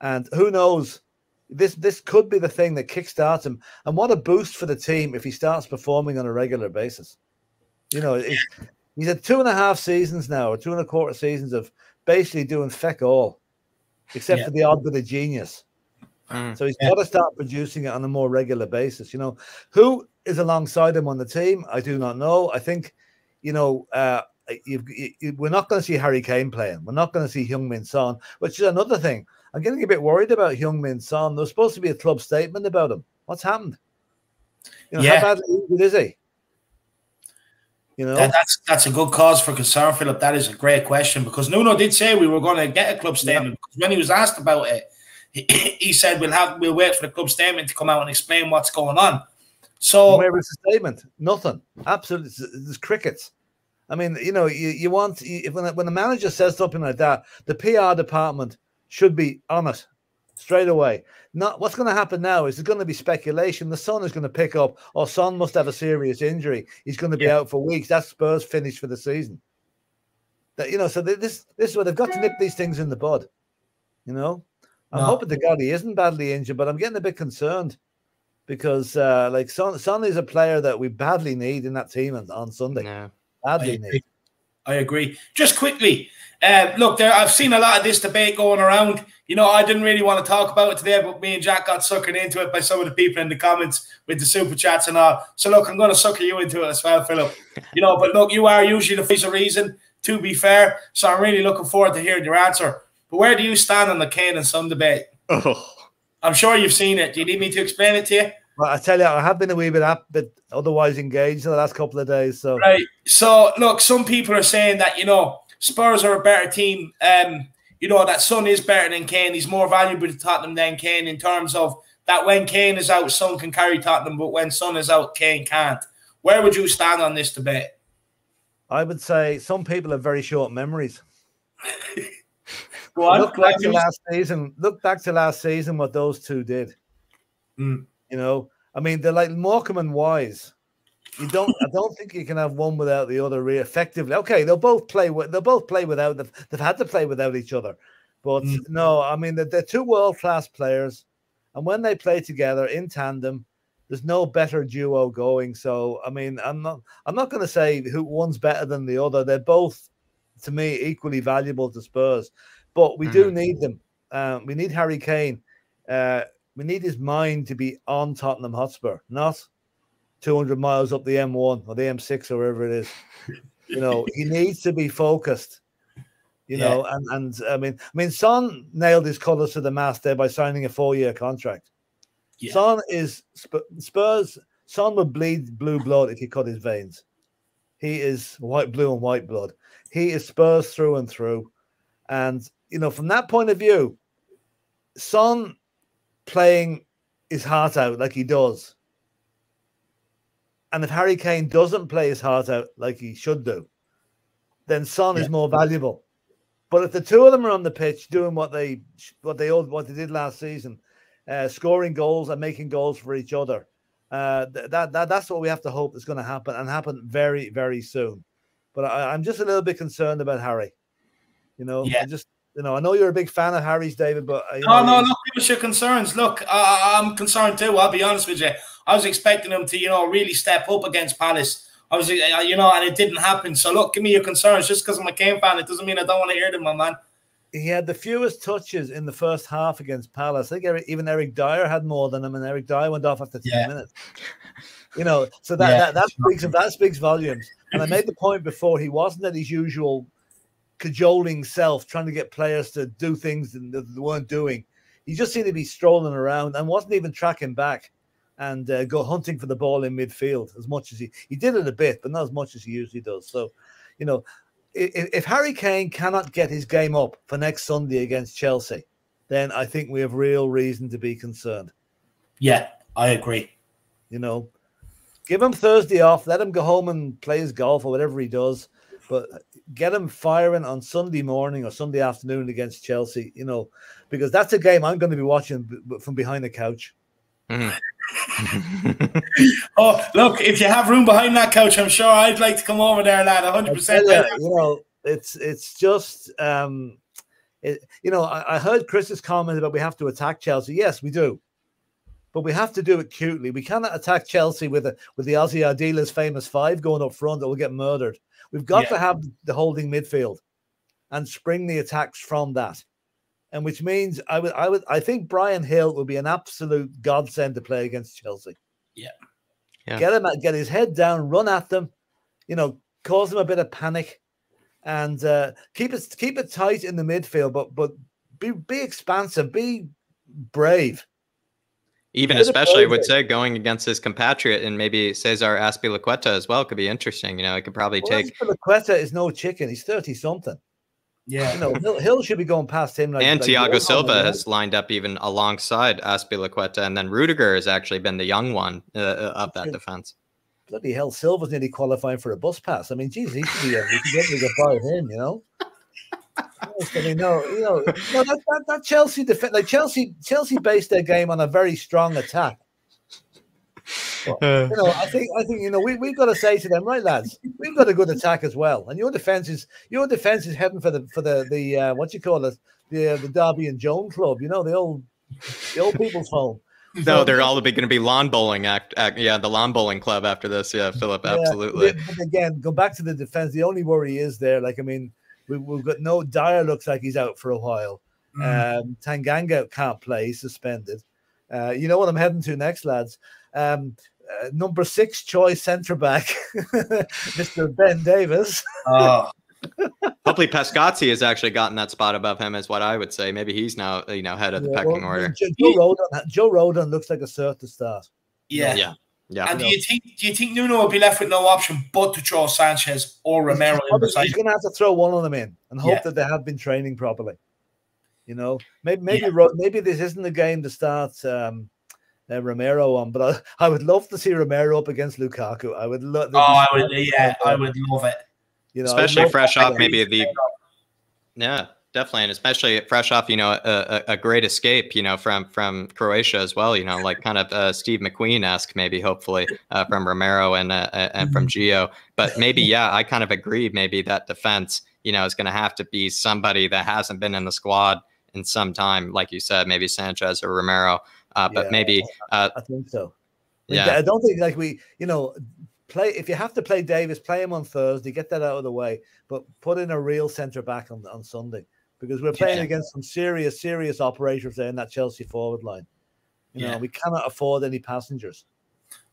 And who knows, this this could be the thing that kickstarts him. And what a boost for the team if he starts performing on a regular basis. You know, he's had two and a half seasons now, or two and a quarter seasons of basically doing feck all, except yeah. for the odd bit of genius. Mm, so he's yeah. got to start producing it on a more regular basis. You know, who is alongside him on the team? I do not know. I think, you know, uh, you, you, we're not going to see Harry Kane playing. We're not going to see Heung-min Son, which is another thing. I'm getting a bit worried about Heung-min Son. There's supposed to be a club statement about him. What's happened? You know, yeah. how badly is he? You know, that, that's that's a good cause for concern, Philip. That is a great question because Nuno did say we were going to get a club statement. Yeah. When he was asked about it, he, said we'll have we'll wait for the club statement to come out and explain what's going on. So where is the statement? Nothing. Absolutely, there's crickets. I mean, you know, you, you want if when when the manager says something like that, the PR department should be on it straight away. Not what's going to happen now is there's going to be speculation. The Son is going to pick up, or Son must have a serious injury. He's going to be yeah. out for weeks. That's Spurs finish for the season. That you know, so this this is where they've got to nip these things in the bud. You know. I'm no. hoping to God he isn't badly injured, but I'm getting a bit concerned because uh, like Son, Son is a player that we badly need in that team on, on Sunday. No. Badly I need. I agree. Just quickly, uh, look, there. I've seen a lot of this debate going around. You know, I didn't really want to talk about it today, but me and Jack got suckered into it by some of the people in the comments with the super chats and all. So look, I'm going to sucker you into it as well, Philip. You know, but look, you are usually the face of reason. To be fair, so I'm really looking forward to hearing your answer. But where do you stand on the Kane and Son debate? Oh. I'm sure you've seen it. Do you need me to explain it to you? Well, I tell you, I have been a wee bit up, but otherwise engaged in the last couple of days. So right. So look, some people are saying that you know Spurs are a better team. Um, you know that Son is better than Kane. He's more valuable to Tottenham than Kane in terms of that when Kane is out, Son can carry Tottenham, but when Son is out, Kane can't. Where would you stand on this debate? I would say some people have very short memories. look back to last season. Look back to last season. What those two did. Mm. You know, I mean, they're like Morecambe and Wise. You don't. I don't think you can have one without the other. Really effectively, okay. They'll both play. They'll both play without. They've, they've had to play without each other. But mm. no, I mean, they're, they're two world class players, and when they play together in tandem, there's no better duo going. So, I mean, I'm not. I'm not going to say who one's better than the other. They're both, to me, equally valuable to Spurs but we do mm. need them. Um, we need Harry Kane. Uh, we need his mind to be on Tottenham Hotspur, not 200 miles up the M1 or the M6 or wherever it is. you know, he needs to be focused. You yeah. know, and and I mean, I mean, Son nailed his colours to the mast there by signing a four-year contract. Yeah. Son is Spurs. Son would bleed blue blood if he cut his veins. He is white, blue, and white blood. He is Spurs through and through. And you know, from that point of view, Son playing his heart out like he does. And if Harry Kane doesn't play his heart out like he should do, then Son yeah. is more valuable But if the two of them are on the pitch doing what they what they all what they did last season, uh, scoring goals and making goals for each other, uh, that, that that's what we have to hope is going to happen and happen very very soon. But I, am just a little bit concerned about Harry. You know, yeah. I just you know, I know you're a big fan of Harry's, David, but uh, no, know, no, look, give us your concerns. Look, I, I'm concerned too. I'll be honest with you. I was expecting him to, you know, really step up against Palace. I was, uh, you know, and it didn't happen. So look, give me your concerns. Just because I'm a Kane fan, it doesn't mean I don't want to hear them, my man. He had the fewest touches in the first half against Palace. I think even Eric Dier had more than him, and Eric Dier went off after ten yeah. minutes. You know, so that, yeah. that that speaks that speaks volumes. And I made the point before he wasn't at his usual cajoling self, trying to get players to do things that they weren't doing. He just seemed to be strolling around and wasn't even tracking back and uh, go hunting for the ball in midfield as much as he he did it a bit, but not as much as he usually does. So, you know, if, if Harry Kane cannot get his game up for next Sunday against Chelsea, then I think we have real reason to be concerned. Yeah, I agree. You know, give him Thursday off, let him go home and play his golf or whatever he does, but get him firing on Sunday morning or Sunday afternoon against Chelsea, you know, because that's a game I'm going to be watching from behind the couch. Mm-hmm. oh, look, if you have room behind that couch, I'm sure I'd like to come over there, lad. 100%. You, you know, it's it's just um it, you know, I, I heard Chris's comment about we have to attack Chelsea. Yes, we do. But we have to do it cutely. We cannot attack Chelsea with a, with the Ossie Ardiles famous five going up front, or we'll get murdered. We've got yeah. to have the holding midfield and spring the attacks from that and which means I would, I would, I think Bryan Gil would be an absolute godsend to play against Chelsea. Yeah, yeah. get him, get his head down, run at them, you know, cause them a bit of panic, and uh, keep it keep it tight in the midfield, but but be be expansive, be brave. Even especially, I would say going against his compatriot and maybe Cesar Azpilicueta as well could be interesting. You know, it could probably well, take. Azpilicueta is no chicken. He's thirty something. Yeah, you know, Gil, Gil should be going past him. Like, and like Thiago Silva has lined up even alongside Azpilicueta, and then Rudiger has actually been the young one uh, uh of that defense. Bloody hell, Silva's nearly qualifying for a bus pass. I mean, geez, he should be. A, we could get by him, you know. I mean, no, you know, no, that, that, that Chelsea defense, like Chelsea, Chelsea based their game on a very strong attack. But, uh. you know, I think I think you know we we've got to say to them, right, lads, we've got a good attack as well, and your defense is your defense is heading for the for the the uh, what you call it the uh, the Derby and Joan Club, you know, the old the old people's home. No, they're all going to be lawn bowling act, act, Yeah, the lawn bowling club after this. Yeah, Philip, absolutely. But again, go back to the defense. The only worry is there. Like, I mean, we, have got no Dier Looks like he's out for a while. Mm. Um, Tanganga can't play. He's suspended. Uh, you know what I'm heading to next, lads. Um, uh, number six choice centre back, Mr. Ben Davies. oh. Hopefully, Paskotši has actually gotten that spot above him, is what I would say. Maybe he's now, you know, head of the yeah, pecking well, order. Joe, Joe Rodon, Joe Rodon looks like a cert to start. Yeah, yeah, yeah. And do you think do you think Nuno will be left with no option but to throw Sanchez or Romero? He's, he's going to have to throw one of them in and hope yeah. that they have been training properly. You know, maybe maybe yeah. maybe this isn't the game to start. Um, uh, Romero on, but I, I would love to see Romero up against Lukaku. I would love. Oh, I would, yeah, I would love it. You know, especially fresh off maybe the. Yeah, definitely, and especially fresh off, you know, a, a, great escape, you know, from from Croatia as well. You know, like kind of uh, Steve McQueen esque, maybe hopefully uh, from Romero and uh, and from mm-hmm. Gio. But maybe, yeah, I kind of agree. Maybe that defense, you know, is going to have to be somebody that hasn't been in the squad in some time, like you said, maybe Sanchez or Romero. Uh, but yeah, maybe uh, I think so. yeah, I don't think like we, you know, play if you have to play Davies, play him on Thursday, get that out of the way, but put in a real centre back on, on Sunday because we're playing yeah. against some serious, serious operators there in that Chelsea forward line. You yeah. know, we cannot afford any passengers.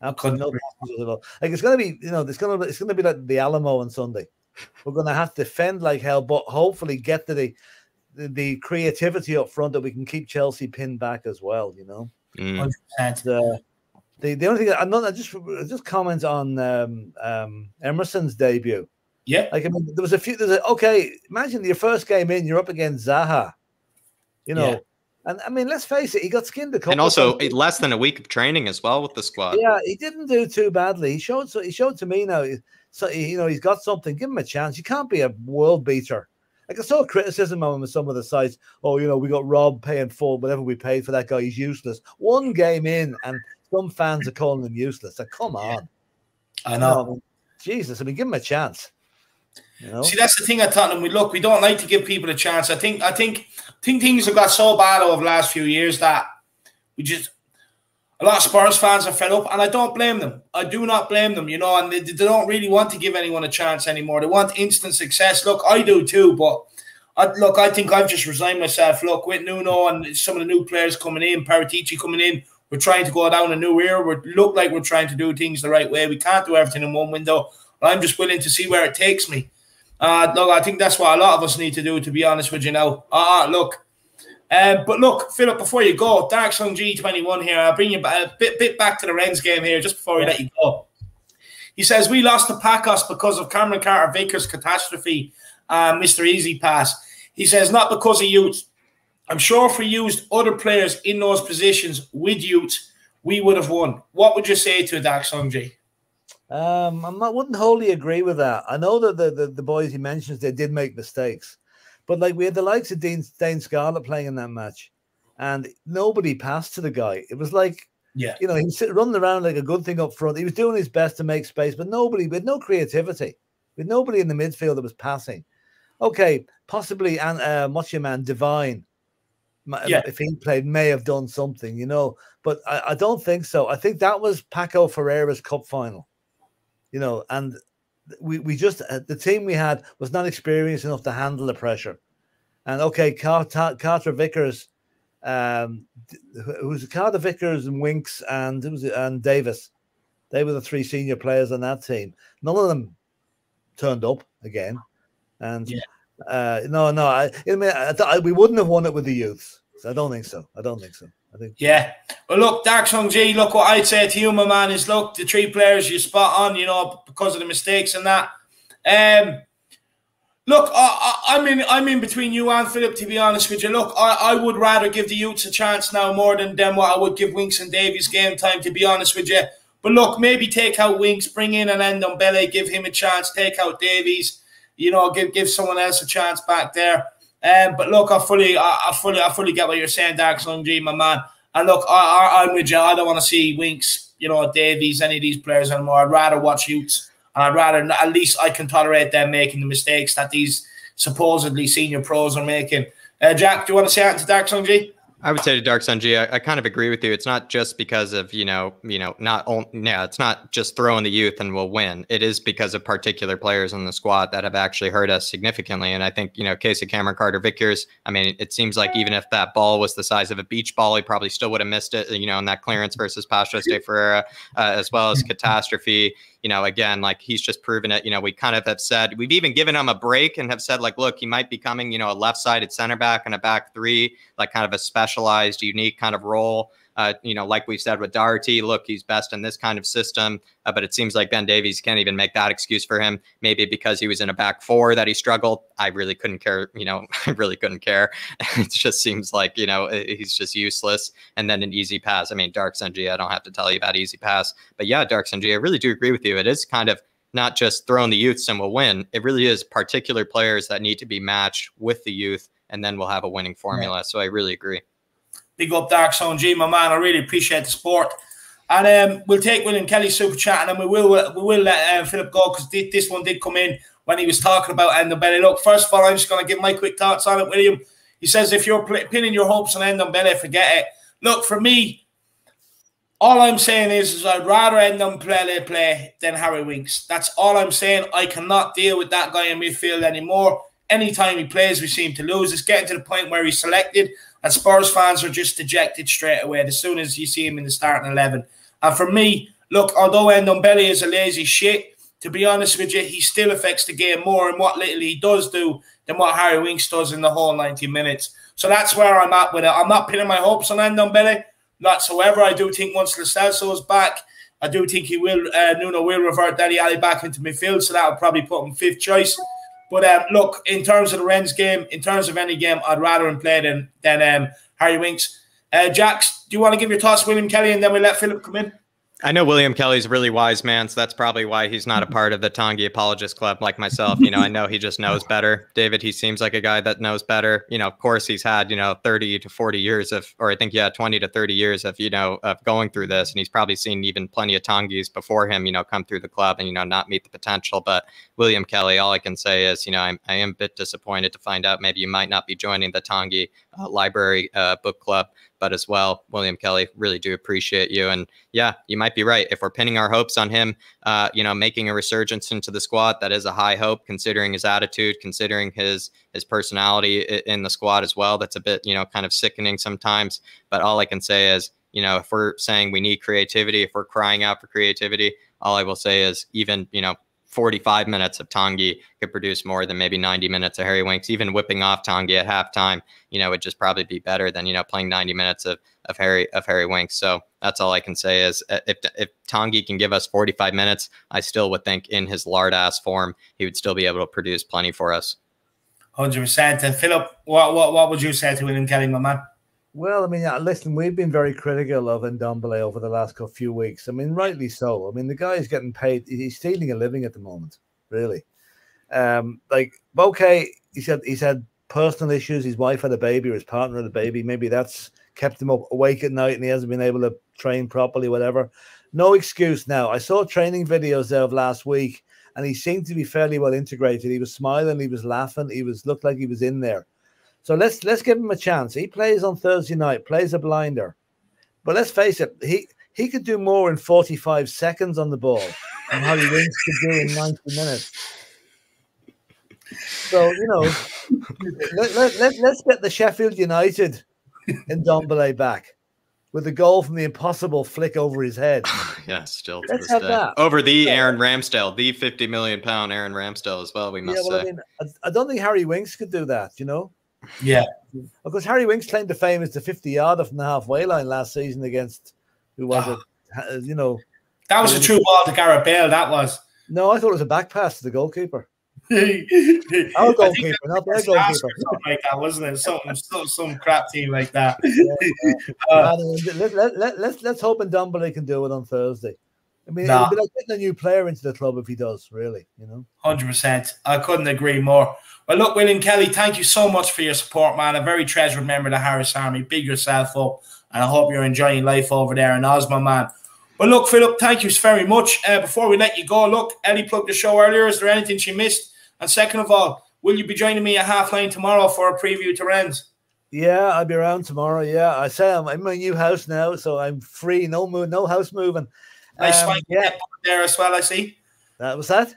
Absolutely no passengers at all. Like it's gonna be, you know, it's gonna it's gonna be like the Alamo on Sunday. We're gonna have to defend like hell, but hopefully get to the the, the creativity up front that we can keep Chelsea pinned back as well. You know, mm. and, uh, the the only thing I'm not just just comment on um, um, Emerson's debut. Yeah, like I mean, there was a few. There's a, okay. Imagine your first game in, you're up against Zaha. You know. Yeah. And I mean, let's face it, he got skinned a couple. And also less than a week of training as well with the squad. Yeah, he didn't do too badly. He showed so he showed to me now. So you know he's got something. Give him a chance. You can't be a world beater Like I saw criticism on him with some of the sites. Oh, you know, we got Rob paying full whatever we paid for that guy. He's useless. One game in, and some fans are calling him useless. Like, come on. I know. I Jesus, I mean, give him a chance. You know? See, that's the thing at Tottenham. We look, we don't like to give people a chance. I think, I think, I think things have got so bad over the last few years that we just a lot of Spurs fans are fed up, and I don't blame them. I do not blame them, you know, and they, they, don't really want to give anyone a chance anymore. They want instant success. Look, I do too, but I, look, I think I've just resigned myself. Look, with Nuno and some of the new players coming in, Paratici coming in, we're trying to go down a new era. We look like we're trying to do things the right way. We can't do everything in one window. I'm just willing to see where it takes me. Uh, look, I think that's what a lot of us need to do, to be honest with you now. Uh, look, um, but look, Philip, before you go, Dark Sun G21 here, I'll bring you a bit, bit back to the Rennes game here just before we let you go. He says, We lost to Pacos because of Cameron Carter Vickers' catastrophe, uh, Mr. Easy Pass. He says, Not because of youth. I'm sure if we used other players in those positions with youth, we would have won. What would you say to Dark Sun G? Um, I wouldn't wholly agree with that. I know that the, the, the boys he mentions, they did make mistakes. But like we had the likes of Dean Dane Scarlett playing in that match, and nobody passed to the guy. It was like, yeah, you know, he's running around like a good thing up front. He was doing his best to make space, but nobody, with no creativity, with nobody in the midfield that was passing. Okay, possibly, and uh, what's your man, Devine? Yeah. If he played, may have done something, you know, but I, I don't think so. I think that was Paco Ferreira's cup final, you know, and we, we just uh, the team we had was not experienced enough to handle the pressure. And okay, Carter, Carter Vickers, um, who's Carter Vickers and Winks and it was and Davies, they were the three senior players on that team. None of them turned up again, and yeah. uh, no, no, I, I mean, I, I, we wouldn't have won it with the youths. So I don't think so. I don't think so. I think. Yeah. Well, look, Dark Sun G. Look, what I'd say to you, my man, is look, the three players you spot on. You know, because of the mistakes and that. Um, look, I, am in. I'm in between you and Philip. To be honest with you, look, I, I would rather give the youths a chance now more than than what I would give Winks and Davies game time. To be honest with you, but look, maybe take out Winks, bring in an Ndombele, give him a chance. Take out Davies. You know, give give someone else a chance back there. Um, but look, I fully, I, I, fully, I fully get what you're saying, Dark Sun G, my man. And look, I, I, am with you. I don't want to see Winks, you know, Davies, any of these players anymore. I'd rather watch youths, and I'd rather at least I can tolerate them making the mistakes that these supposedly senior pros are making. Uh, Jack, do you want to say anything to Dark Sun G? I would say to Dark Sun G, I, I kind of agree with you. It's not just because of you know, you know, not only yeah, it's not just throwing the youth and we'll win. It is because of particular players in the squad that have actually hurt us significantly. And I think you know, case of Cameron Carter Vickers. I mean, it seems like even if that ball was the size of a beach ball, he probably still would have missed it. You know, in that clearance versus Paços de Ferreira, uh, as well as catastrophe you know, again, like he's just proven it. You know, we kind of have said we've even given him a break and have said like, look, he might be coming, you know, a left-sided center back and a back three, like kind of a specialized, unique kind of role. Uh, you know, like we've said with Doherty, look, he's best in this kind of system. Uh, but it seems like Ben Davies can't even make that excuse for him. Maybe because he was in a back four that he struggled. I really couldn't care. You know, I really couldn't care. it just seems like you know he's just useless. And then an easy pass. I mean, Dark Sun G. I don't have to tell you about easy pass. But yeah, Dark Sun G. I really do agree with you. It is kind of not just throwing the youths and we'll win. It really is particular players that need to be matched with the youth, and then we'll have a winning formula. Yeah. So I really agree. Big up Dark Sun G, my man. I really appreciate the support. And um, we'll take William Kelly's super chat, and then we will we will let uh, Philip go because this one did come in when he was talking about Ndombele. Look, first of all, I'm just going to give my quick thoughts on it, William. He says if you're pinning your hopes on Ndombele, forget it. Look, for me, all I'm saying is, is I'd rather Ndombele play play than Harry Winks. That's all I'm saying. I cannot deal with that guy in midfield anymore. Anytime he plays, we seem to lose. It's getting to the point where he's selected. And Spurs fans are just dejected straight away as soon as you see him in the starting 11. And for me, look, although Ndombele is a lazy shit, to be honest with you, he still affects the game more in what little he does do than what Harry Winks does in the whole 90 minutes. So that's where I'm at with it. I'm not pinning my hopes on Ndombele whatsoever. I do think once Celso is back, I do think he will, uh, Nuno will revert Dele Alli back into midfield. So that will probably put him fifth choice. But um, look, in terms of the Rennes game, in terms of any game, I'd rather him play than than um, Harry Winks. Uh, Jax, do you want to give your thoughts, William Kelly, and then we let Philip come in? I know William Kelly's a really wise man, so that's probably why he's not a part of the Tanguy Apologist Club like myself. You know, I know he just knows better. David, he seems like a guy that knows better. You know, of course, he's had, you know, 30 to 40 years of, or I think, yeah, 20 to 30 years of, you know, of going through this. And he's probably seen even plenty of Tanguys before him, you know, come through the club and, you know, not meet the potential. But William Kelly, all I can say is, you know, I'm, I am a bit disappointed to find out maybe you might not be joining the Tanguy uh, Library uh, Book Club but as well, William Kelly, really do appreciate you. And yeah, you might be right. If we're pinning our hopes on him, uh, you know, making a resurgence into the squad, that is a high hope, considering his attitude, considering his his personality in the squad as well. That's a bit, you know, kind of sickening sometimes. But all I can say is, you know, if we're saying we need creativity, if we're crying out for creativity, all I will say is even, you know, 45 minutes of Tanguy could produce more than maybe 90 minutes of Harry Winks. Even whipping off Tanguy at halftime, you know, would just probably be better than you know playing 90 minutes of of Harry of Harry Winks. So that's all I can say is uh, if if Tanguy can give us 45 minutes, I still would think in his lard ass form he would still be able to produce plenty for us. Hundred percent. And Philip, what what what would you say to William Kelly, my man? Well, I mean, listen, we've been very critical of Ndombele over the last few weeks. I mean, rightly so. I mean, the guy is getting paid; he's stealing a living at the moment, really. Um, like, okay, he said he's had personal issues. His wife had a baby, or his partner had a baby. Maybe that's kept him up awake at night, and he hasn't been able to train properly. Whatever. No excuse now. I saw training videos there of last week, and he seemed to be fairly well integrated. He was smiling, he was laughing, he was looked like he was in there. So let's let's give him a chance. He plays on Thursday night, plays a blinder. But let's face it, he he could do more in 45 seconds on the ball than Harry Winks could do in 90 minutes. So, you know, let, let, let, let's get the Sheffield United Ndombele back with a goal from the impossible flick over his head. yeah, still Let's have that. over the yeah. Aaron Ramsdale, the 50 million pound Aaron Ramsdale as well. We must yeah, well, say. I, mean, I, I, don't think Harry Winks could do that. You know, yeah. Because Harry Winks claim to fame is the 50 yarder from the halfway line last season against who was oh. it? You know, that was a true ball to Gareth Bale. That was. No, I thought it was a back pass to the goalkeeper. Our goalkeeper, not their goalkeeper. Something like that, wasn't it? Something, some, some crap team like that. Yeah, yeah. uh, let, let, let, let's let's hope Ndombele can do it on Thursday. I mean, nah. it'd be like getting a new player into the club if he does, really, you know. Hundred percent. I couldn't agree more. Well, look, William Kelly, thank you so much for your support, man. A very treasured member of the Harris Army. Big yourself up, and I hope you're enjoying life over there in Osma, man. Well, look, Philip, thank you very much. Uh, before we let you go, look, Ellie plugged the show earlier. Is there anything she missed? And second of all, will you be joining me at half line tomorrow for a preview to Rennes? Yeah, I'll be around tomorrow. Yeah, I say I'm in my new house now, so I'm free. No move, no house moving. Nice um, swanky yeah. headboard there as well. I see. That was that.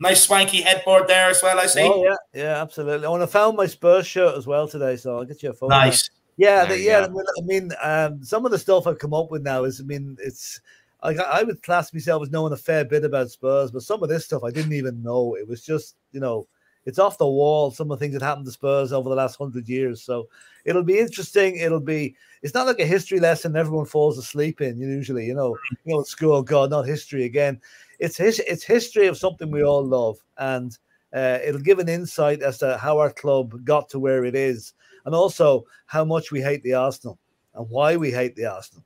Nice swanky headboard there as well. I see. Oh yeah, yeah, absolutely. Oh, and I found my Spurs shirt as well today, so I'll get you a photo. Nice. Yeah, the, yeah. I mean, um, some of the stuff I've come up with now is, I mean, it's like I would class myself as knowing a fair bit about Spurs, but some of this stuff I didn't even know. It was just, you know, it's off the wall. Some of the things that happened to Spurs over the last hundred years. So it'll be interesting. It'll be. It's not like a history lesson everyone falls asleep in. Usually, you know, you know, at school. God, not history again. It's his. It's history of something we all love, and uh, it'll give an insight as to how our club got to where it is, and also how much we hate the Arsenal and why we hate the Arsenal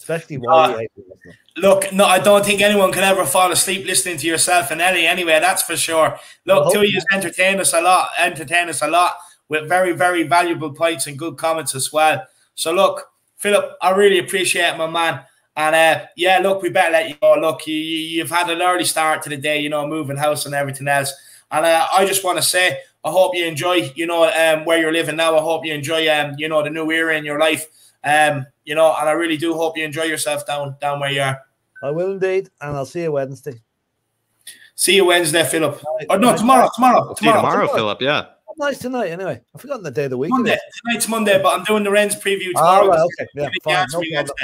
especially why uh, Look, no, I don't think anyone can ever fall asleep listening to yourself and Ellie. Anyway, that's for sure. Look, two of you entertain us a lot, entertain us a lot with very, very valuable points and good comments as well. So, look, Philip, I really appreciate it, my man. And uh, yeah, look, we better let you go. Look, you, you've had an early start to the day, you know, moving house and everything else. And uh, I just want to say, I hope you enjoy, you know, um, where you're living now. I hope you enjoy, um, you know, the new era in your life. Um, you know, and I really do hope you enjoy yourself down down where you are. I will indeed, and I'll see you Wednesday. See you Wednesday, Philip. Or no, tomorrow, tomorrow, tomorrow, tomorrow, Philip. Yeah. Nice tonight, anyway. I've forgotten the day of the week. Monday. Tonight's Monday, but I'm doing the Rennes preview tomorrow. right, okay. Yeah, fine. No problem.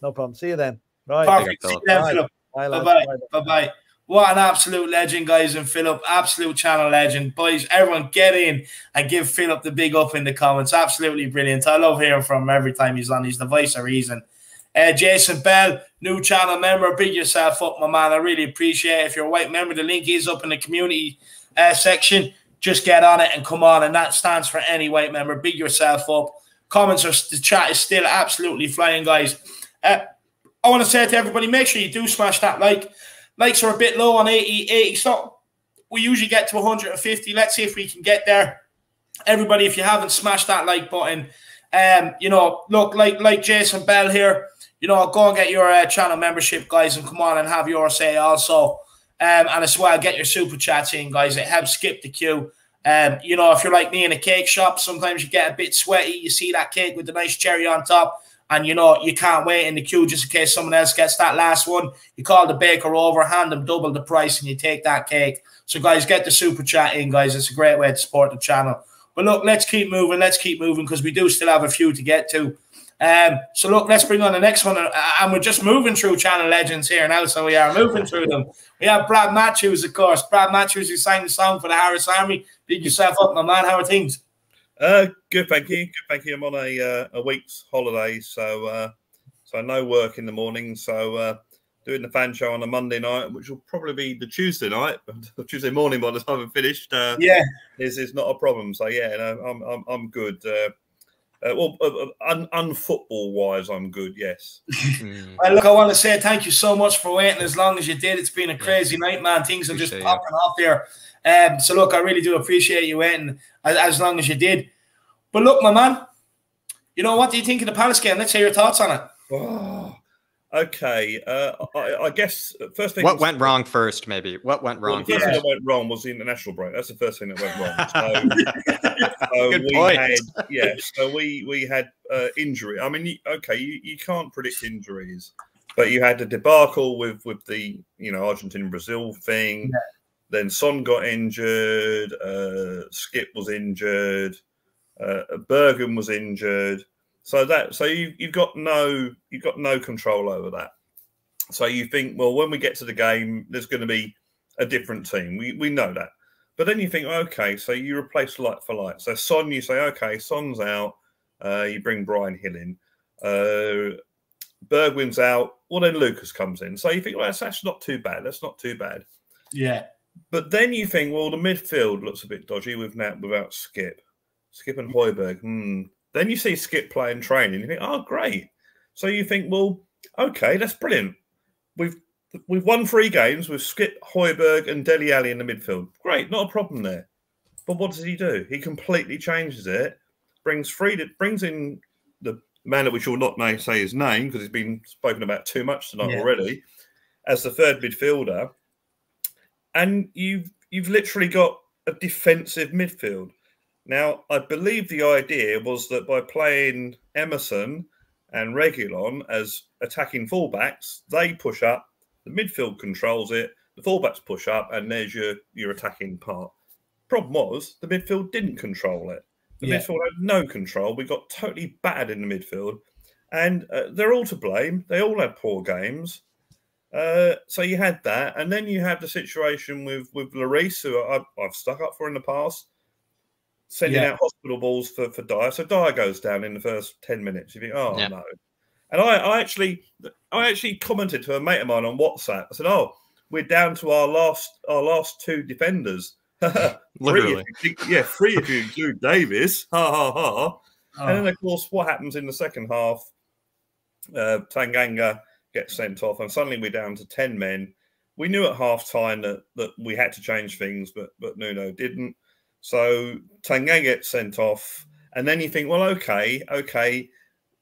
no problem. See you then. Right. Perfect. See you then, Philip. Bye bye. Bye bye. What an absolute legend, guys, and Philip, absolute channel legend. Boys, everyone get in and give Philip the big up in the comments. Absolutely brilliant. I love hearing from him every time he's on. He's the voice of reason. Uh, Jason Bell, new channel member, big yourself up, my man. I really appreciate it. If you're a white member, the link is up in the community uh, section. Just get on it and come on. And that stands for any white member. Big yourself up. Comments are the chat is still absolutely flying, guys. Uh, I want to say to everybody, make sure you do smash that like. Likes are a bit low on 80, 80. So we usually get to 150. Let's see if we can get there. Everybody, if you haven't smashed that like button, um, you know, look like like Jason Bell here. You know, go and get your uh, channel membership, guys, and come on and have your say also. Um, and as well, get your super chats in, guys. It helps skip the queue. Um, you know, if you're like me in a cake shop, sometimes you get a bit sweaty. You see that cake with the nice cherry on top, and you know you can't wait in the queue just in case someone else gets that last one. You call the baker over, hand them double the price, and you take that cake. So, guys, get the super chat in, guys. It's a great way to support the channel. But look, let's keep moving. Let's keep moving because we do still have a few to get to. Um, so look, let's bring on the next one, uh, and we're just moving through channel legends here now. So we are moving through them. We have Brad Matthews, of course. Brad Matthews, who sang the song for the Harris Army. Big yourself up, my man. How are things? Uh, good, thank you. Good, thank you. I'm on a uh, a week's holiday, so uh, so no work in the morning. So uh, doing the fan show on a Monday night, which will probably be the Tuesday night, Tuesday morning by the time I'm finished. Uh, yeah, is is not a problem. So yeah, no, I'm I'm I'm good. Uh, uh, well, uh, uh un, unfootball wise, I'm good. Yes. Well, look, I want to say thank you so much for waiting as long as you did. It's been a crazy yeah. night, man. Things are just popping off here. Um, so look, I really do appreciate you waiting as, as, long as you did. But look, my man, you know what do you think of the Palace game? Let's hear your thoughts on it. Oh, Okay, uh, I, I, guess first thing. What went wrong first? Maybe what went wrong? Well, the first thing that went wrong was the international break. That's the first thing that went wrong. So, so Good we point. had yeah. So we we had uh, injury. I mean, okay, you, you can't predict injuries, but you had a debacle with with the you know Argentina Brazil thing. Yeah. Then Son got injured. Uh, Skipp was injured. Uh, Bergwijn was injured. So that so you you've got no you've got no control over that. So you think, well, when we get to the game, there's going to be a different team. We we know that. But then you think, okay, so you replace light for light. So Son, you say, okay, Son's out. Uh, you bring Bryan Gil in. Uh, Bergwijn's out. Well, then Lucas comes in. So you think, well, that's, that's not too bad. That's not too bad. Yeah. But then you think, well, the midfield looks a bit dodgy with Nat without Skipp. Skipp and Højbjerg. Hmm. Then you see Skipp playing training, you think, oh, great. So you think, well, okay, that's brilliant. We've we've won three games with Skipp, Højbjerg, and Dele Alli in the midfield. Great, not a problem there. But what does he do? He completely changes it, brings free, brings in the man that we shall not say his name because he's been spoken about too much tonight yeah. already, as the third midfielder, and you've you've literally got a defensive midfield. Now, I believe the idea was that by playing Emerson and Reguilon as attacking fullbacks, they push up, the midfield controls it, the fullbacks push up, and there's your, your attacking part. Problem was, the midfield didn't control it. The yeah. midfield had no control. We got totally bad in the midfield. And uh, they're all to blame. They all had poor games. Uh, so you had that. And then you had the situation with, with Lloris, who I've, I've stuck up for in the past sending yeah. out hospital balls for, for Dier. So Dier goes down in the first 10 minutes. You think, oh yeah. no. And I, I actually I actually commented to a mate of mine on WhatsApp. I said, Oh, we're down to our last our last two defenders. Literally. three you, yeah, three if you include Davies. Ha ha ha. Oh. And then of course what happens in the second half, uh, Tanganga gets sent off, and suddenly we're down to 10 men. We knew at half time that, that we had to change things, but but Nuno didn't. So Tanganga gets sent off, and then you think, well, okay, okay,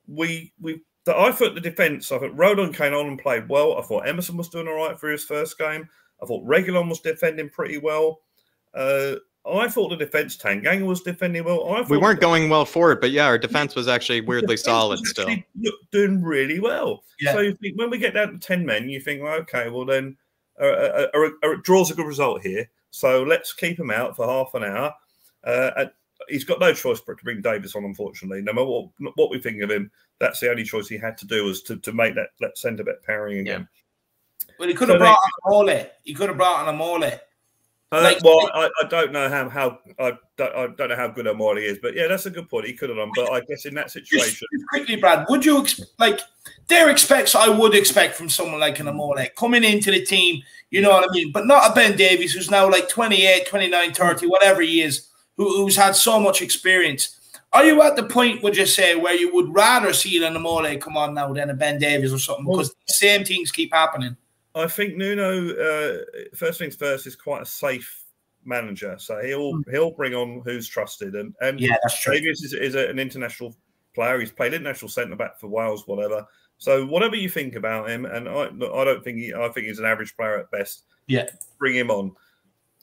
we we. The, I thought the defence. I thought Rodon came on and played well. I thought Emerson was doing all right for his first game. I thought Reguilon was defending pretty well. Uh, I thought the defense Tanganga was defending well. we weren't going well forward, but yeah, our defense was actually weirdly solid still. Doing really well. Yeah. So think, when we get down to ten men, you think, well, okay, well then, uh, uh, uh, uh, draws a good result here. So let's keep him out for half an hour. Uh, he's got no choice but to bring Davies on, unfortunately. No matter what, what we think of him, that's the only choice he had to do was to, to make that, that centre back pairing again. Yeah. Well, he could have so brought on a mole. He could have brought on a mole. Uh, like, well, I, I, don't know how how I don't, I don't know how good Omari is, but yeah, that's a good point. He could have done, but I guess in that situation, just quickly, Brad, would you like? There expects I would expect from someone like an Amore coming into the team, you know what I mean, but not a Ben Davies who's now like 28, 29, 30, whatever he is, who, who's had so much experience. Are you at the point, would you say, where you would rather see an Amore come on now than a Ben Davies or something? Because the same things keep happening. I think Nuno, uh, first things first, is quite a safe manager. So he'll mm. he'll bring on who's trusted, and and yeah, that's true. Davies is, is an international player. He's played international centre back for Wales, whatever. So whatever you think about him, and I I don't think he, I think he's an average player at best. Yeah, bring him on.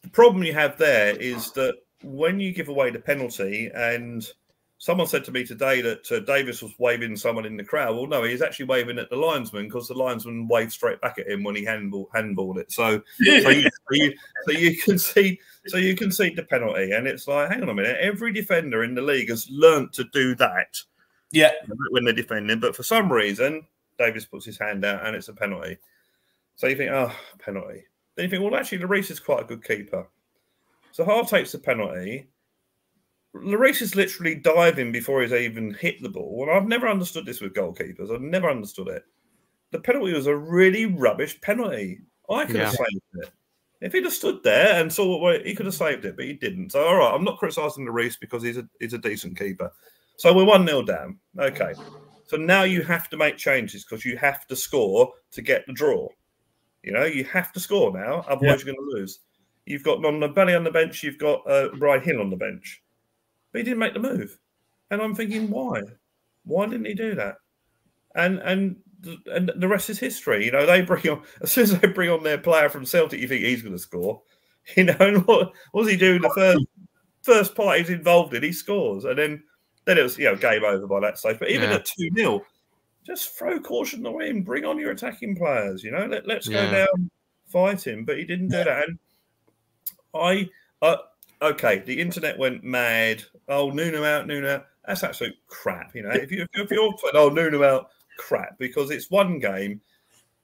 The problem you have there is that when you give away the penalty and Someone said to me today that uh, Davies was waving someone in the crowd. Well, no, he's actually waving at the linesman because the linesman waved straight back at him when he handball handballed it. So, so, you, so, you, so you can see, so you can see the penalty, and it's like, hang on a minute, every defender in the league has learnt to do that. Yeah, when they're defending, but for some reason, Davies puts his hand out and it's a penalty. So you think, oh, penalty. Then you think, well, actually, Lloris is quite a good keeper. So Harv takes the penalty Lloris is literally diving before he's even hit the ball. And I've never understood this with goalkeepers. I've never understood it. The penalty was a really rubbish penalty. I could yeah. have saved it. If he'd have stood there and saw what he could have saved it, but he didn't. So all right, I'm not criticising Lloris because he's a he's a decent keeper. So we're one 0 down. Okay. So now you have to make changes because you have to score to get the draw. You know, you have to score now, otherwise yeah. you're going to lose. You've got Ndombele on the bench. You've got uh, Bryan Gil on the bench but he didn't make the move. And I'm thinking, why? Why didn't he do that? And and and the rest is history. You know, they bring on as soon as they bring on their player from Celtic, you think he's going to score. You know, and what, was he doing the first first part he's involved in? He scores, and then then it was you know game over by that stage. But even yeah. at two 0 just throw caution the wind. Bring on your attacking players. You know, let let's yeah. go down, fight him. But he didn't do that. And I, uh, okay, the internet went mad. Oh, Nuno out, Nuno out. That's absolute crap. You know, if you if you're oh Nuno out, crap because it's one game.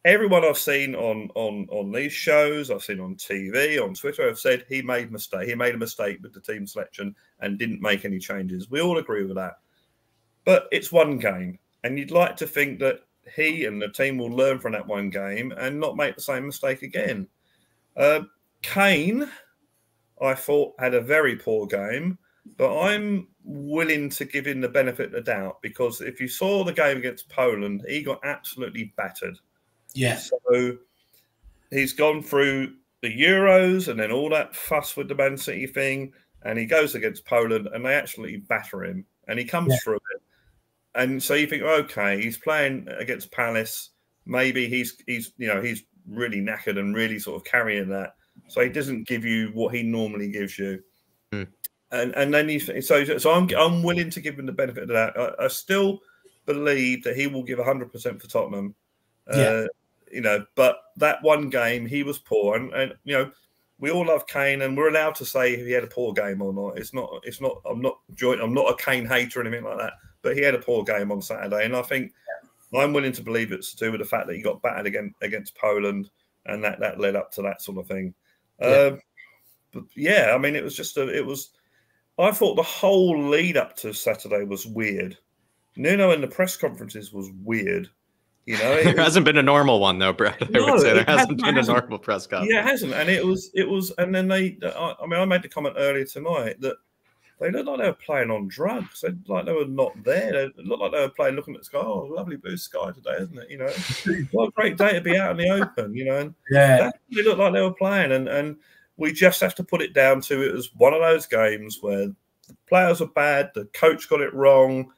Everyone I've seen on on on these shows, I've seen on TV, on Twitter, have said he made mistake. He made a mistake with the team selection and didn't make any changes. We all agree with that. But it's one game, and you'd like to think that he and the team will learn from that one game and not make the same mistake again. Uh, Kane I thought had a very poor game, but I'm willing to give him the benefit of the doubt because if you saw the game against Poland, he got absolutely battered. Yeah. So he's gone through the Euros and then all that fuss with the Man City thing, and he goes against Poland and they actually batter him, and he comes yeah. through it. And so you think, okay, he's playing against Palace. Maybe he's he's you know he's really knackered and really sort of carrying that so he doesn't give you what he normally gives you. Hmm. And and then he so so I'm I'm willing to give him the benefit of that. I, I still believe that he will give 100 percent for Tottenham. Uh, yeah. you know, but that one game he was poor, and, and you know we all love Kane, and we're allowed to say if he had a poor game or not. It's not. It's not. I'm not joint. I'm not a Kane hater or anything like that. But he had a poor game on Saturday, and I think I'm willing to believe it's to do with the fact that he got battered against against Poland, and that that led up to that sort of thing. Yeah. Um, but yeah, I mean, it was just a, it was. I thought the whole lead up to Saturday was weird. Nuno in the press conferences was weird. You know, there hasn't been a normal one though, Brad. I no, would say there hasn't been hasn't. a normal press conference. Yeah, it hasn't, and it was it was, and then they. I, I mean, I made the comment earlier tonight that they looked like they were playing on drugs. They looked like they were not there. They looked like they were playing, looking at the sky. Oh, lovely blue sky today, isn't it? You know, what a great day to be out in the open. You know, and yeah, they looked like they were playing, and and we just have to put it down to it was one of those games where the players were bad, the coach got it wrong,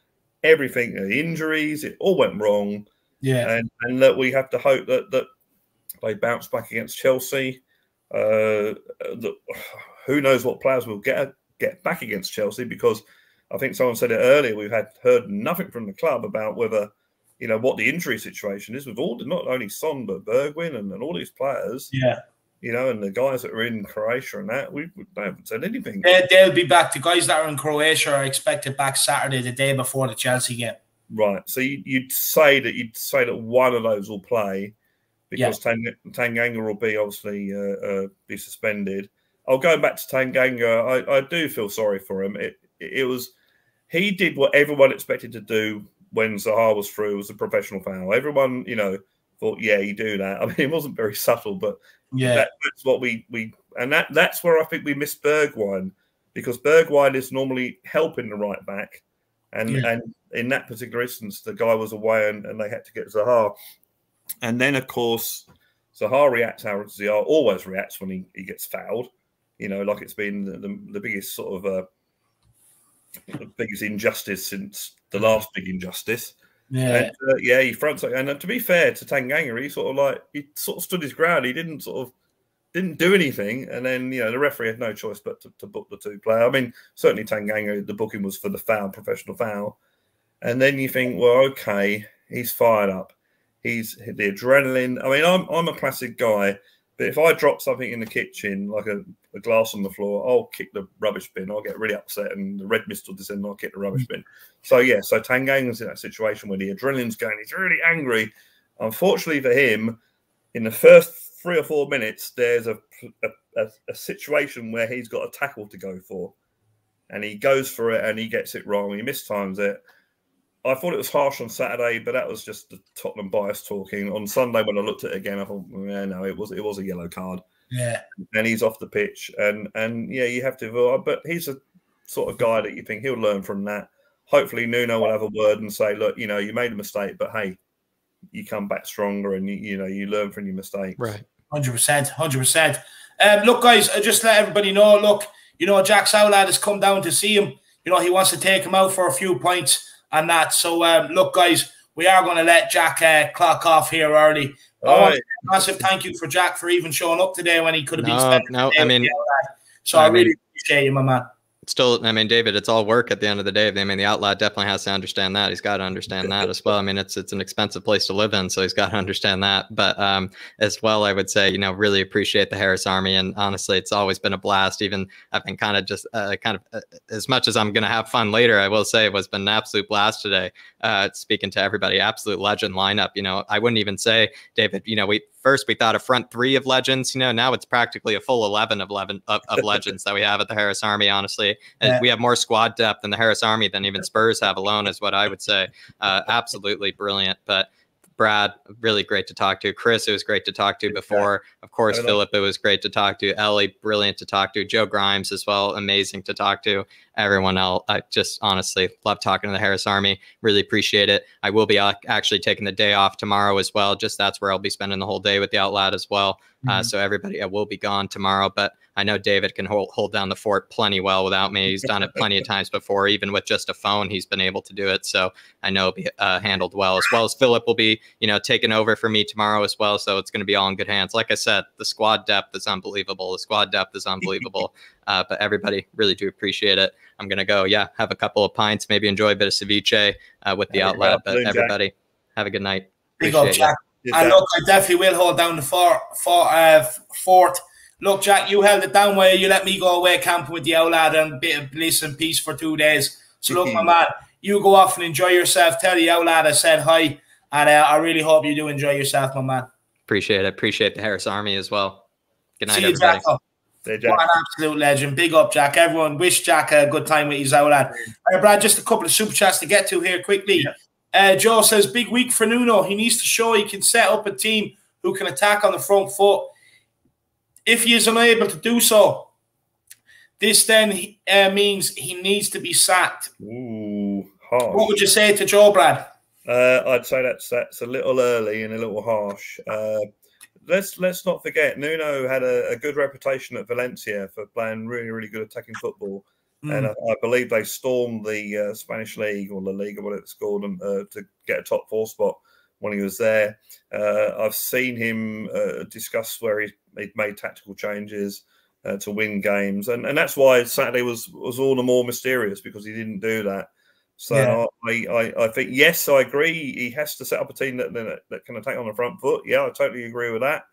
everything, the injuries, it all went wrong. Yeah, and and that we have to hope that that they bounce back against Chelsea. Uh, the, who knows what players will get get back against Chelsea because I think someone said it earlier. We've had heard nothing from the club about whether you know what the injury situation is with all not only Son but Bergwijn and, and all these players. Yeah, you know, and the guys that are in Croatia and that we, we haven't said anything. They, they'll be back. The guys that are in Croatia are expected back Saturday, the day before the Chelsea game. Right. So you, would say that you'd say that one of those will play because yeah. Tang, Tanganga will be obviously uh, uh, be suspended. I'll go back to Tanganga. I, I do feel sorry for him. It, it was he did what everyone expected to do when Zaha was through was a professional foul. Everyone, you know, thought, yeah, you do that. I mean, it wasn't very subtle, but yeah, that, that's what we we and that that's where I think we missed Bergwijn because Bergwijn is normally helping the right back, And yeah. and in that particular instance, the guy was away and, and they had to get Zaha. And then, of course, Zaha reacts how Zaha always reacts when he, he gets fouled. You know, like it's been the, the, the biggest sort of uh, the biggest injustice since the last big injustice. Yeah, and, uh, yeah, he fronts and uh, to be fair to Tanganga, he sort of like he sort of stood his ground. He didn't sort of didn't do anything, and then you know the referee had no choice but to, to book the two player. I mean, certainly Tanganga, the booking was for the foul, professional foul, and then you think, well, okay, he's fired up. He's the adrenaline. I mean, I'm I'm a classic guy, but if I drop something in the kitchen, like a, a glass on the floor, I'll kick the rubbish bin. I'll get really upset, and the red mist will descend. I'll kick the rubbish bin. So yeah, so Tanganga's in that situation where the adrenaline's going. He's really angry. Unfortunately for him, in the first three or four minutes, there's a, a, a, situation where he's got a tackle to go for, and he goes for it and he gets it wrong. He mistimes it. I thought it was harsh on Saturday, but that was just the Tottenham bias talking. On Sunday, when I looked at it again, I thought, yeah, no, it was it was a yellow card. Yeah, and he's off the pitch, and and yeah, you have to. But he's a sort of guy that you think he'll learn from that. Hopefully, Nuno will have a word and say, look, you know, you made a mistake, but hey, you come back stronger, and you you know you learn from your mistakes. Right. Hundred percent, hundred percent. Um, look, guys, I just let everybody know. Look, you know, Jack Sowlad has come down to see him. You know, he wants to take him out for a few points and that. So, um, look, guys, we are going to let Jack uh, clock off here early. Oh, right. massive thank you for Jack for even showing up today when he could have no, been spending. No, I mean, so I, I really appreciate you, my man still, I mean, David, it's all work at the end of the day. I mean, the outlet definitely has to understand that. He's got to understand that as well. I mean, it's it's an expensive place to live in, so he's got to understand that. But um, as well, I would say, you know, really appreciate the Harris Army, and honestly, it's always been a blast. Even I've been kind of just uh, kind of uh, as much as I'm going to have fun later. I will say it was been an absolute blast today. Uh, speaking to everybody, absolute legend lineup. You know, I wouldn't even say, David. You know, we first we thought a front three of legends. You know, now it's practically a full eleven of eleven of, of legends that we have at the Harris Army. Honestly, yeah. we have more squad depth in the Harris Army than even Spurs have alone, is what I would say. Uh, absolutely brilliant, but. Brad, really great to talk to. Chris, it was great to talk to before. Of course, Philip, it was great to talk to. Ellie, brilliant to talk to. Joe Grimes as well, amazing to talk to. Everyone else, I just honestly love talking to the Harris Army. Really appreciate it. I will be uh, actually taking the day off tomorrow as well. Just that's where I'll be spending the whole day with the Outlet as well. Uh, mm-hmm. So everybody, I will be gone tomorrow, but I know David can hold, hold down the fort plenty well without me. He's done it plenty of times before, even with just a phone, he's been able to do it. So I know it'll be uh, handled well, as well as Philip will be, you know, taking over for me tomorrow as well. So it's going to be all in good hands. Like I said, the squad depth is unbelievable. The squad depth is unbelievable. Uh, but everybody really do appreciate it. I'm going to go, yeah, have a couple of pints, maybe enjoy a bit of ceviche uh, with the outlet. But everybody, have a good night. Big up, Jack. And look, I definitely will hold down the fort. fort, uh, fort look, Jack, you held it down where you let me go away camping with the old lad and a bit of bliss and peace for two days. So, look, my man, you go off and enjoy yourself. Tell the old lad I said hi. And uh, I really hope you do enjoy yourself, my man. Appreciate it. Appreciate the Harris Army as well. Good night, See you, everybody. Jack. What an absolute legend. Big up, Jack. Everyone wish Jack a good time with his Outlet. All right, Brad, just a couple of super chats to get to here quickly. Yeah. Uh, Joe says, big week for Nuno. He needs to show he can set up a team who can attack on the front foot if he is unable to do so, this then uh, means he needs to be sacked. Ooh. What would you say to Joe Brad? Uh, I'd say that's that's a little early and a little harsh. Uh, let's let's not forget Nuno had a, a, good reputation at Valencia for playing really really good attacking football, mm. and I, I, believe they stormed the uh, Spanish league or the league what whatever it's called um, uh, to get a top four spot when he was there. Uh, I've seen him uh, discuss where he he made tactical changes uh, to win games, and and that's why Saturday was was all the more mysterious because he didn't do that. So yeah. I, I, I think yes, I agree. He has to set up a team that that, that can attack on the front foot. Yeah, I totally agree with that.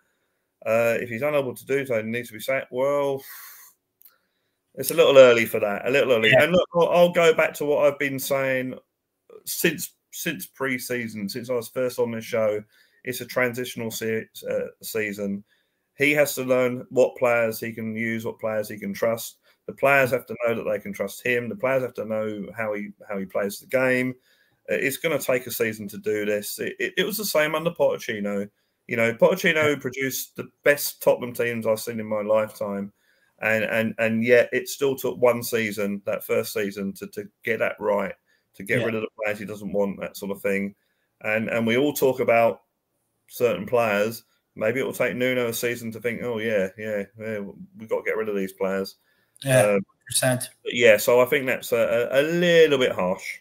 Uh, if he's unable to do so, he needs to be sacked. Well, it's a little early for that. A little early. Yeah. And look, I'll, I'll go back to what I've been saying since since pre-season, since I was first on this show. It's a transitional se- uh, season he has to learn what players he can use, what players he can trust. The players have to know that they can trust him. The players have to know how he how he plays the game. Uh, it's going to take a season to do this. It, it, it was the same under Pochettino. You know, Pochettino produced the best Tottenham teams I've seen in my lifetime, and and and yet it still took one season, that first season, to to get that right, to get yeah. rid of the players he doesn't want, that sort of thing. And and we all talk about certain players. Maybe it will take Nuno a season to think, oh yeah, yeah, yeah we've got to get rid of these players. Yeah, um, percent. Yeah, so I think that's a, a little bit harsh.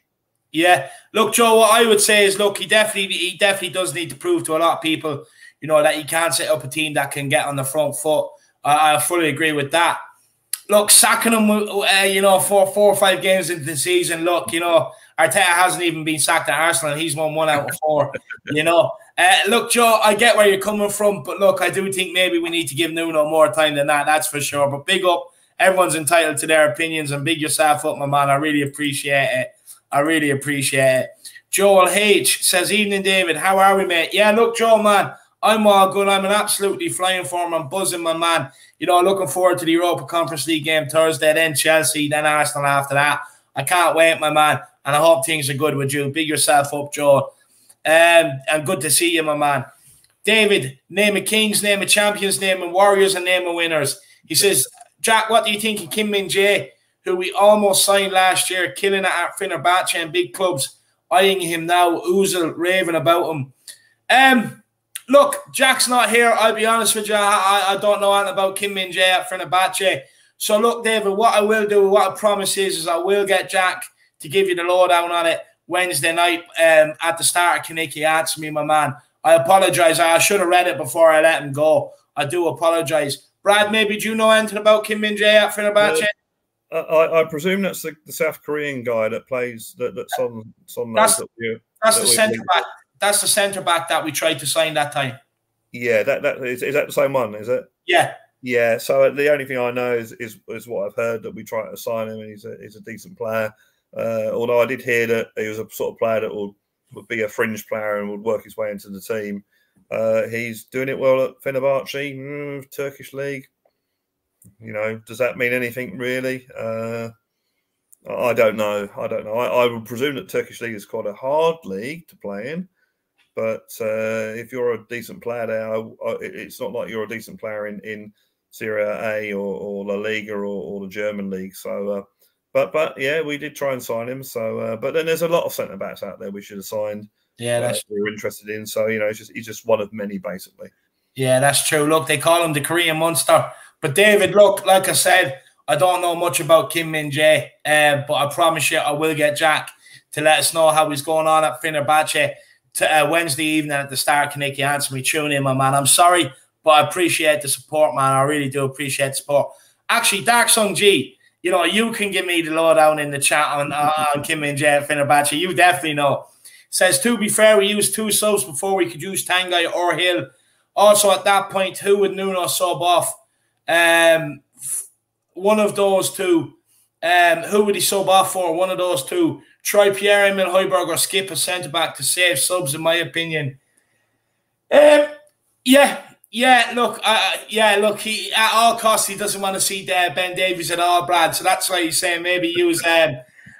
Yeah, look, Joe. What I would say is, look, he definitely, he definitely does need to prove to a lot of people, you know, that he can set up a team that can get on the front foot. I, I fully agree with that. Look, sacking him, uh, you know, for four or five games into the season. Look, you know, Arteta hasn't even been sacked at Arsenal. He's won one out of four. you know, uh, look, Joe, I get where you're coming from, but look, I do think maybe we need to give Nuno more time than that. That's for sure. But big up, everyone's entitled to their opinions, and big yourself up, my man. I really appreciate it. I really appreciate it. Joel H says, "Evening, David. How are we, mate? Yeah, look, Joel, man, I'm all good. I'm an absolutely flying form. I'm buzzing, my man. You know, looking forward to the Europa Conference League game Thursday, then Chelsea, then Arsenal after that. I can't wait, my man. And I hope things are good with you. Big yourself up, Joel. Um, and good to see you, my man. David, name of kings, name of champions, name of warriors, and name of winners. He says, Jack, what do you think of Kim Min Jae, who we almost signed last year, killing it at Fenerbahce and big clubs, eyeing him now, Ozil raving about him. Um, look, Jack's not here. I'll be honest with you. I, I don't know anything about Kim Min Jae at Fenerbahce. So look, David, what I will do, what I promise is, is I will get Jack to give you the lowdown on it Wednesday night um, at the start of Kineke Answer Me, my man. I apologize. I should have read it before I let him go. I do apologize. Brad, maybe do you know anything about Kim Min Jae at Fenerbahce? Uh, I, I, presume that's the, the, South Korean guy that plays that, that's on, on that's, that we, that's that the centre back. That's the centre back that we tried to sign that time. Yeah, that that is, is that the same one? Is it? Yeah. Yeah. So the only thing I know is is, is what I've heard that we tried to sign him, and he's a he's a decent player. Uh, although I did hear that he was a sort of player that would, would be a fringe player and would work his way into the team. Uh, he's doing it well at Fenerbahce, mm, Turkish league. You know, does that mean anything really? Uh, I don't know. I don't know. I, I, would presume that Turkish league is quite a hard league to play in. But uh, if you're a decent player there, it's not like you're a decent player in, in Serie A or, or La Liga or, or the German league. So uh, but but yeah, we did try and sign him. So, uh, but then there's a lot of centre backs out there we should have signed. Yeah, that's we are interested in. So you know, it's just he's just one of many basically. Yeah, that's true. Look, they call him the Korean monster. But David, look, like I said, I don't know much about Kim Min Jae, uh, but I promise you, I will get Jack to let us know how he's going on at Fenerbahce to uh, Wednesday evening at the start. Kineke answer me. Tune in, my man. I'm sorry, but I appreciate the support, man. I really do appreciate the support. Actually, Dark Sun G, you know, you can give me the lowdown in the chat on, uh, on Kim and Jae Fenerbahce. You definitely know. Says, to be fair, we used two subs before we could use Tanguy or Hill. Also, at that point, who would Nuno sub off? Um, one of those two. Um, who would he sub off for? One of those two. Try Pierre-Emile Højbjerg or Skipp a centre back to save subs, in my opinion. Um, yeah, yeah, look, uh, yeah, look. He at all costs he doesn't want to see uh, Ben Davies at all, Brad. So that's why he's saying maybe use um,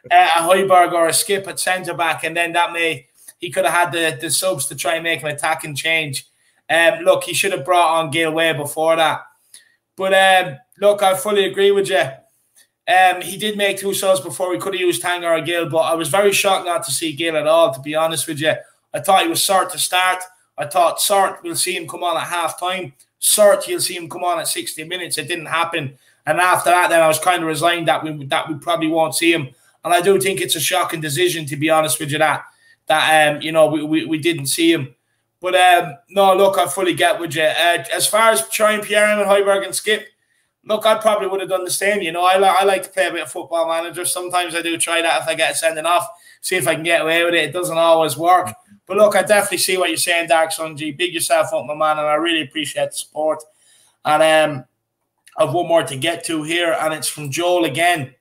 a Højbjerg or a Skipp at centre back, and then that may he could have had the, the subs to try and make an attacking change. Um, look, he should have brought on Gil way before that. But um, look, I fully agree with you. Um, he did make two subs before we could have used Tanguy or Gil, but I was very shocked not to see Gil at all. To be honest with you, I thought he was sort to start. I thought Sart we'll see him come on at half time. Sart, you'll see him come on at 60 minutes. It didn't happen. And after that, then I was kind of resigned that we that we probably won't see him. And I do think it's a shocking decision, to be honest with you, that that um, you know, we, we, we didn't see him. But um, no, look, I fully get with you. Uh, as far as trying Pierre-Emile Højbjerg and Skipp, look, I probably would have done the same. You know, I, I like to play a bit of football manager. Sometimes I do try that if I get sending off, see if I can get away with it. It doesn't always work. But look, I definitely see what you're saying, Dark Sun G. Big yourself up, my man, and I really appreciate the support. And um, I've one more to get to here, and it's from Joel again.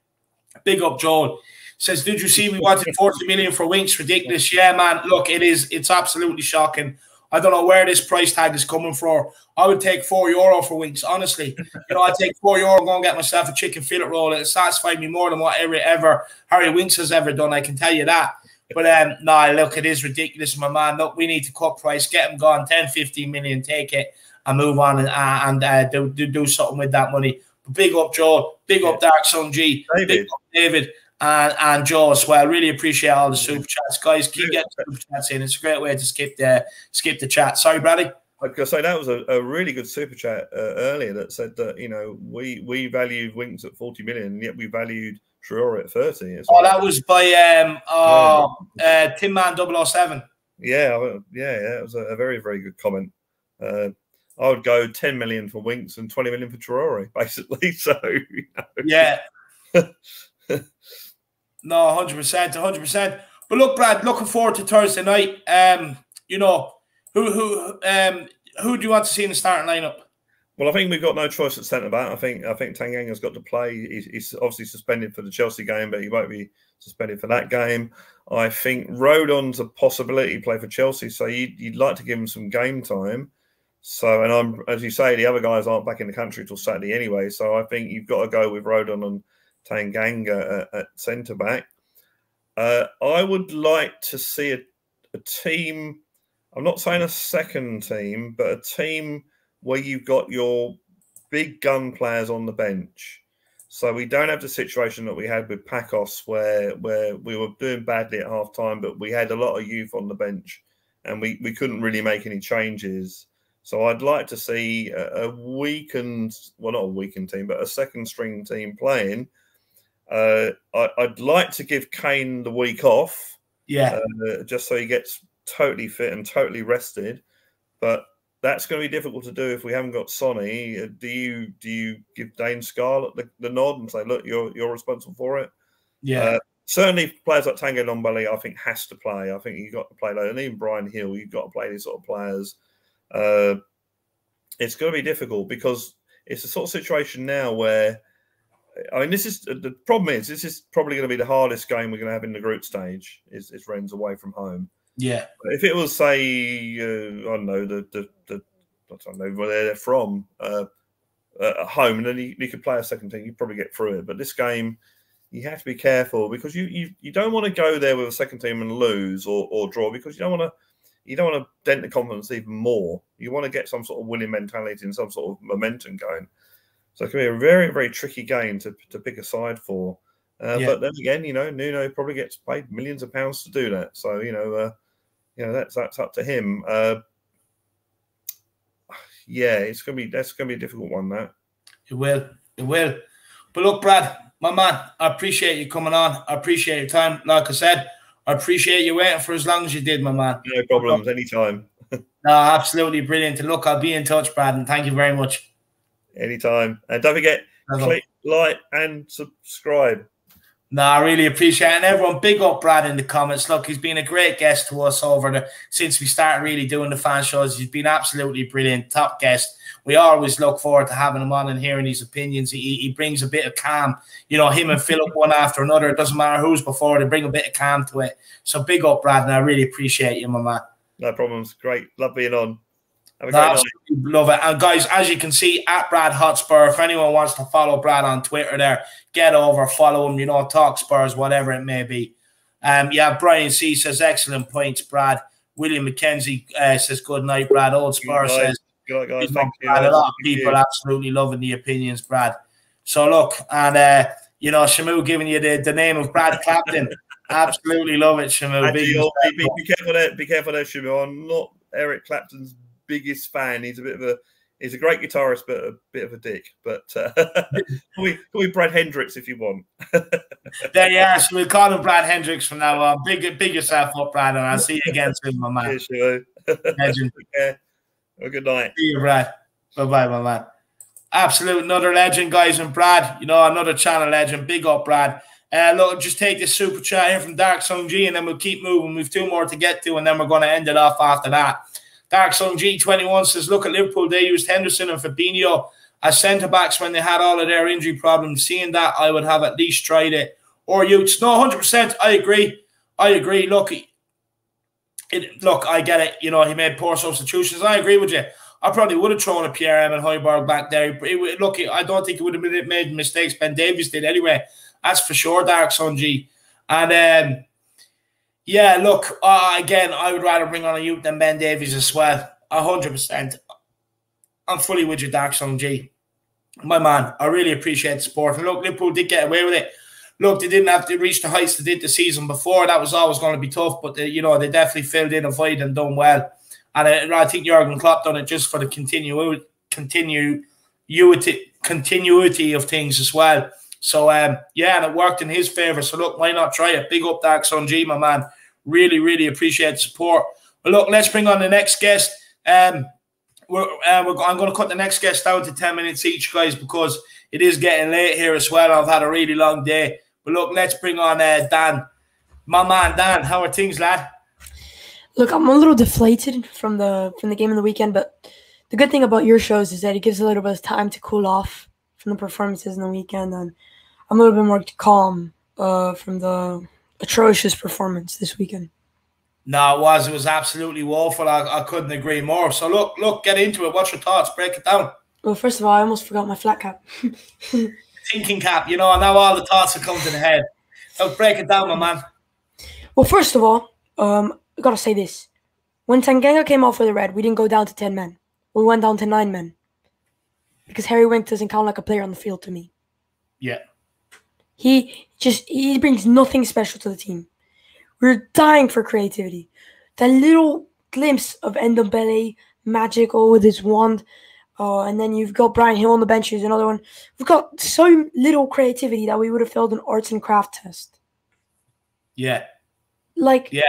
Big up, Joel. Says, did you see we wanted 40 million for Winks? Ridiculous. Yeah, man. Look, it is. It's absolutely shocking. I don't know where this price tag is coming from. I would take four euro for Winks, honestly. You know, I'd take four euro and go and get myself a chicken fillet roll. It satisfied me more than whatever ever Harry Winks has ever done. I can tell you that. But um, no, look, it is ridiculous, my man. Look, we need to cut price, get him gone, 10, 15 million, take it and move on and, uh, and uh, do, do, do something with that money. But big up, Joe. Big up, Dark Sun G. David. Big up, David. And, and Joe as well. Really appreciate all the super chats, guys. Keep getting super chats in. It's a great way to skip the skip the chat. Sorry, Brady. I could say that was a, a, really good super chat uh, earlier that said that you know we we valued Winks at forty million, and yet we valued Traore at thirty. Oh, that was by um oh yeah. uh, Tin Man 007. Yeah, yeah, yeah. It was a, a very very good comment. Uh, I would go ten million for Winks and twenty million for Traore, basically. So you know. yeah. no, hundred percent, hundred percent. But look, Brad, looking forward to Thursday night. Um, you know, who who um who do you want to see in the starting lineup? Well, I think we've got no choice at centre back. I think I think Tanganga's got to play. He's, he's, obviously suspended for the Chelsea game, but he won't be suspended for that game. I think Rodon's a possibility to play for Chelsea, so you'd, you'd like to give him some game time. So, and I'm as you say, the other guys aren't back in the country till Saturday anyway. So I think you've got to go with Rodon and Tanganga at, centre back. Uh, I would like to see a, a team I'm not saying a second team, but a team where you've got your big gun players on the bench. So we don't have the situation that we had with Pacos, where where we were doing badly at half time, but we had a lot of youth on the bench, and we, we couldn't really make any changes. So I'd like to see a weakened, well, not a weakened team, but a second string team playing. Uh, I, would like to give Kane the week off, yeah, uh, just so he gets totally fit and totally rested. But that's going to be difficult to do if we haven't got Sonny. Uh, do you do you give Dane Scarlett the, the nod and say, look, you're you're responsible for it? Yeah. Uh, certainly, players like Tanguy Ndombele, I think, has to play. I think you've got to play like, and even Brian Hill, you've got to play these sort of players. Uh, it's going to be difficult because it's a sort of situation now where, I mean, this is the problem is this is probably going to be the hardest game we're going to have in the group stage. Is is Rennes away from home? Yeah. If it was, say, uh, I don't know, the, the, the, I don't know where they're from, uh, at home, and then you, you could play a second team, you'd probably get through it. But this game, you have to be careful because you, you, you don't want to go there with a second team and lose or, or draw because you don't want to you don't want to dent the confidence even more. You want to get some sort of winning mentality and some sort of momentum going. So it can be a very, very tricky game to, to pick a side for. Uh, yeah. But then again, you know, Nuno probably gets paid millions of pounds to do that. So, you know, uh, you know that's that's up to him. Uh, yeah, it's gonna be that's gonna be a difficult one. That it will, it will. But look, Brad, my man, I appreciate you coming on. I appreciate your time. Like I said, I appreciate you waiting for as long as you did, my man. No problems, anytime. no, absolutely brilliant. And look, I'll be in touch, Brad, and thank you very much. Anytime. And don't forget, click like and subscribe. No, I really appreciate it. And everyone, big up Brad in the comments. Look, he's been a great guest to us over the since we started really doing the fan shows. He's been absolutely brilliant, top guest. We always look forward to having him on and hearing his opinions. He, he brings a bit of calm. You know, him and Philip one after another. It doesn't matter who's before, they bring a bit of calm to it. So big up, Brad, and I really appreciate you, my man. No problems. Great. Love being on. Absolutely love it. And guys, as you can see, at Brad Hotspur, if anyone wants to follow Brad on Twitter there, get over, follow him, you know, talk Spurs, whatever it may be. Um, yeah, Brian C says excellent points, Brad. William McKenzie uh, says good night, Brad. Old Spurs says good guys. Thank you. A lot of people absolutely loving the opinions, Brad. So look, and uh, you know, Shamu giving you the, the name of Brad Clapton. absolutely love it, Shamu. Be, be, be, careful there, be careful there, Shamu. I'm not Eric Clapton's biggest fan. He's a bit of a he's a great guitarist, but a bit of a dick. But uh, call, me, call me Brad Hendrix if you want. there you are. So we'll call him Brad Hendrix from now on. Big, big yourself up, Brad, and I'll see you again soon, my man. Yeah, sure. Legend. yeah. Well, good night. See you, Brad. Bye bye, my man. Absolute another legend, guys, and Brad. You know, another channel legend. Big up, Brad. Uh, look, just take this super chat here from Dark Sun G, and then we'll keep moving. We've two more to get to, and then we're going to end it off after that. Dark Sun G21 says, look at Liverpool. They used Henderson and Fabinho as centre backs when they had all of their injury problems. Seeing that, I would have at least tried it. Or youths. No, 100%. I agree. I agree. Look, it, look, I get it. You know, he made poor substitutions. I agree with you. I probably would have thrown a Pierre-Emile Højbjerg back there. It, look, I don't think it would have made mistakes. Ben Davies did anyway. That's for sure, Dark G. And um, yeah, look, uh, again, I would rather bring on a youth than Ben Davies as well. hundred percent. I'm fully with you, Dark Sun G. My man, I really appreciate the support. And look, Liverpool did get away with it. look, they didn't have to reach the heights they did the season before. That was always going to be tough, but they, you know they definitely filled in a void and done well. And I, I think Jurgen Klopp done it just for the continue continuity continuity of things as well. So um, yeah, and it worked in his favor. So look, why not try it? Big up Dark G, my man. Really, really appreciate support. But look, let's bring on the next guest. Um, we're, uh, we're, I'm going to cut the next guest down to 10 minutes each, guys, because it is getting late here as well. I've had a really long day. But look, let's bring on uh, Dan. My man, Dan, how are things, lad? Look, I'm a little deflated from the from the game of the weekend, but the good thing about your shows is that it gives a little bit of time to cool off from the performances in the weekend, and I'm a little bit more calm uh, from the atrocious performance this weekend. No, it was. It was absolutely woeful. I, I couldn't agree more. So look, look, get into it. What's your thoughts? Break it down. Well, first of all, I almost forgot my flat cap. Thinking cap. You know, and now all the thoughts are coming to the head. So break it down, my man. Well, first of all, um, I gotta say this: when Tanganga came off for the red, we didn't go down to ten men. We went down to nine men because Harry Winks doesn't count like a player on the field to me. Yeah. He just he brings nothing special to the team. We're dying for creativity. That little glimpse of Ndombele magical with his wand. Uh, and then you've got Bryan Gil on the bench, who's another one. We've got so little creativity that we would have failed an arts and craft test. Yeah. Like, yeah.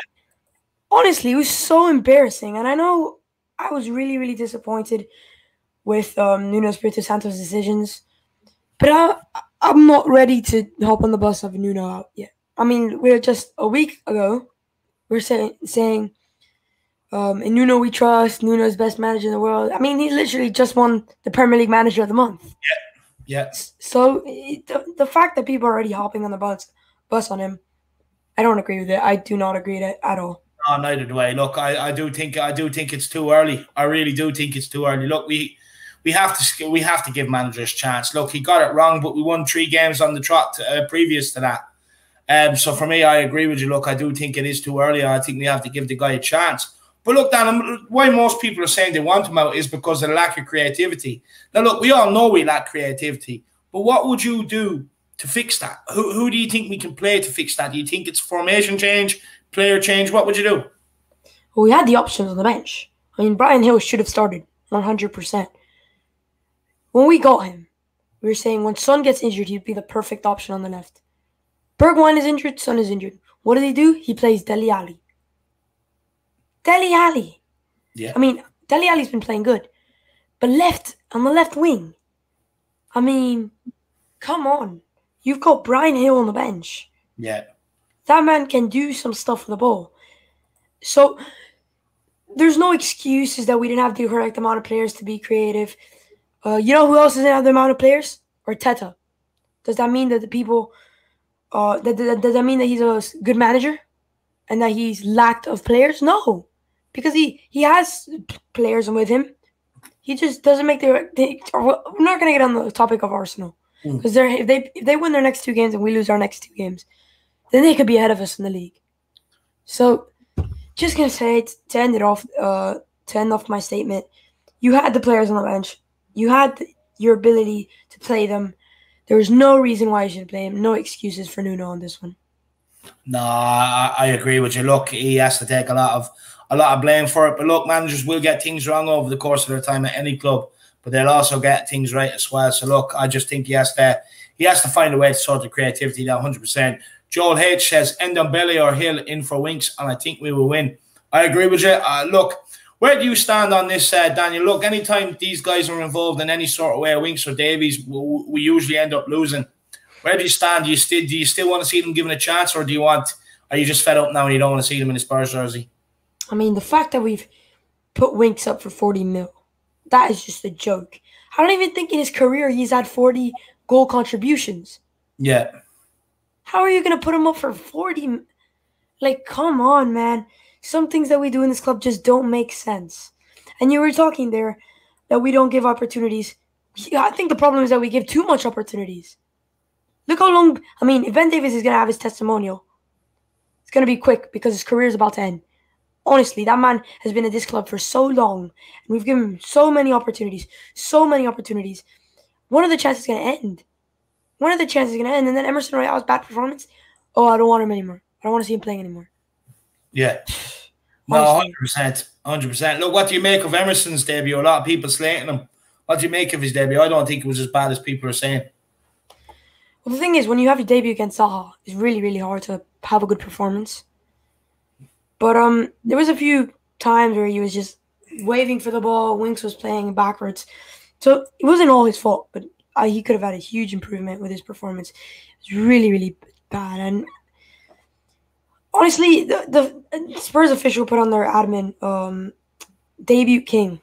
honestly, it was so embarrassing. And I know I was really, really disappointed with um, Nuno Espirito Santos' decisions. But I, I'm not ready to hop on the bus of Nuno out yet. I mean, we're just a week ago, we're saying saying, um, in Nuno we trust. Nuno's best manager in the world. I mean, he literally just won the Premier League Manager of the Month. Yeah, yeah. So the, the fact that people are already hopping on the bus bus on him, I don't agree with it. I do not agree with it at all. No, neither do I. Look, I, I do think I do think it's too early. I really do think it's too early. Look, we we have to we have to give managers a chance. Look, he got it wrong, but we won three games on the trot uh, previous to that. Um, so for me, I agree with you. Look, I do think it is too early. I think we have to give the guy a chance. But look, Dan, why most people are saying they want him out is because of the lack of creativity. Now, look, we all know we lack creativity, but what would you do to fix that? Who, who do you think we can play to fix that? Do you think it's formation change, player change? What would you do? Well, we had the options on the bench. I mean, Brian Hill should have started 100%. When we got him, we were saying when Son gets injured, he'd be the perfect option on the left. Bergwijn is injured, Son is injured. What does he do? He plays Dele Alli. Dele Alli. Yeah. I mean, Dele Alli's been playing good. But left, on the left wing, I mean, come on. You've got Brian Hill on the bench. Yeah. That man can do some stuff with the ball. So there's no excuses that we didn't have the correct amount of players to be creative. Uh, you know who else doesn't have the amount of players? Arteta. Does that mean that the people uh, that, that, does that mean that he's a good manager and that he's lacked of players? No, because he he has players with him. He just doesn't make the. They, we're not gonna get on the topic of Arsenal because mm. they're if they if they win their next two games and we lose our next two games, then they could be ahead of us in the league. So, just gonna say to end it off, uh, to end off my statement, you had the players on the bench, you had your ability to play them there was no reason why you should play him. No excuses for Nuno on this one. No, I, I, agree with you. Look, he has to take a lot of a lot of blame for it. But look, managers will get things wrong over the course of their time at any club, but they'll also get things right as well. So look, I just think he has to he has to find a way to sort the creativity now, hundred percent. Joel H says Ndombele or hill in for Winks, and I think we will win. I agree with you. Uh, look, where do you stand on this, uh, Daniel? Look, anytime these guys are involved in any sort of way, Winks or Davies, we, usually end up losing. Where do you stand? Do you still do you still want to see them given a chance, or do you want? Are you just fed up now and you don't want to see them in the Spurs jersey? I mean, the fact that we've put Winks up for forty mil, that is just a joke. I don't even think in his career he's had forty goal contributions. Yeah. How are you going to put him up for forty? Like, come on, man some things that we do in this club just don't make sense. And you were talking there that we don't give opportunities. I think the problem is that we give too much opportunities. Look how long. I mean, if Ben Davies is going to have his testimonial, it's going to be quick because his career is about to end. Honestly, that man has been at this club for so long, and we've given him so many opportunities, so many opportunities. One of the chances is going to end. One of the chances is going to end? And then Emerson Royal's bad performance. Oh, I don't want him anymore. I don't want to see him playing anymore. Yeah. No, hundred percent, hundred percent. Look, what do you make of Emerson's debut? A lot of people slating him. What do you make of his debut? I don't think it was as bad as people are saying. Well, the thing is, when you have your debut against Zaha, it's really, really hard to have a good performance. But um, there was a few times where he was just waving for the ball. Winks was playing backwards, so it wasn't all his fault. But uh, he could have had a huge improvement with his performance. It's really, really bad. And honestly, the, the Spurs official put on their admin um, debut king,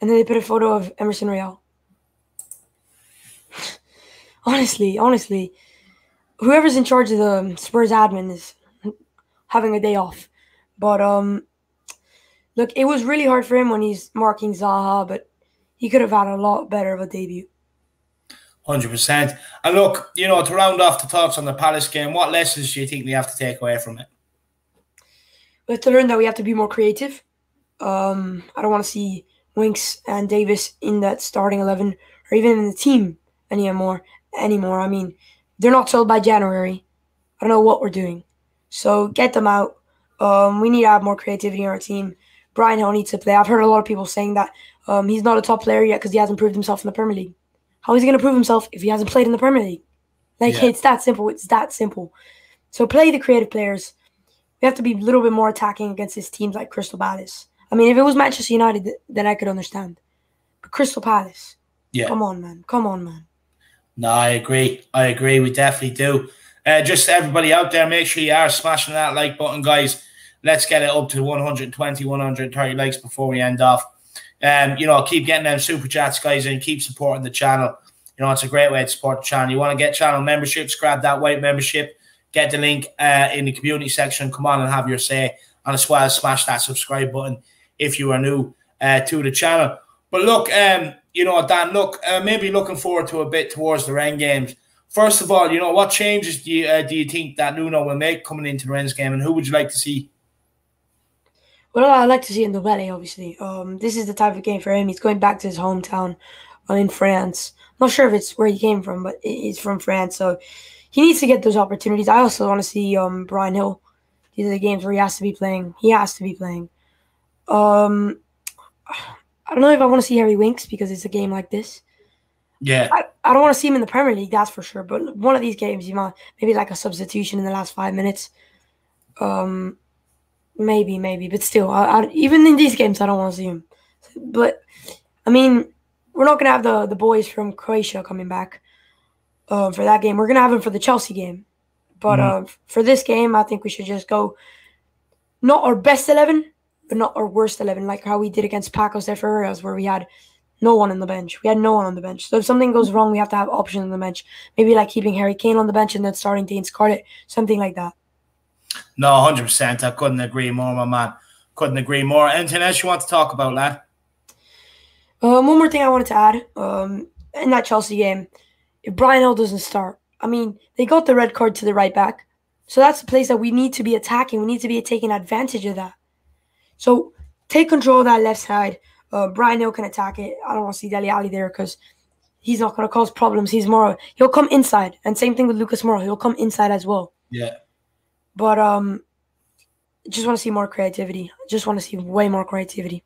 and then they put a photo of Emerson Royal. honestly, honestly, whoever's in charge of the Spurs admin is having a day off. But um, look, it was really hard for him when he's marking Zaha, but he could have had a lot better of a debut. Hundred percent. And look, you know, to round off the thoughts on the Palace game, what lessons do you think we have to take away from it? We have to learn that we have to be more creative. Um, I don't want to see Winks and Davies in that starting eleven or even in the team anymore. Anymore. I mean, they're not sold by January. I don't know what we're doing. So get them out. Um, we need to have more creativity in our team. Brian Hill needs to play. I've heard a lot of people saying that um, he's not a top player yet because he hasn't proved himself in the Premier League. How is he going to prove himself if he hasn't played in the Premier League? Like, yeah. it's that simple. It's that simple. So play the creative players. We have to be a little bit more attacking against these teams like Crystal Palace. I mean, if it was Manchester United, then I could understand. But Crystal Palace, yeah. come on, man. Come on, man. No, I agree. I agree. We definitely do. Uh, just everybody out there, make sure you are smashing that like button, guys. Let's get it up to 120, 130 likes before we end off. Um, you know, keep getting them super chats, guys, and keep supporting the channel. You know, it's a great way to support the channel. You want to get channel memberships, grab that white membership, get the link uh, in the community section. Come on and have your say. And as well, smash that subscribe button if you are new uh, to the channel. But look, um, you know, Dan, look, uh, maybe looking forward to a bit towards the Rennes games. First of all, you know, what changes do you, uh, do you think that Nuno will make coming into the Rennes game, and who would you like to see? Well, I'd like to see Ndombele, obviously. Um, this is the type of game for him. He's going back to his hometown uh, in France. I'm not sure if it's where he came from, but he's from France, so he needs to get those opportunities. I also want to see um, Bryan Hill. These are the games where he has to be playing. He has to be playing. Um, I don't know if I want to see Harry Winks because it's a game like this. Yeah. I, I don't want to see him in the Premier League, that's for sure. But one of these games, you might maybe like a substitution in the last five minutes. Um, Maybe, maybe, but still, I, I, even in these games, I don't want to see him. But I mean, we're not gonna have the the boys from Croatia coming back uh, for that game. We're gonna have them for the Chelsea game, but mm. uh, for this game, I think we should just go not our best eleven, but not our worst eleven, like how we did against Pacos de Ferreiras, where we had no one on the bench. We had no one on the bench. So if something goes wrong, we have to have options on the bench. Maybe like keeping Harry Kane on the bench and then starting Dane Scarlett, something like that. No, hundred percent. I couldn't agree more, my man. Couldn't agree more. Anything else you want to talk about, lad? Um, one more thing I wanted to add. Um, in that Chelsea game, if Brian Hill doesn't start, I mean, they got the red card to the right back, so that's the place that we need to be attacking. We need to be taking advantage of that. So take control of that left side. Uh, Bryan Hill can attack it. I don't want to see Dele Alli there because he's not going to cause problems. He's more he'll come inside, and same thing with Lucas Moura. He'll come inside as well. Yeah. But um, just want to see more creativity. Just want to see way more creativity.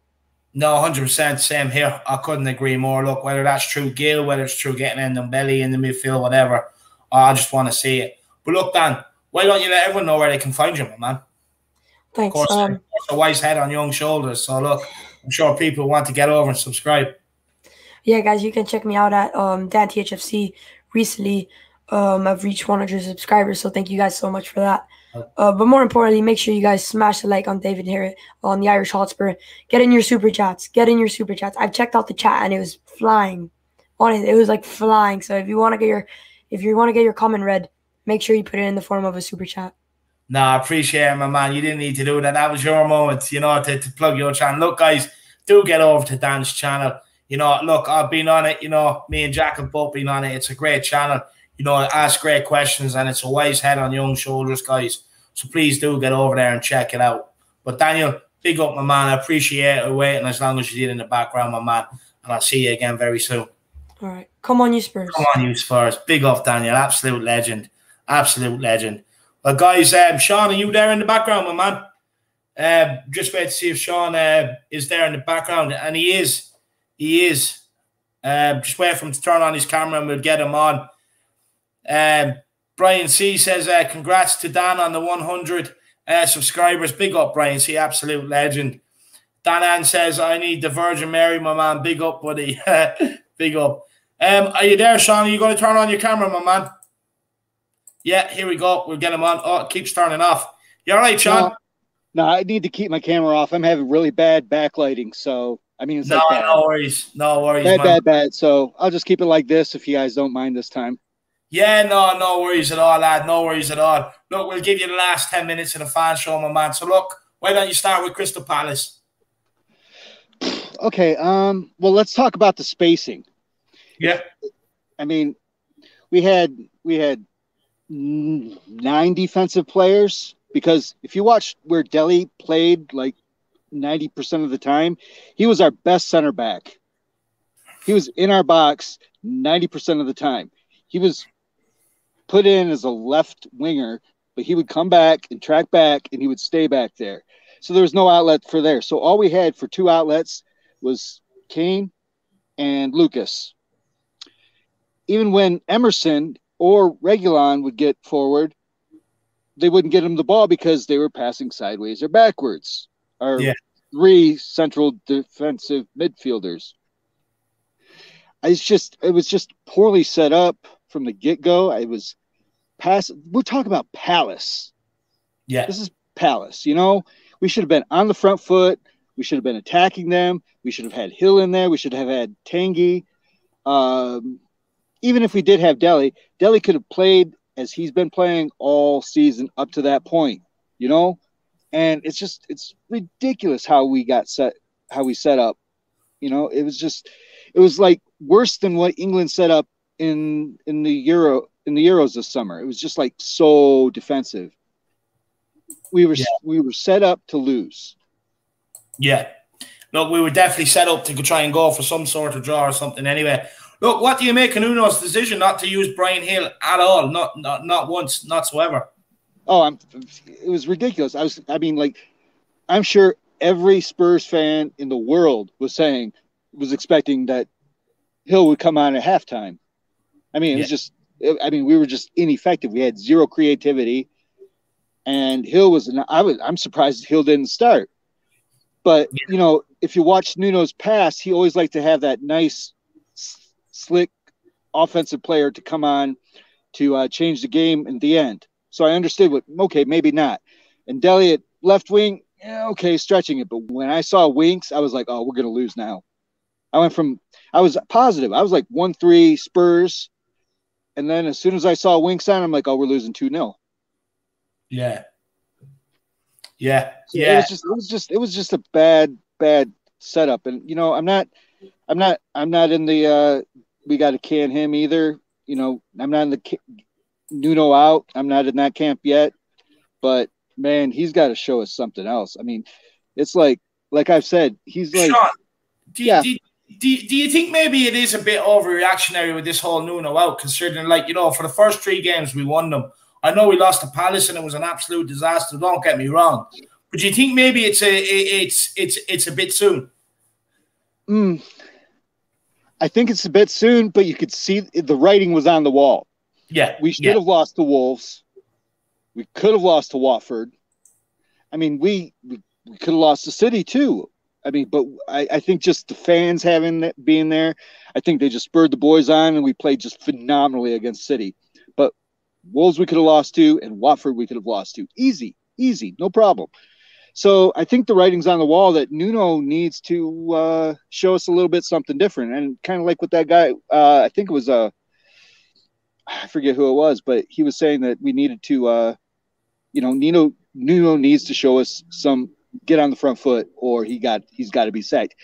No, hundred percent, same here. I couldn't agree more. Look, whether that's true, Gil, whether it's true getting in the belly in the midfield, whatever, I just want to see it. But look, Dan, why don't you let everyone know where they can find you, my man? Thanks. Of course, um, a wise head on young shoulders. So look, I'm sure people want to get over and subscribe. Yeah, guys, you can check me out at um, Dan THFC. Recently, um, I've reached 100 subscribers, so thank you guys so much for that. Uh, but more importantly, make sure you guys smash the like on David here on the Irish Hotspur. Get in your super chats. Get in your super chats. I've checked out the chat and it was flying. On it, it was like flying. So if you want to get your if you want to get your comment read, make sure you put it in the form of a super chat. No, I appreciate it, my man. You didn't need to do that. That was your moment, you know, to, to plug your channel. Look, guys, do get over to Dan's channel. You know, look, I've been on it. You know, me and Jack have both been on it. It's a great channel. You know, ask great questions, and it's a wise head on young shoulders, guys. So please do get over there and check it out. But Daniel, big up, my man. I appreciate it waiting as long as you did in the background, my man. And I'll see you again very soon. All right. Come on, you Spurs. Come on, you Spurs. Big off, Daniel. Absolute legend. Absolute legend. Well, guys, um, Sean, are you there in the background, my man? Uh, just wait to see if Sean uh, is there in the background, and he is. He is. Uh, just wait for him to turn on his camera, and we'll get him on. Um, Brian C says, uh, "Congrats to Dan on the 100 uh, subscribers. Big up, Brian C. Absolute legend." Dan Ann says, "I need the Virgin Mary, my man. Big up, buddy. Big up." Um, are you there, Sean? Are you going to turn on your camera, my man? Yeah, here we go. We'll get him on. Oh, it keeps turning off. You all right, Sean? No, no, I need to keep my camera off. I'm having really bad backlighting, so I mean, it's no, like no worries, no worries, bad, man. bad, bad. So I'll just keep it like this if you guys don't mind this time. Yeah, no, no worries at all, lad. No worries at all. Look, we'll give you the last ten minutes of the fan show, my man. So look, why don't you start with Crystal Palace? Okay. Um. Well, let's talk about the spacing. Yeah. I mean, we had we had nine defensive players because if you watch where Dele played like 90% of the time, he was our best center back. He was in our box 90% of the time. He was put in as a left winger, but he would come back and track back and he would stay back there. So there was no outlet for there. So all we had for two outlets was Kane and Lucas. Even when Emerson or Reguilon would get forward, they wouldn't get him the ball because they were passing sideways or backwards. Our yeah. three central defensive midfielders. It's just it was just poorly set up from the get go. I was pass. We're talking about Palace. Yeah, this is Palace. You know, we should have been on the front foot. We should have been attacking them. We should have had Hill in there. We should have had Tanguy. Um, even if we did have Dele, Dele could have played as he's been playing all season up to that point, you know? And it's just it's ridiculous how we got set how we set up. You know, it was just it was like worse than what England set up in in the Euro in the Euros this summer. It was just like so defensive. We were yeah. we were set up to lose. Yeah. Look, we were definitely set up to try and go for some sort of draw or something anyway. Look, what do you make of Nuno's decision not to use Brian Hill at all? Not not not once, not whatsoever. Oh, I'm, it was ridiculous. I was, I mean, like, I'm sure every Spurs fan in the world was saying, was expecting that Hill would come on at halftime. I mean, it yeah. was just, I mean, we were just ineffective. We had zero creativity, and Hill was. an, I was. I'm surprised Hill didn't start. But yeah. you know, if you watch Nuno's pass, he always liked to have that nice slick offensive player to come on to uh, change the game in the end. So I understood what, okay, maybe not. And Dele at left wing, yeah, okay, stretching it. But when I saw Winks, I was like, oh, we're going to lose now. I went from, I was positive. I was like 1 3 Spurs. And then as soon as I saw Winks on, I'm like, oh, we're losing 2 0. Yeah. Yeah. So yeah. It was just, it was just, it was just a bad, bad setup. And, you know, I'm not, I'm not, I'm not in the, uh, we got to can him either. You know, I'm not in the Nuno out. I'm not in that camp yet, but man, he's got to show us something else. I mean, it's like, like I've said, he's like, Sean, do, yeah. Do, do, do you think maybe it is a bit overreactionary with this whole Nuno out, considering, like, you know, for the first three games we won them. I know we lost to Palace and it was an absolute disaster. Don't get me wrong, but do you think maybe it's a it's it's it's a bit soon? Mm, I think it's a bit soon, but you could see the writing was on the wall. Yeah. We should yeah. have lost to Wolves. We could have lost to Watford. I mean, we, we, we could have lost to City too. I mean, but I, I think just the fans having that, being there, I think they just spurred the boys on, and we played just phenomenally against City. But Wolves we could have lost to, and Watford we could have lost to. Easy, easy, no problem. So I think the writing's on the wall that Nuno needs to uh, show us a little bit something different, and kind of like with that guy. Uh, I think it was a, uh, I forget who it was, but he was saying that we needed to, uh, you know, Nino Nuno needs to show us some get on the front foot, or he got he's got to be sacked.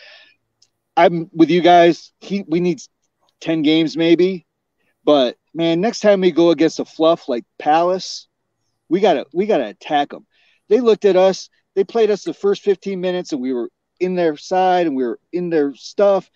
I'm with you guys. He we need ten games maybe, but man, next time we go against a fluff like Palace, we gotta we gotta attack them. They looked at us they played us the first 15 minutes and we were in their side and we were in their stuff.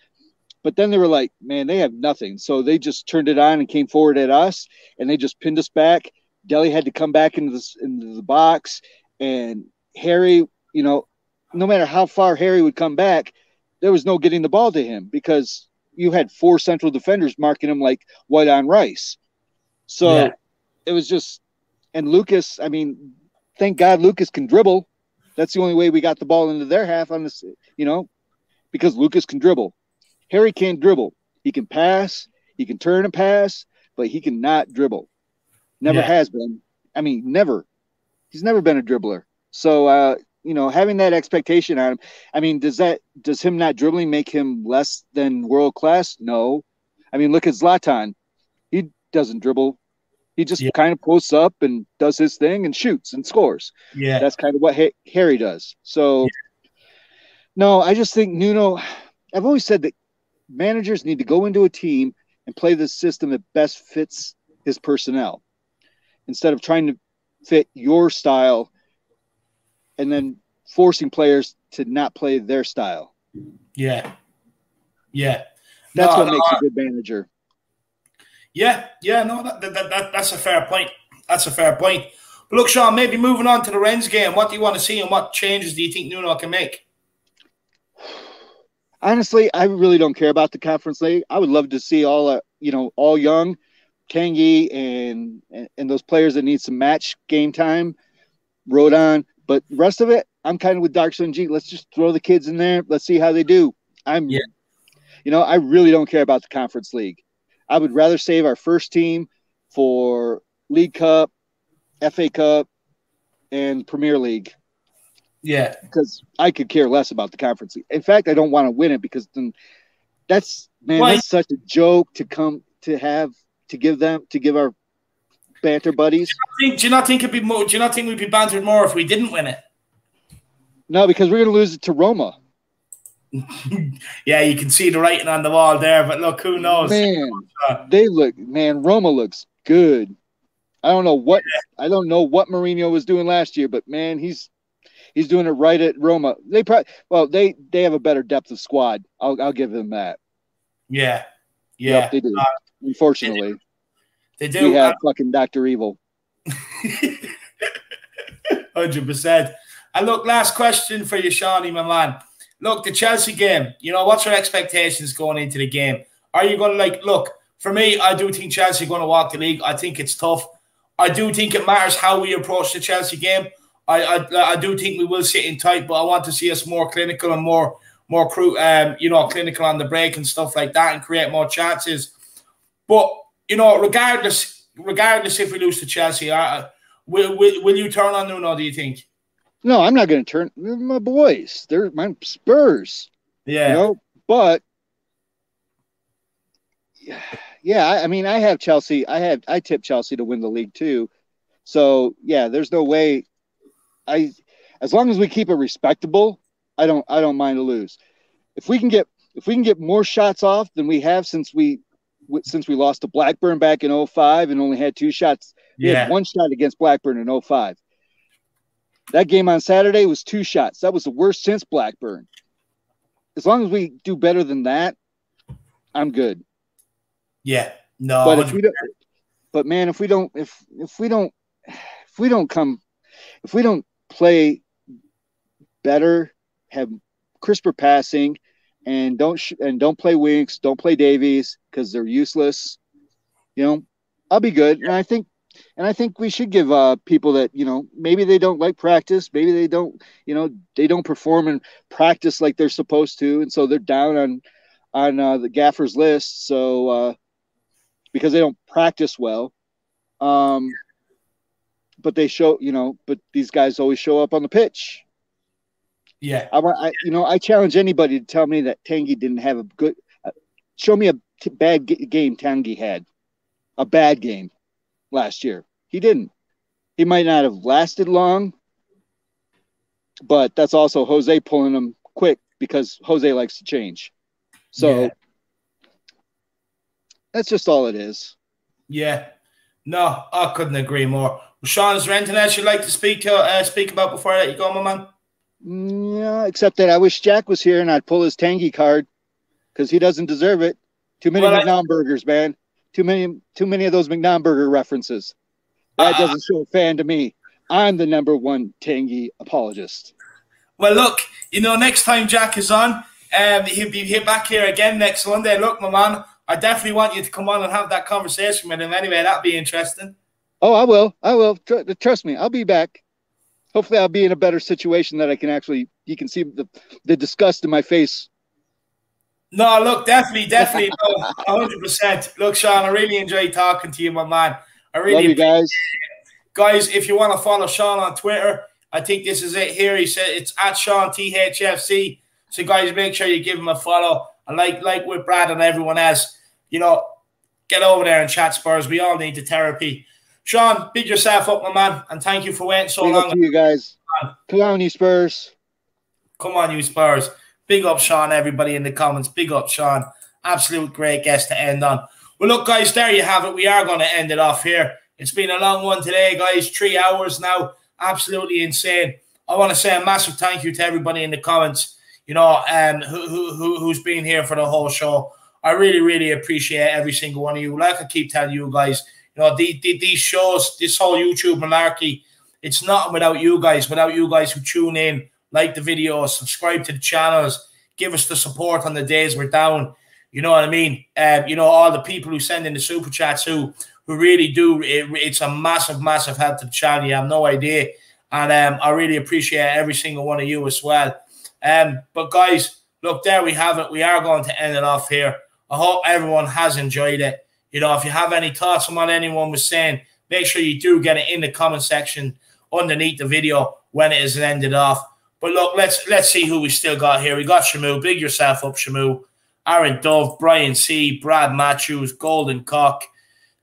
But then they were like, man, they have nothing. So they just turned it on and came forward at us, and they just pinned us back. Dele had to come back into the into the box, and Harry, you know, no matter how far Harry would come back, there was no getting the ball to him because you had four central defenders marking him like white on rice. So yeah. it was just, and Lucas, I mean, thank God Lucas can dribble. That's the only way we got the ball into their half on this, you know, because Lucas can dribble. Harry can't dribble. He can pass, he can turn and pass, but he cannot dribble. Never yeah. has been. I mean, never. He's never been a dribbler. So, uh, you know, having that expectation on him, I mean, does that does him not dribbling make him less than world class? No. I mean, look at Zlatan. He doesn't dribble. He just yeah. kind of posts up and does his thing and shoots and scores. Yeah, that's kind of what Harry does. So, yeah. no, I just think Nuno. I've always said that managers need to go into a team and play the system that best fits his personnel instead of trying to fit your style and then forcing players to not play their style. Yeah. Yeah. That's no, what no, makes a good manager. Yeah, yeah, no, that, that, that, that's a fair point. That's a fair point. But look, Sean, maybe moving on to the Rennes game, what do you want to see and what changes do you think Nuno can make? Honestly, I really don't care about the conference league. I would love to see all, uh, you know, all young, Tanguy and, and, and those players that need some match game time, Rodon. But the rest of it, I'm kind of with Dark Sun G. Let's just throw the kids in there. Let's see how they do. I'm, yeah. you know, I really don't care about the conference league. I would rather save our first team for League Cup, FA Cup, and Premier League. Yeah, because I could care less about the conference league. In fact, I don't want to win it because then that's man, well, that's such a joke to come to have to give them to give our banter buddies. Do you, think, do you not think it'd be more? Do you not think we'd be bantered more if we didn't win it? No, because we're going to lose it to Roma. yeah, you can see the writing on the wall there, but look, who knows? Man, they look. Man, Roma looks good. I don't know what yeah. I don't know what Mourinho was doing last year, but man, he's he's doing it right at Roma. They probably well, they they have a better depth of squad. I'll I'll give them that. Yeah, yeah, yep, they do. Uh, Unfortunately, they do. We have fucking Doctor Evil. Hundred percent. And look, last question for you, Shawnee, my man. Look, the Chelsea game. You know, what's your expectations going into the game? Are you going to like look? For me, I do think Chelsea are going to walk the league. I think it's tough. I do think it matters how we approach the Chelsea game. I, I, I do think we will sit in tight, but I want to see us more clinical and more more crew, um, you know, clinical on the break and stuff like that, and create more chances. But you know, regardless, regardless if we lose to Chelsea, uh, will, will will you turn on Nuno? Do you think? No, I'm not going to turn. my boys. They're my Spurs. Yeah. You know, but yeah, I, I mean, I have Chelsea. I have I tip Chelsea to win the league too. So yeah, there's no way. I as long as we keep it respectable, I don't I don't mind to lose. If we can get if we can get more shots off than we have since we since we lost to Blackburn back in 05 and only had two shots. We yeah. had one shot against Blackburn in 05. That game on Saturday was two shots. That was the worst since Blackburn. As long as we do better than that, I'm good. Yeah. No. But if we don't but man, if we don't if if we don't if we don't come if we don't play better, have crisper passing, and don't sh- and don't play Winks, don't play Davies because they're useless. You know, I'll be good. And I think and I think we should give uh, people that you know maybe they don't like practice, maybe they don't you know they don't perform and practice like they're supposed to, and so they're down on on uh, the gaffer's list. So uh, because they don't practice well, um, but they show you know, but these guys always show up on the pitch. Yeah, I, I you know I challenge anybody to tell me that Tanguy didn't have a good. Uh, show me a t- bad g- game Tanguy had, a bad game last year. He didn't. He might not have lasted long, but that's also Jose pulling him quick because Jose likes to change. So yeah. that's just all it is. Yeah. No, I couldn't agree more. Sean, is there anything else you'd like to speak to, uh, speak about before I let you go, my man? Yeah, except that I wish Jack was here and I'd pull his Tanguy card because he doesn't deserve it. Too many well, burgers, man. Too many, too many of those McNaughton burger references. That uh, doesn't show a fan to me. I'm the number one Tanguy apologist. Well, look, you know, next time Jack is on, um, he'll be here back here again next Monday. Look, my man, I definitely want you to come on and have that conversation with him. Anyway, that'd be interesting. Oh, I will. I will. Trust me, I'll be back. Hopefully, I'll be in a better situation that I can actually. You can see the the disgust in my face. No, look, definitely, definitely, hundred percent. Look, Sean, I really enjoyed talking to you, my man. I really love you guys. Guys, if you want to follow Sean on Twitter, I think this is it here. He said it's at Sean THFC. So, guys, make sure you give him a follow. And like like with Brad and everyone else, you know, get over there and chat Spurs. We all need the therapy. Sean, big yourself up, my man, and thank you for waiting so big long. to you guys. Come on, you Spurs. Come on, you Spurs. Big up, Sean, everybody in the comments. Big up, Sean. Absolute great guest to end on. Well, look, guys, there you have it. We are going to end it off here. It's been a long one today, guys. Three hours now. Absolutely insane. I want to say a massive thank you to everybody in the comments, you know, um, who, who, who's been here for the whole show. I really, really appreciate every single one of you. Like I keep telling you guys, you know, the, the, these shows, this whole YouTube malarkey, it's not without you guys, without you guys who tune in, like the videos, subscribe to the channels, give us the support on the days we're down. You know what I mean? Um, you know, all the people who send in the super chats who who really do. It, it's a massive, massive help to the channel. You have no idea. And um, I really appreciate every single one of you as well. Um, but guys, look, there we have it. We are going to end it off here. I hope everyone has enjoyed it. You know, if you have any thoughts on what anyone was saying, make sure you do get it in the comment section underneath the video when it is ended off. But look, let's let's see who we still got here. We got Shamu. Big yourself up, Shamu. Aaron Dove, Brian C, Brad Matthews, Golden Cock,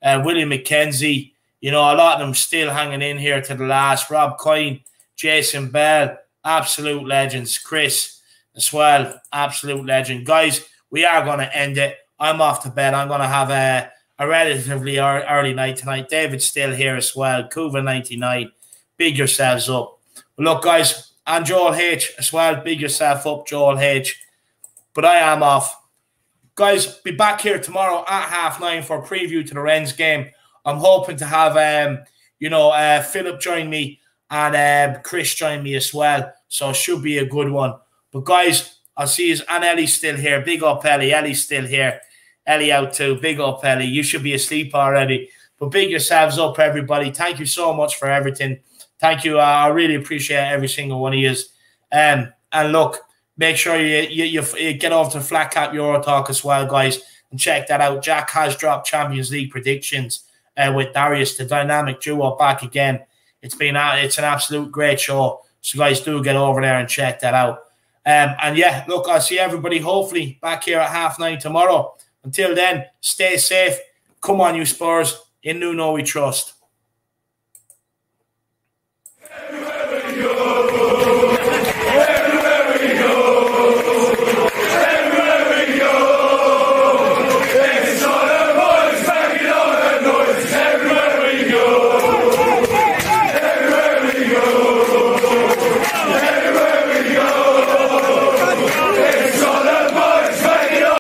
uh, William McKenzie. You know, a lot of them still hanging in here to the last. Rob Coyne, Jason Bell, absolute legends. Chris as well, absolute legend. Guys, we are going to end it. I'm off to bed. I'm going to have a, a relatively early night tonight. David's still here as well. Kuva 99. Big yourselves up. look, guys, and Joel H as well. Big yourself up, Joel H. But I am off. Guys, be back here tomorrow at half nine for a preview to the Rennes game. I'm hoping to have um, you know, uh, Philip join me and um, Chris join me as well. So it should be a good one. But guys, I'll see you. And Ellie's still here. Big up Ellie. Ellie's still here. Ellie out too. Big up Ellie. You should be asleep already. But big yourselves up, everybody. Thank you so much for everything. Thank you. I really appreciate every single one of you. Um, and look, make sure you, you, you get over to Flat Cap Euro Talk as well, guys, and check that out. Jack has dropped Champions League predictions uh, with Darius, the dynamic duo, back again. It's been a, it's an absolute great show. So, guys, do get over there and check that out. Um, and yeah, look, I'll see everybody hopefully back here at half nine tomorrow. Until then, stay safe. Come on, you Spurs. In Nuno we trust.